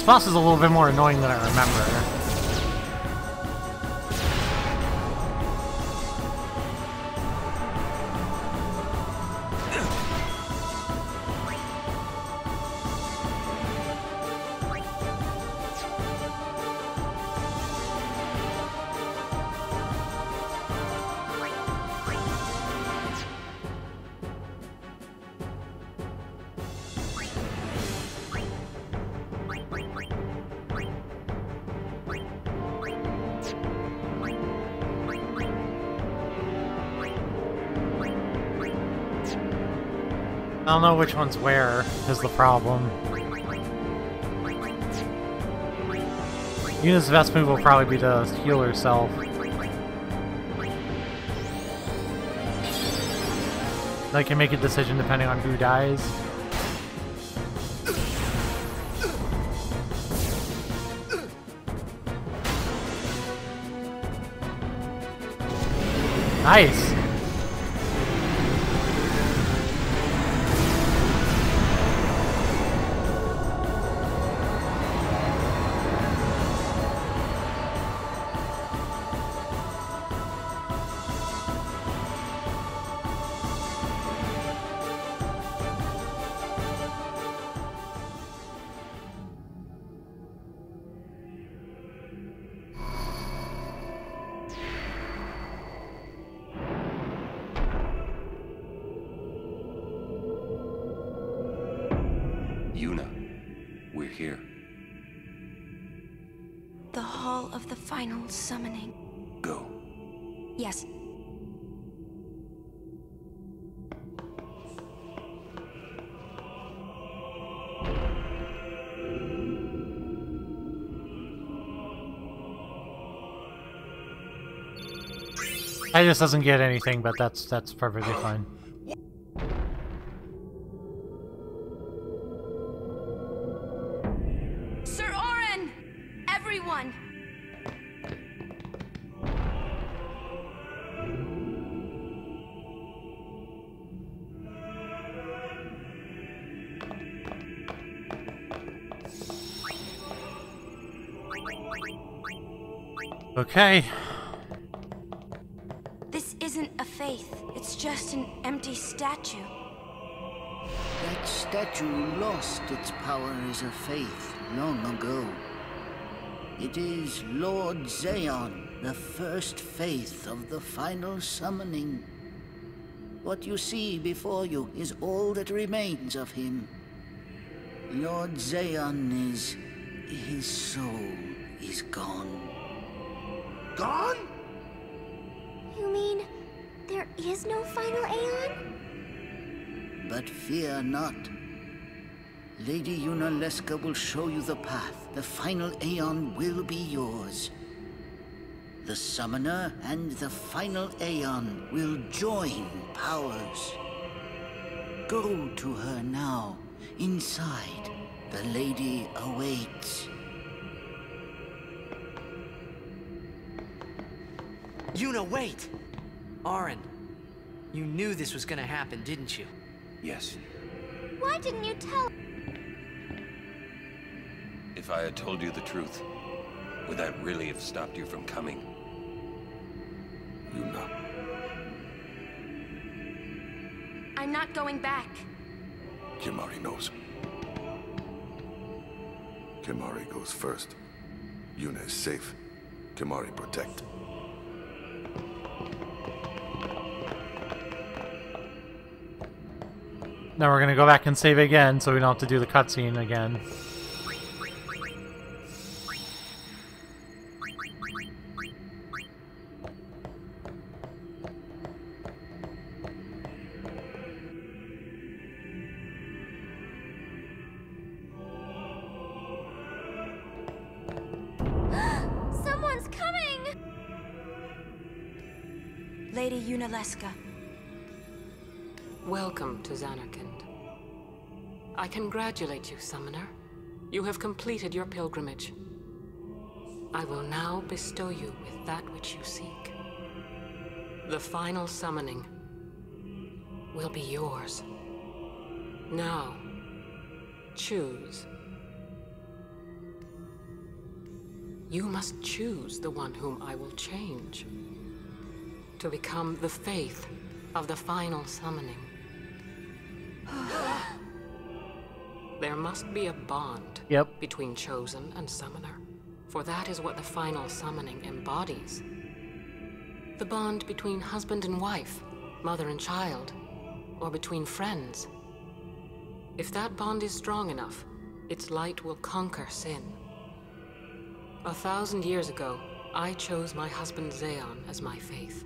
This boss is a little bit more annoying than I remember. Don't know which one's where, is the problem. Yuna's best move will probably be to heal herself. I can make a decision depending on who dies. Nice! Tidus doesn't get anything, but that's that's perfectly fine. Sir Auron! Everyone! Okay. Lost its power as a fayth long ago. It is Lord Zaon, the first fayth of the final summoning. What you see before you is all that remains of him. Lord Zaon is... his soul is gone. Gone? You mean there is no final Aeon? But fear not. Lady Yunalesca will show you the path. The final Aeon will be yours. The Summoner and the final Aeon will join powers. Go to her now, inside The lady awaits. Yuna, wait! Auron, you knew this was gonna happen, didn't you? Yes. Why didn't you tell? If I had told you the truth, would that really have stopped you from coming? Yuna. I'm not going back. Kimahri knows. Kimahri goes first. Yuna is safe. Kimahri protect. Now we're gonna go back and save again, so we don't have to do the cutscene again. Congratulate you, Summoner. You have completed your pilgrimage. I will now bestow you with that which you seek. The final summoning will be yours. Now, choose. You must choose the one whom I will change to become the fayth of the final summoning. Must be a bond Yep. between chosen and summoner, for that is what the final summoning embodies. The bond between husband and wife, mother and child, or between friends. If that bond is strong enough, its light will conquer sin. A thousand years ago, I chose my husband Zaon as my fayth.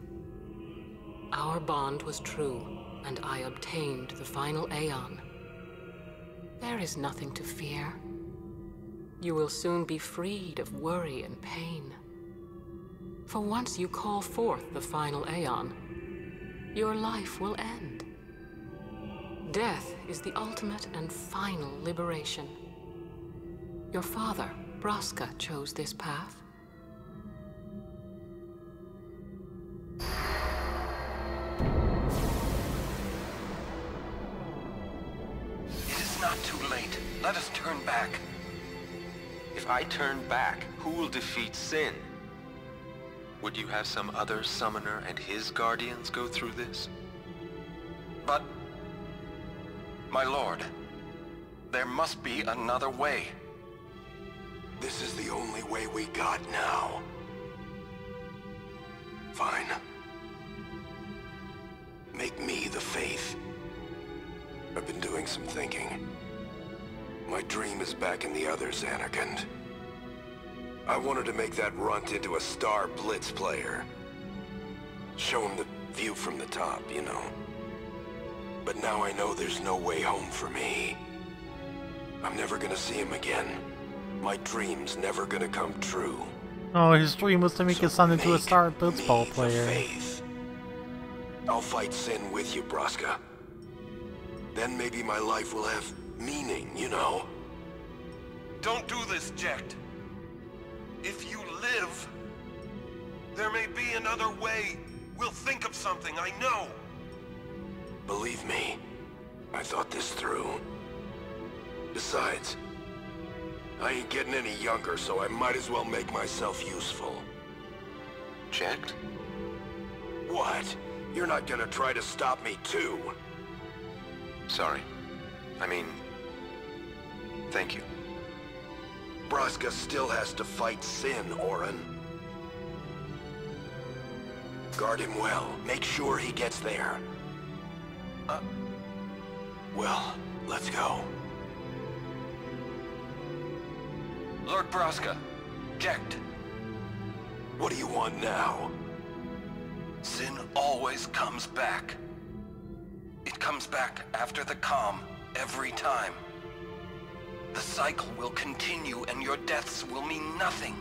Our bond was true, and I obtained the final Aeon. There is nothing to fear. You will soon be freed of worry and pain. For once you call forth the final Aeon, your life will end. Death is the ultimate and final liberation. Your father, Braska, chose this path. Let us turn back. If I turn back, who will defeat Sin? Would you have some other summoner and his guardians go through this? But... My lord, there must be another way. This is the only way we got now. Fine. Make me the fayth. I've been doing some thinking. My dream is back in the others, Zanarkand. I wanted to make that runt into a star blitz player. Show him the view from the top, you know. But now I know there's no way home for me. I'm never gonna see him again. My dream's never gonna come true. Oh, his dream was to make his son into a star blitzball me the player. fayth. I'll fight sin with you, Braska. Then maybe my life will have meaning, you know? Don't do this, Jecht. If you live, there may be another way. We'll think of something, I know. Believe me, I thought this through. Besides, I ain't getting any younger, so I might as well make myself useful. Jecht? What? You're not gonna try to stop me too? Sorry. I mean... Thank you. Braska still has to fight Sin, Auron. Guard him well. Make sure he gets there. Uh... Well, let's go. Lord Braska, Jecht. What do you want now? Sin always comes back. It comes back after the calm, every time. The cycle will continue and your deaths will mean nothing.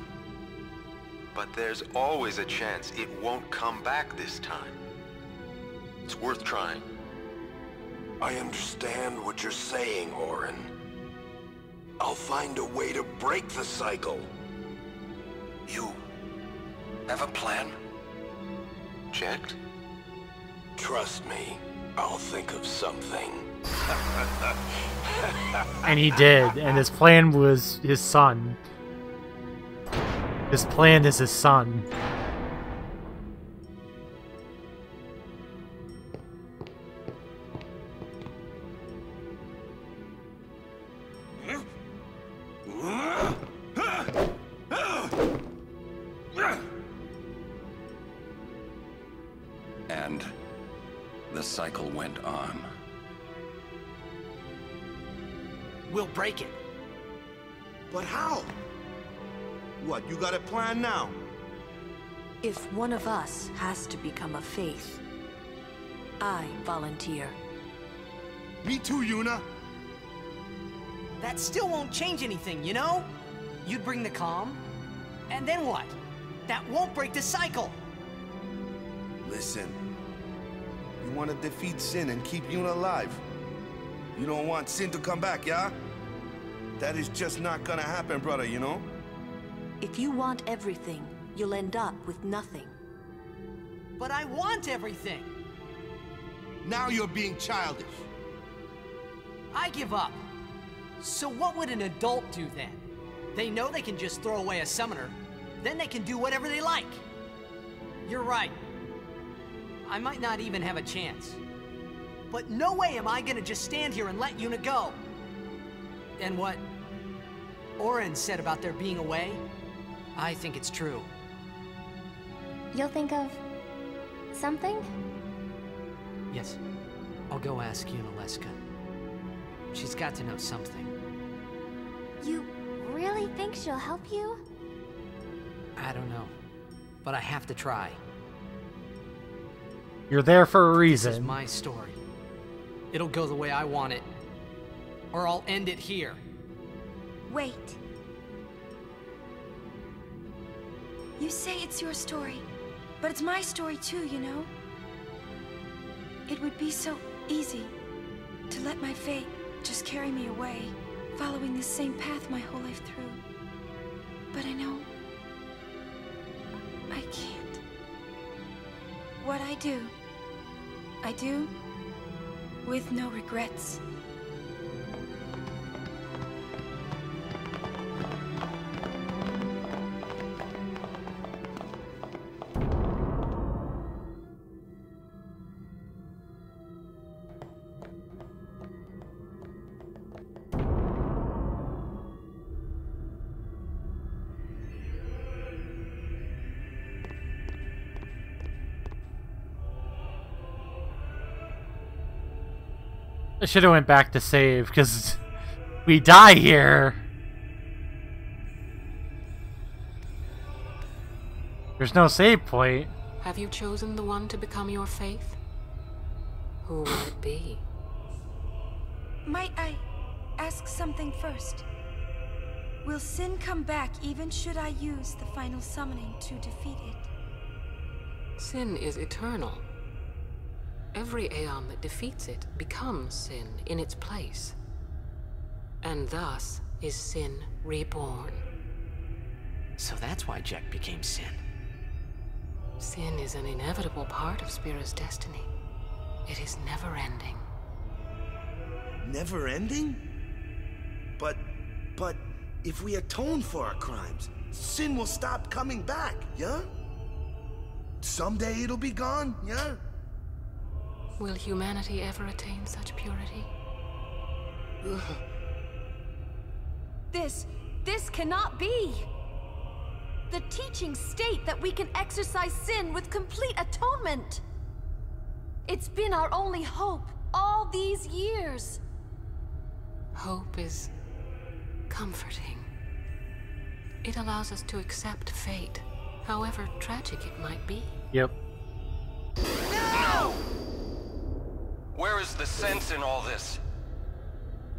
But there's always a chance it won't come back this time. It's worth trying. I understand what you're saying, Auron. I'll find a way to break the cycle. You have a plan? Jecht? Trust me, I'll think of something. And he did, and his plan was his son. His plan is his son. And the cycle went on. We'll break it. But how? What, you got a plan now? If one of us has to become a fayth, I volunteer. Me too, Yuna. That still won't change anything, you know? You'd bring the calm, and then what? That won't break the cycle. Listen. You want to defeat Sin and keep Yuna alive. You don't want Sin to come back, yeah? That is just not gonna happen, brother, you know? If you want everything, you'll end up with nothing. But I want everything. Now you're being childish. I give up. So what would an adult do then? They know they can just throw away a summoner, then they can do whatever they like. You're right. I might not even have a chance. But no way am I gonna just stand here and let Yuna go. And what Auron said about there being a way, I think it's true. You'll think of something? Yes. I'll go ask Yunalesca. She's got to know something. You really think she'll help you? I don't know. But I have to try. You're there for a reason. This is reason. my story. It'll go the way I want it. Or I'll end it here. Wait. You say it's your story, but it's my story too, you know? It would be so easy to let my fate just carry me away, following the same path my whole life through. But I know I can't. What I do, I do with no regrets. I should have went back to save because we die here. There's no save point. Have you chosen the one to become your fayth? Who will it be? Might I ask something first? Will Sin come back even should I use the final summoning to defeat it? Sin is eternal. Every Aeon that defeats it becomes Sin in its place. And thus is Sin reborn. So that's why Jecht became Sin. Sin is an inevitable part of Spira's destiny. It is never ending. Never ending? But, but, if we atone for our crimes, sin will stop coming back, yeah? Someday it'll be gone, yeah? Will humanity ever attain such purity? This, this cannot be! The teachings state that we can exercise sin with complete atonement! It's been our only hope all these years! Hope is comforting. It allows us to accept fate, however tragic it might be. Yep. No! Where is the sense in all this?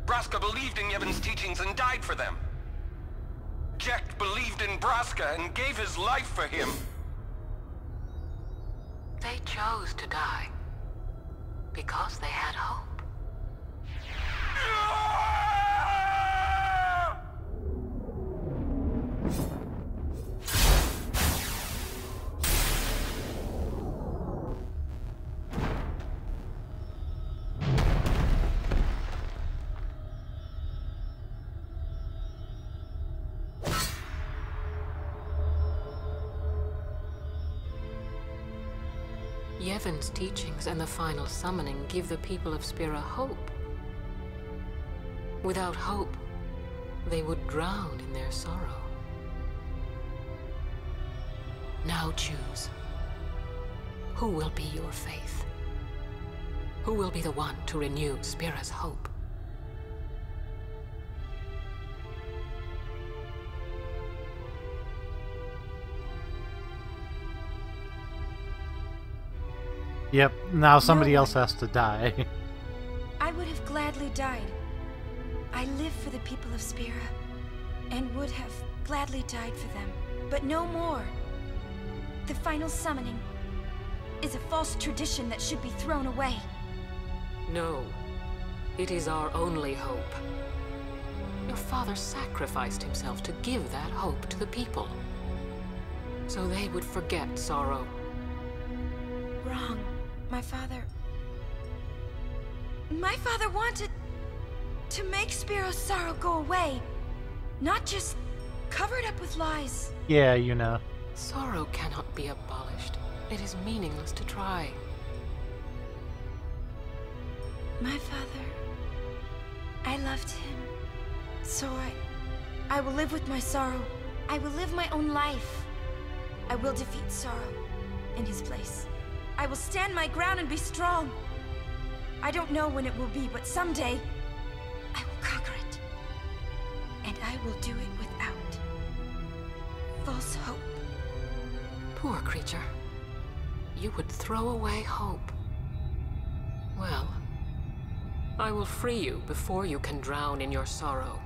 Braska believed in Yevon's teachings and died for them. Jecht believed in Braska and gave his life for him. They chose to die because they had hope. Yevon's teachings and the final summoning give the people of Spira hope. Without hope, they would drown in their sorrow. Now choose. Who will be your fayth? Who will be the one to renew Spira's hope? Yep, now somebody else has to die. I would have gladly died. I live for the people of Spira, and would have gladly died for them, but no more. The final summoning is a false tradition that should be thrown away. No. It is our only hope. Your father sacrificed himself to give that hope to the people. So they would forget sorrow. Wrong. My father... My father wanted to make Spira's sorrow go away. Not just cover it up with lies. yeah, you know. Sorrow cannot be abolished. It is meaningless to try. My father... I loved him. So I... I will live with my sorrow. I will live my own life. I will defeat sorrow in his place. I will stand my ground and be strong. I don't know when it will be, but someday I will conquer it. And I will do it without false hope. Poor creature. You would throw away hope. Well, I will free you before you can drown in your sorrow.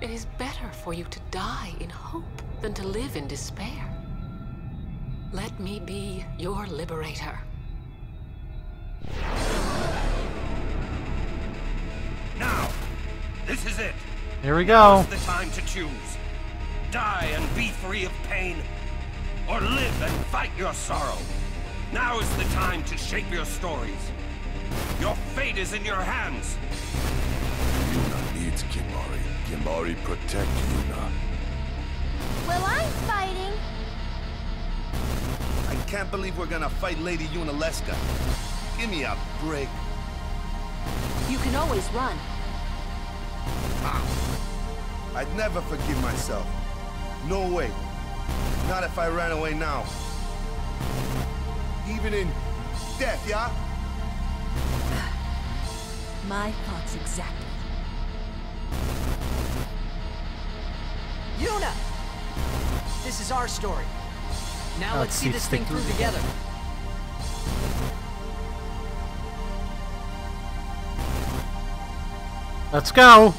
It is better for you to die in hope than to live in despair. Let me be your liberator. Now, this is it. Here we go. Now's the time to choose. Die and be free of pain, or live and fight your sorrow. Now is the time to shape your stories. Your fate is in your hands. Yuna needs Kimahri. Kimahri protect Yuna. Well, I'm fighting. I can't believe we're gonna fight Lady Yunalesca. Give me a break. You can always run. I'd never forgive myself. No way. Not if I ran away now. Even in death, yeah? My thoughts exactly. Yuna! This is our story. Now let's see this thing through together. Let's go!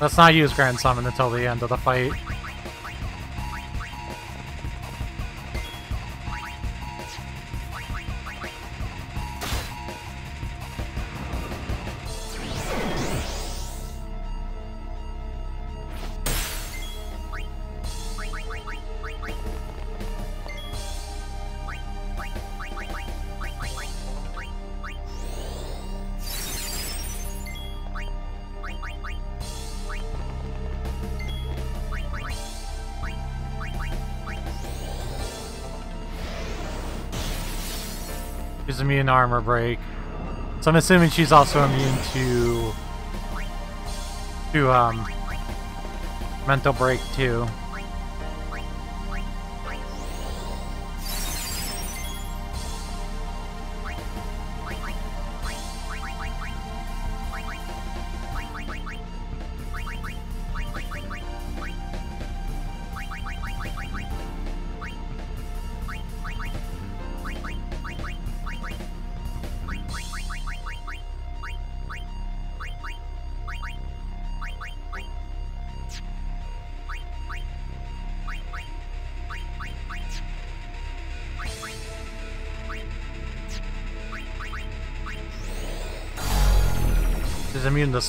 Let's not use Grand Summon until the end of the fight. Immune to armor break. So I'm assuming she's also immune to to um mental break too.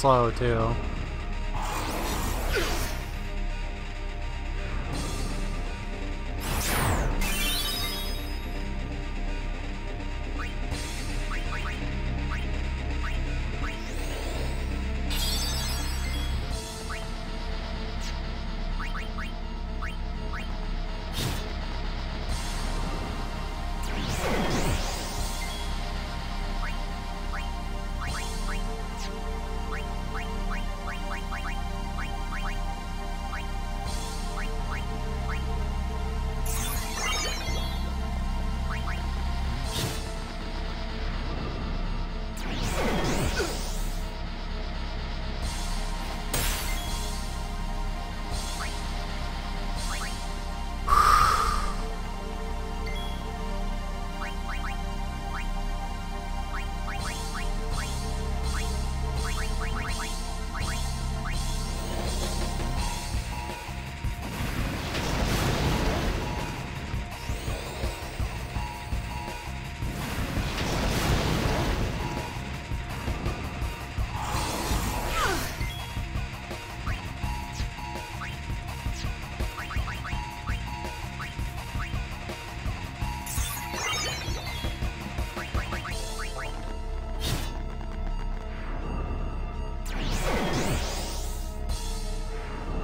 Slow too.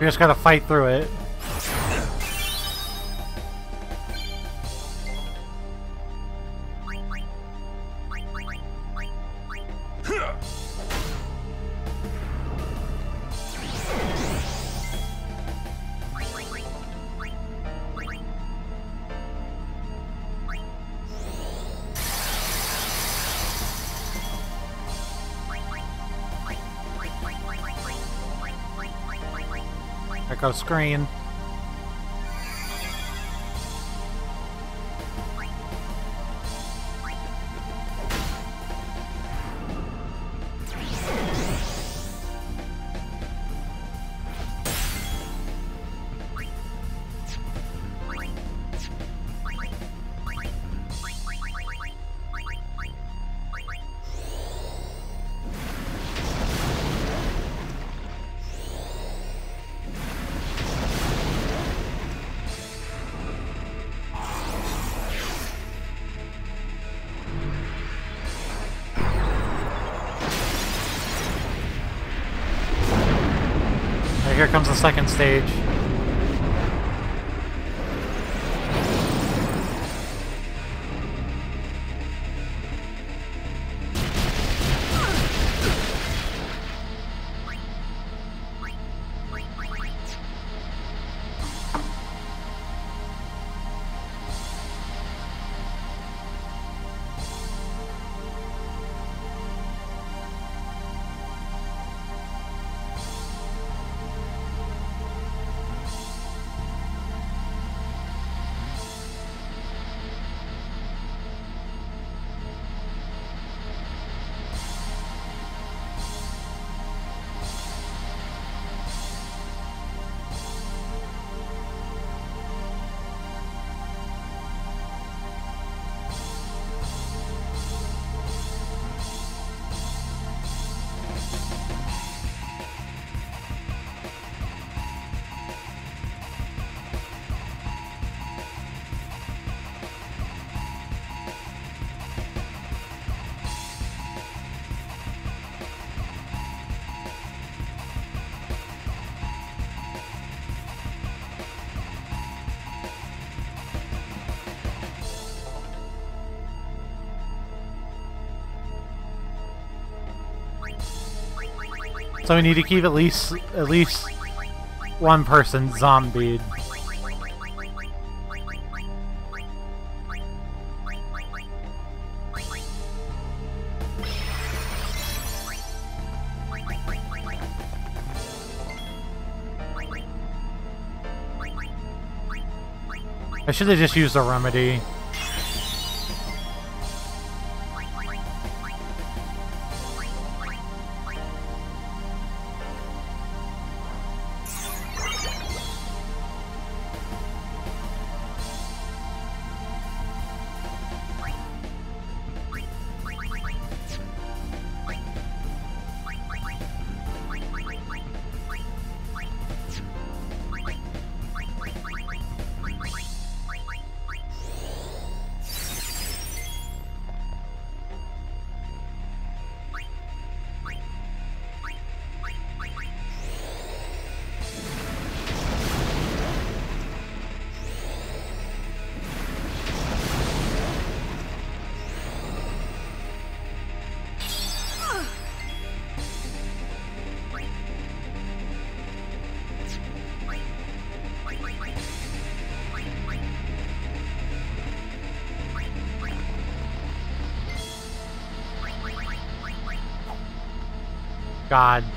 Just gotta fight through it. Screen. Second stage. So we need to keep at least at least one person zombied. I should have just used a remedy. God.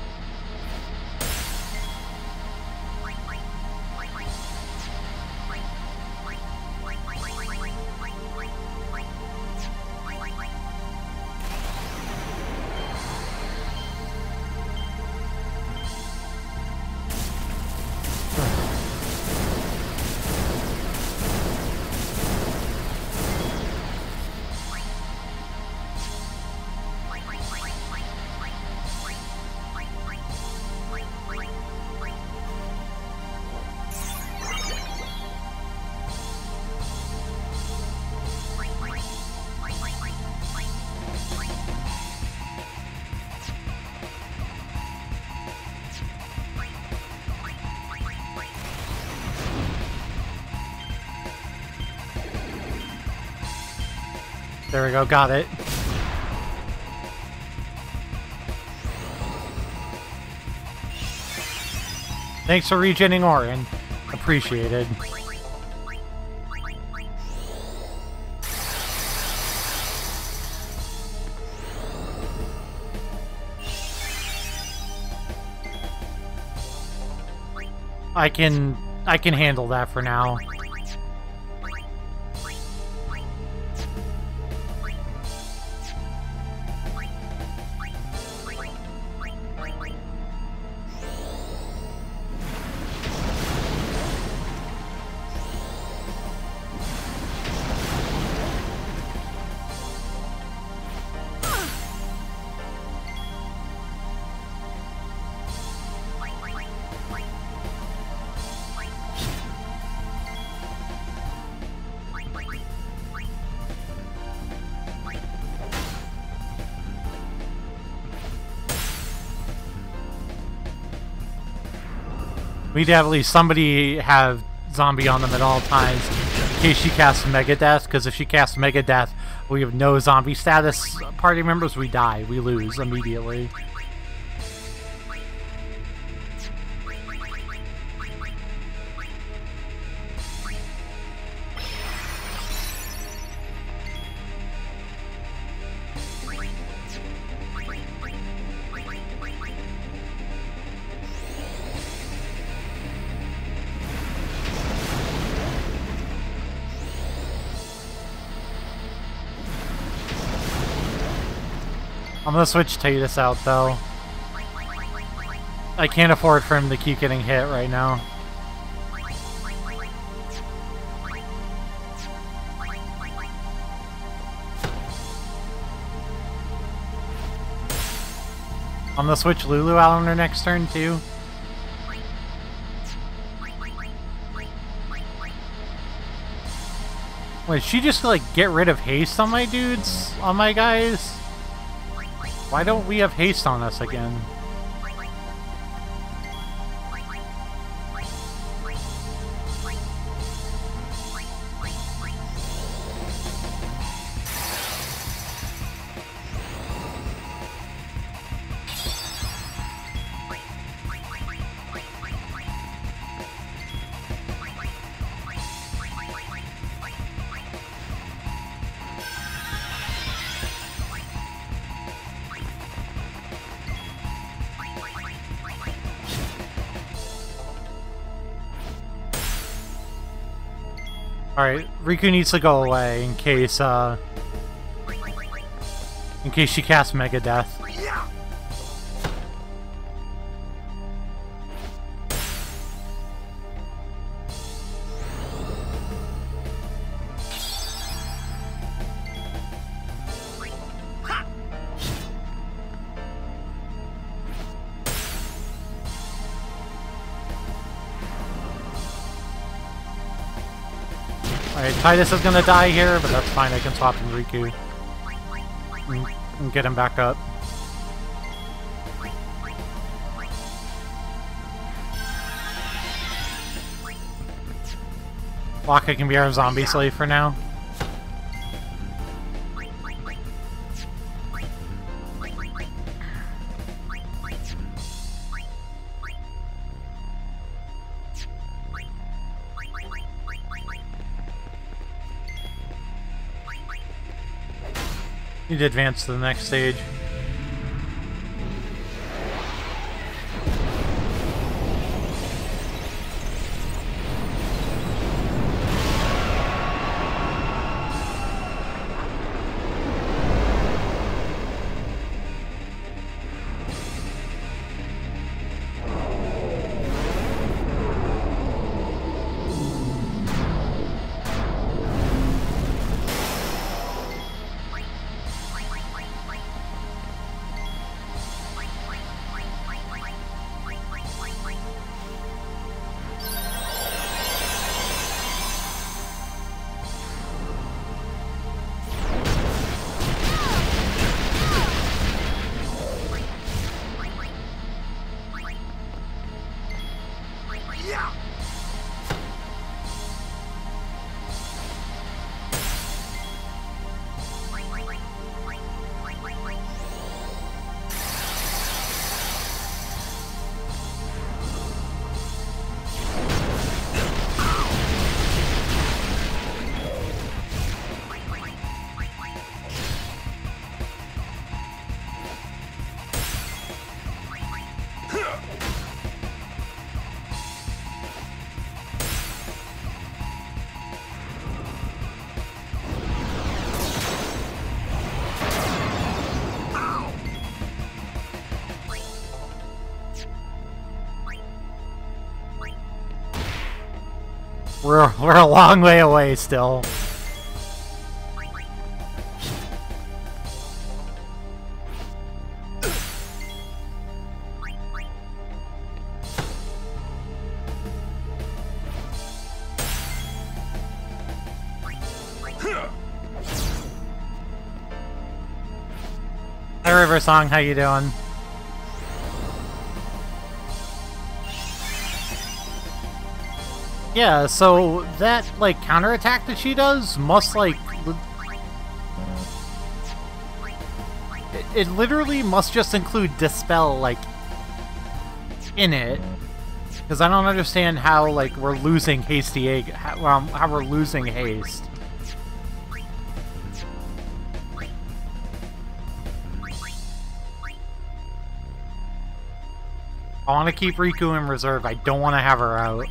We go, got it. Thanks for regenning Auron. Appreciated. I can I can handle that for now. We need to have at least somebody have zombie on them at all times in case she casts Megadeth, because if she casts Megadeth, we have no zombie status party members, we die. We lose immediately. I'm gonna switch Tidus out though. I can't afford for him to keep getting hit right now. I'm gonna switch Lulu out on her next turn too. Wait, she just like get rid of haste on my dudes? On my guys? Why don't we have haste on us again? Rikku needs to go away in case, uh... In case she casts Megadeth. Alright, Tidus is gonna die here, but that's fine, I can swap in Rikku. And, get him back up. Wakka can be our zombie slave for now. To advance to the next stage. We're, a long way away still. Hi River Song, how you doing? Yeah, so that, like, counterattack that she does must, like... li- It, it literally must just include Dispel, like, in it. Because I don't understand how, like, we're losing Hastega, how, um, how we're losing Haste. I want to keep Rikku in reserve. I don't want to have her out.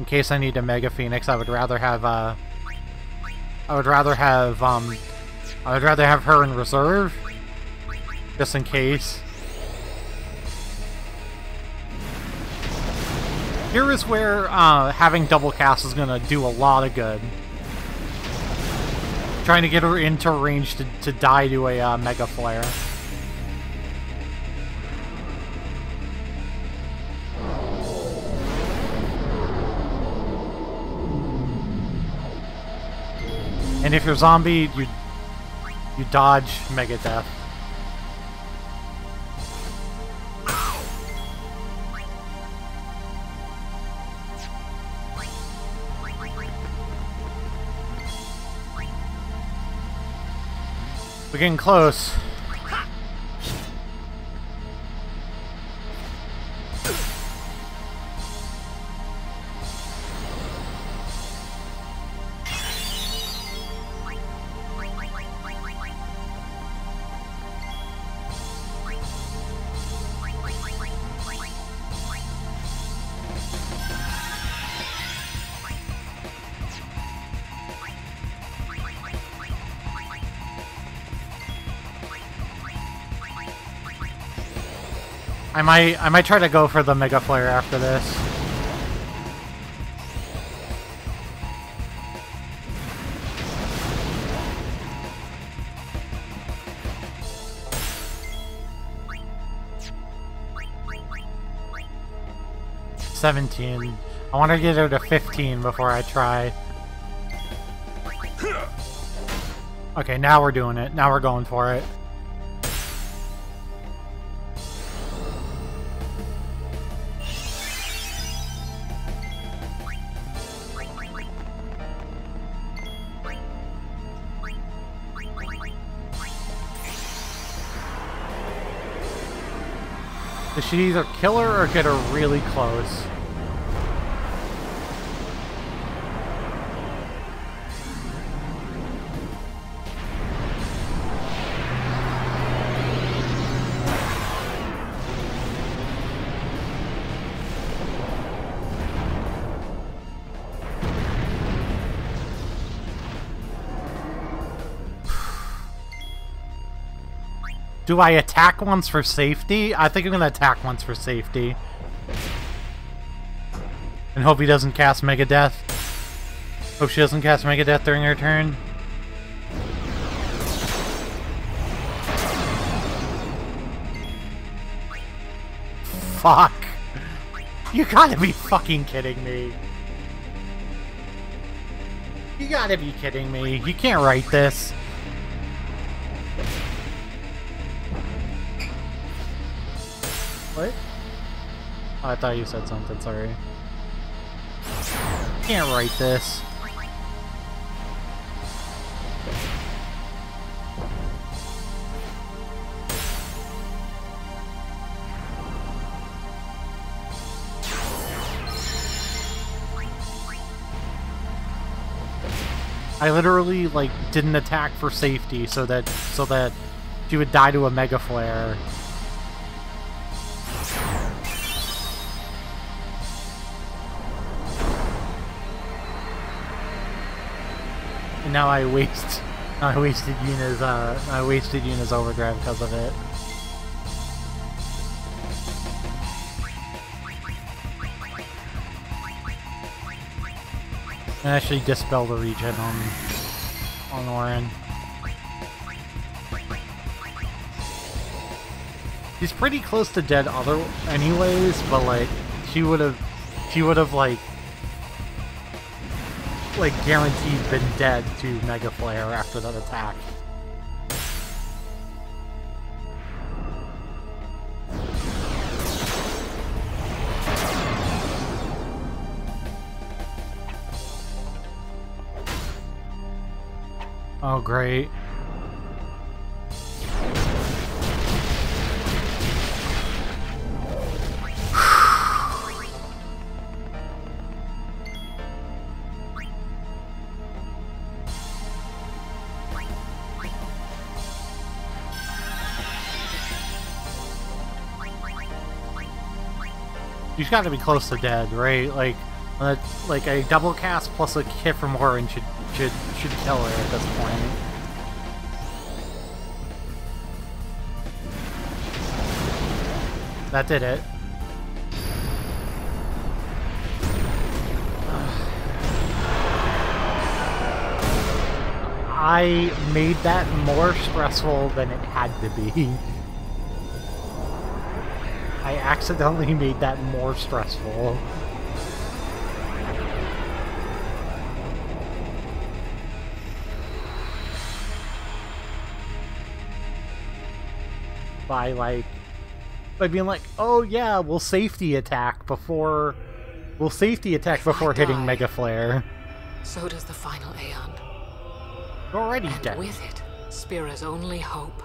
In case I need a Mega Phoenix, I would rather have, uh... I would rather have, um... I would rather have her in reserve. Just in case. Here is where, uh, having double cast is gonna do a lot of good. Trying to get her into range to, to die to a, uh, Mega Flare. And if you're zombie, you you dodge Mega Death. We're getting close. I might I might try to go for the Mega Flare after this. Seventeen. I want to get her to fifteen before I try. Okay, now we're doing it. Now we're going for it. It should either kill her or get her really close. Do I attack once for safety? I think I'm gonna attack once for safety. And hope he doesn't cast Mega Death. Hope she doesn't cast Mega Death during her turn. Fuck. You gotta be fucking kidding me. You gotta be kidding me. You can't write this. What? Oh, I thought you said something, sorry. Can't write this. I literally like didn't attack for safety so that so that she would die to a mega flare. Now I waste I wasted Yuna's uh I wasted Yuna's overdrive because of it. And actually dispel the regen on on Auron. She's pretty close to dead other anyways, but like she would have she would have like like guaranteed been dead to Mega Flare after that attack. Oh, great. She's got to be close to dead, right? Like, uh, like a double cast plus a hit from Auron should should should kill her at this point. That did it. I made that more stressful than it had to be. I accidentally made that more stressful. By like, by being like, oh yeah, we'll safety attack before, we'll safety attack before hitting Mega Flare. So does the final Aeon. Already and dead. with it, Spira's only hope.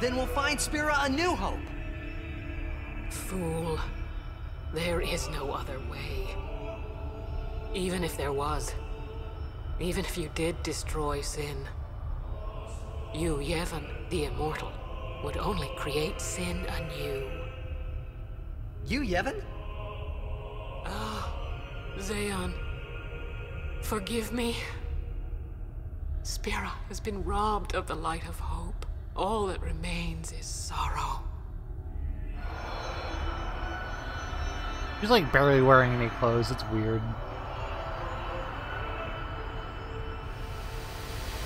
Then we'll find Spira a new hope. Fool. There is no other way. Even if there was, even if you did destroy Sin, you, Yevon, the Immortal, would only create Sin anew. You, Yevon? Ah, Zaon. Forgive me. Spira has been robbed of the light of hope. All that remains is sorrow. She's like barely wearing any clothes. It's weird.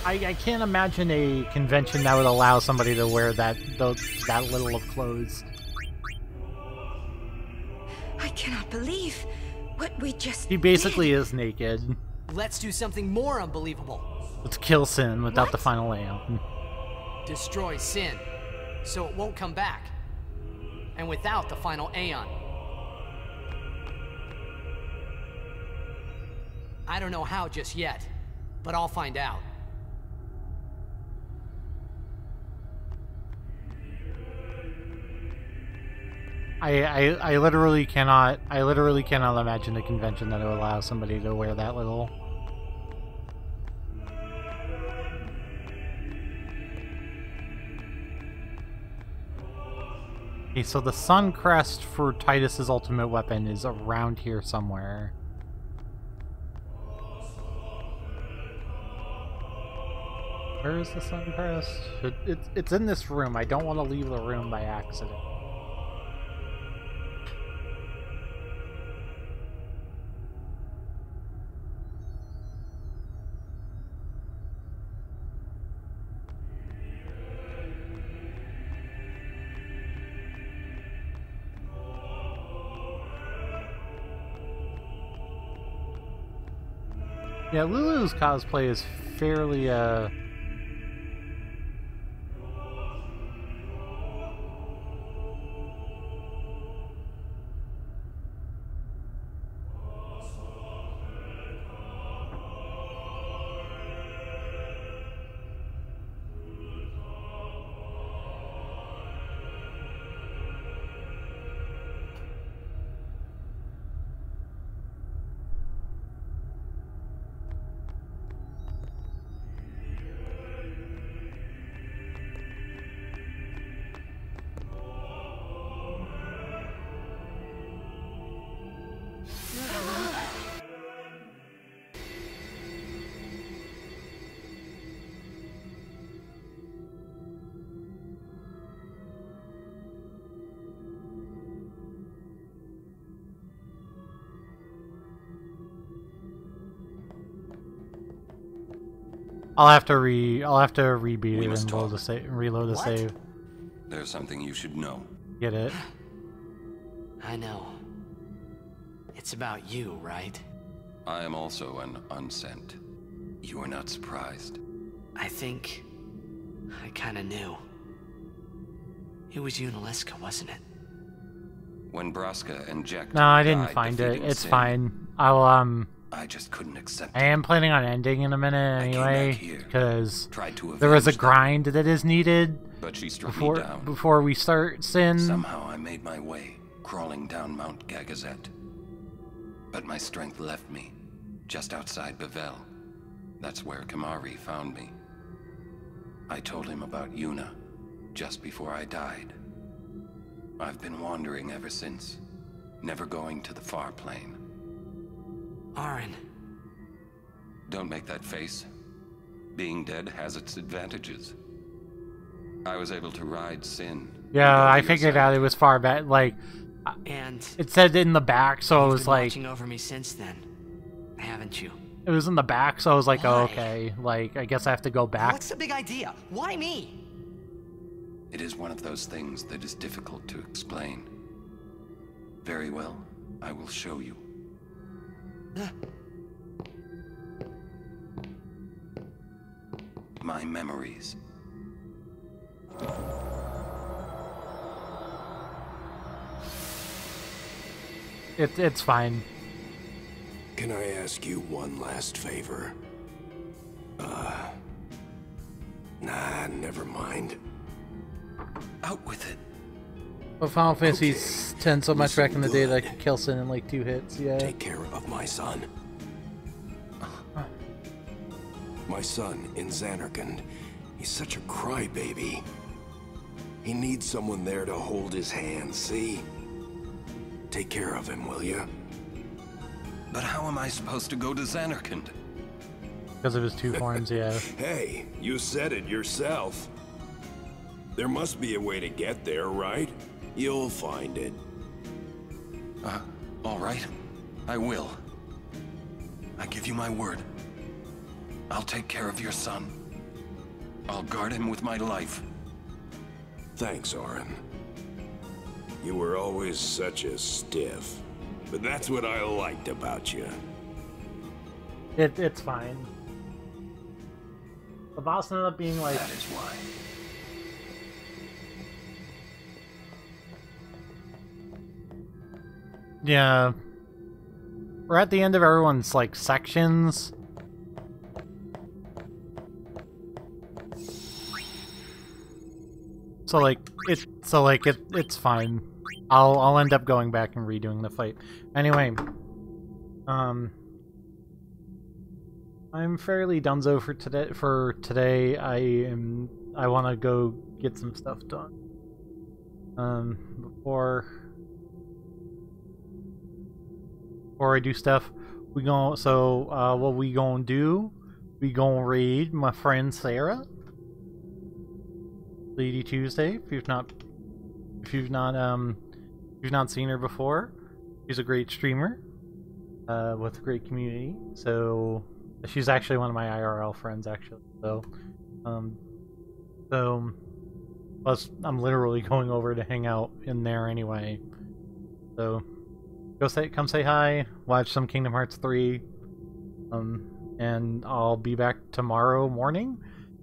I, I can't imagine a convention that would allow somebody to wear that the, that little of clothes. I cannot believe what we just He basically is naked. Let's do something more unbelievable. Let's kill Sin without the final Aeon. Destroy Sin, so it won't come back. And without the final Aeon. I don't know how just yet, but I'll find out. I, I I literally cannot I literally cannot imagine a convention that would allow somebody to wear that little. Okay, so the sun crest for Tidus's ultimate weapon is around here somewhere. Where is the sun crest? It, it's it's in this room. I don't want to leave the room by accident. Yeah, Lulu's cosplay is fairly, uh... I'll have to re I'll have to rebeat We it must and load the save reload the What? save. There's something you should know. Get it? I know. It's about you, right? I am also an unsent. You are not surprised. I think I kinda knew. It was Yunalesca, wasn't it? When Braska and Jecht No, I didn't died find it. It's Sin, fine. I'll um I just couldn't accept I am planning on ending in a minute anyway because there was a avenge them. grind that is needed But she struck before me down. before we start sin. Somehow I made my way, crawling down Mount Gagazet. But my strength left me, just outside Bevelle. That's where Kimahri found me. I told him about Yuna, just before I died. I've been wandering ever since, never going to the far plane. Auron. Don't make that face. Being dead has its advantages. I was able to ride Sin. Yeah, I figured out it was far back. Like, And it said in the back, so it you've was been like watching over me since then, haven't you? it was in the back, so I was like, oh, okay, like I guess I have to go back. What's the big idea? Why me? It is one of those things that is difficult to explain. Very well, I will show you. My memories. It, it's fine. Can I ask you one last favor? Uh. Nah, never mind. Out with it. But Final Fantasy X so much back in the day that I could kill Sin in like two hits. Yeah. Take care of my son. My son in Zanarkand. He's such a crybaby. He needs someone there to hold his hand, see? Take care of him, will you? But how am I supposed to go to Zanarkand? Because of his two horns, yeah. Hey, you said it yourself. There must be a way to get there, right? You'll find it. Uh, all right. I will. I give you my word. I'll take care of your son. I'll guard him with my life. Thanks, Auron. You were always such a stiff. But that's what I liked about you. It, it's fine. The boss ended up being like. That is why. Yeah. We're at the end of everyone's like sections. So like it so like it it's fine. I'll I'll end up going back and redoing the fight. Anyway, um I'm fairly donezo for today for today. I am I want to go get some stuff done. Um before before I do stuff, we gon' so uh, what we gonna do? We gonna read my friend Sarah, Lady Tuesday. If you've not, if you've not um, if you've not seen her before, she's a great streamer, uh, with a great community. So she's actually one of my IRL friends, actually. So, um, so plus I'm literally going over to hang out in there anyway. So go say come say hi watch some kingdom hearts 3 um and i'll be back tomorrow morning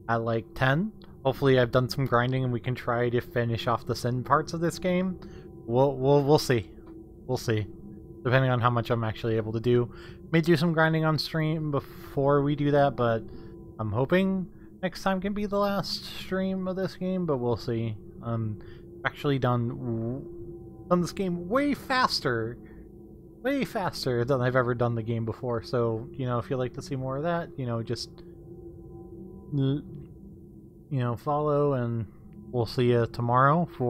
at like 10 hopefully i've done some grinding and we can try to finish off the sin parts of this game. We'll we'll, we'll see. We'll see. Depending on how much i'm actually able to do. May do some grinding on stream before we do that but i'm hoping next time can be the last stream of this game but we'll see. Um actually done done this game way faster way faster than I've ever done the game before. So, you know, if you'd like to see more of that, you know, just you know, follow and we'll see you tomorrow for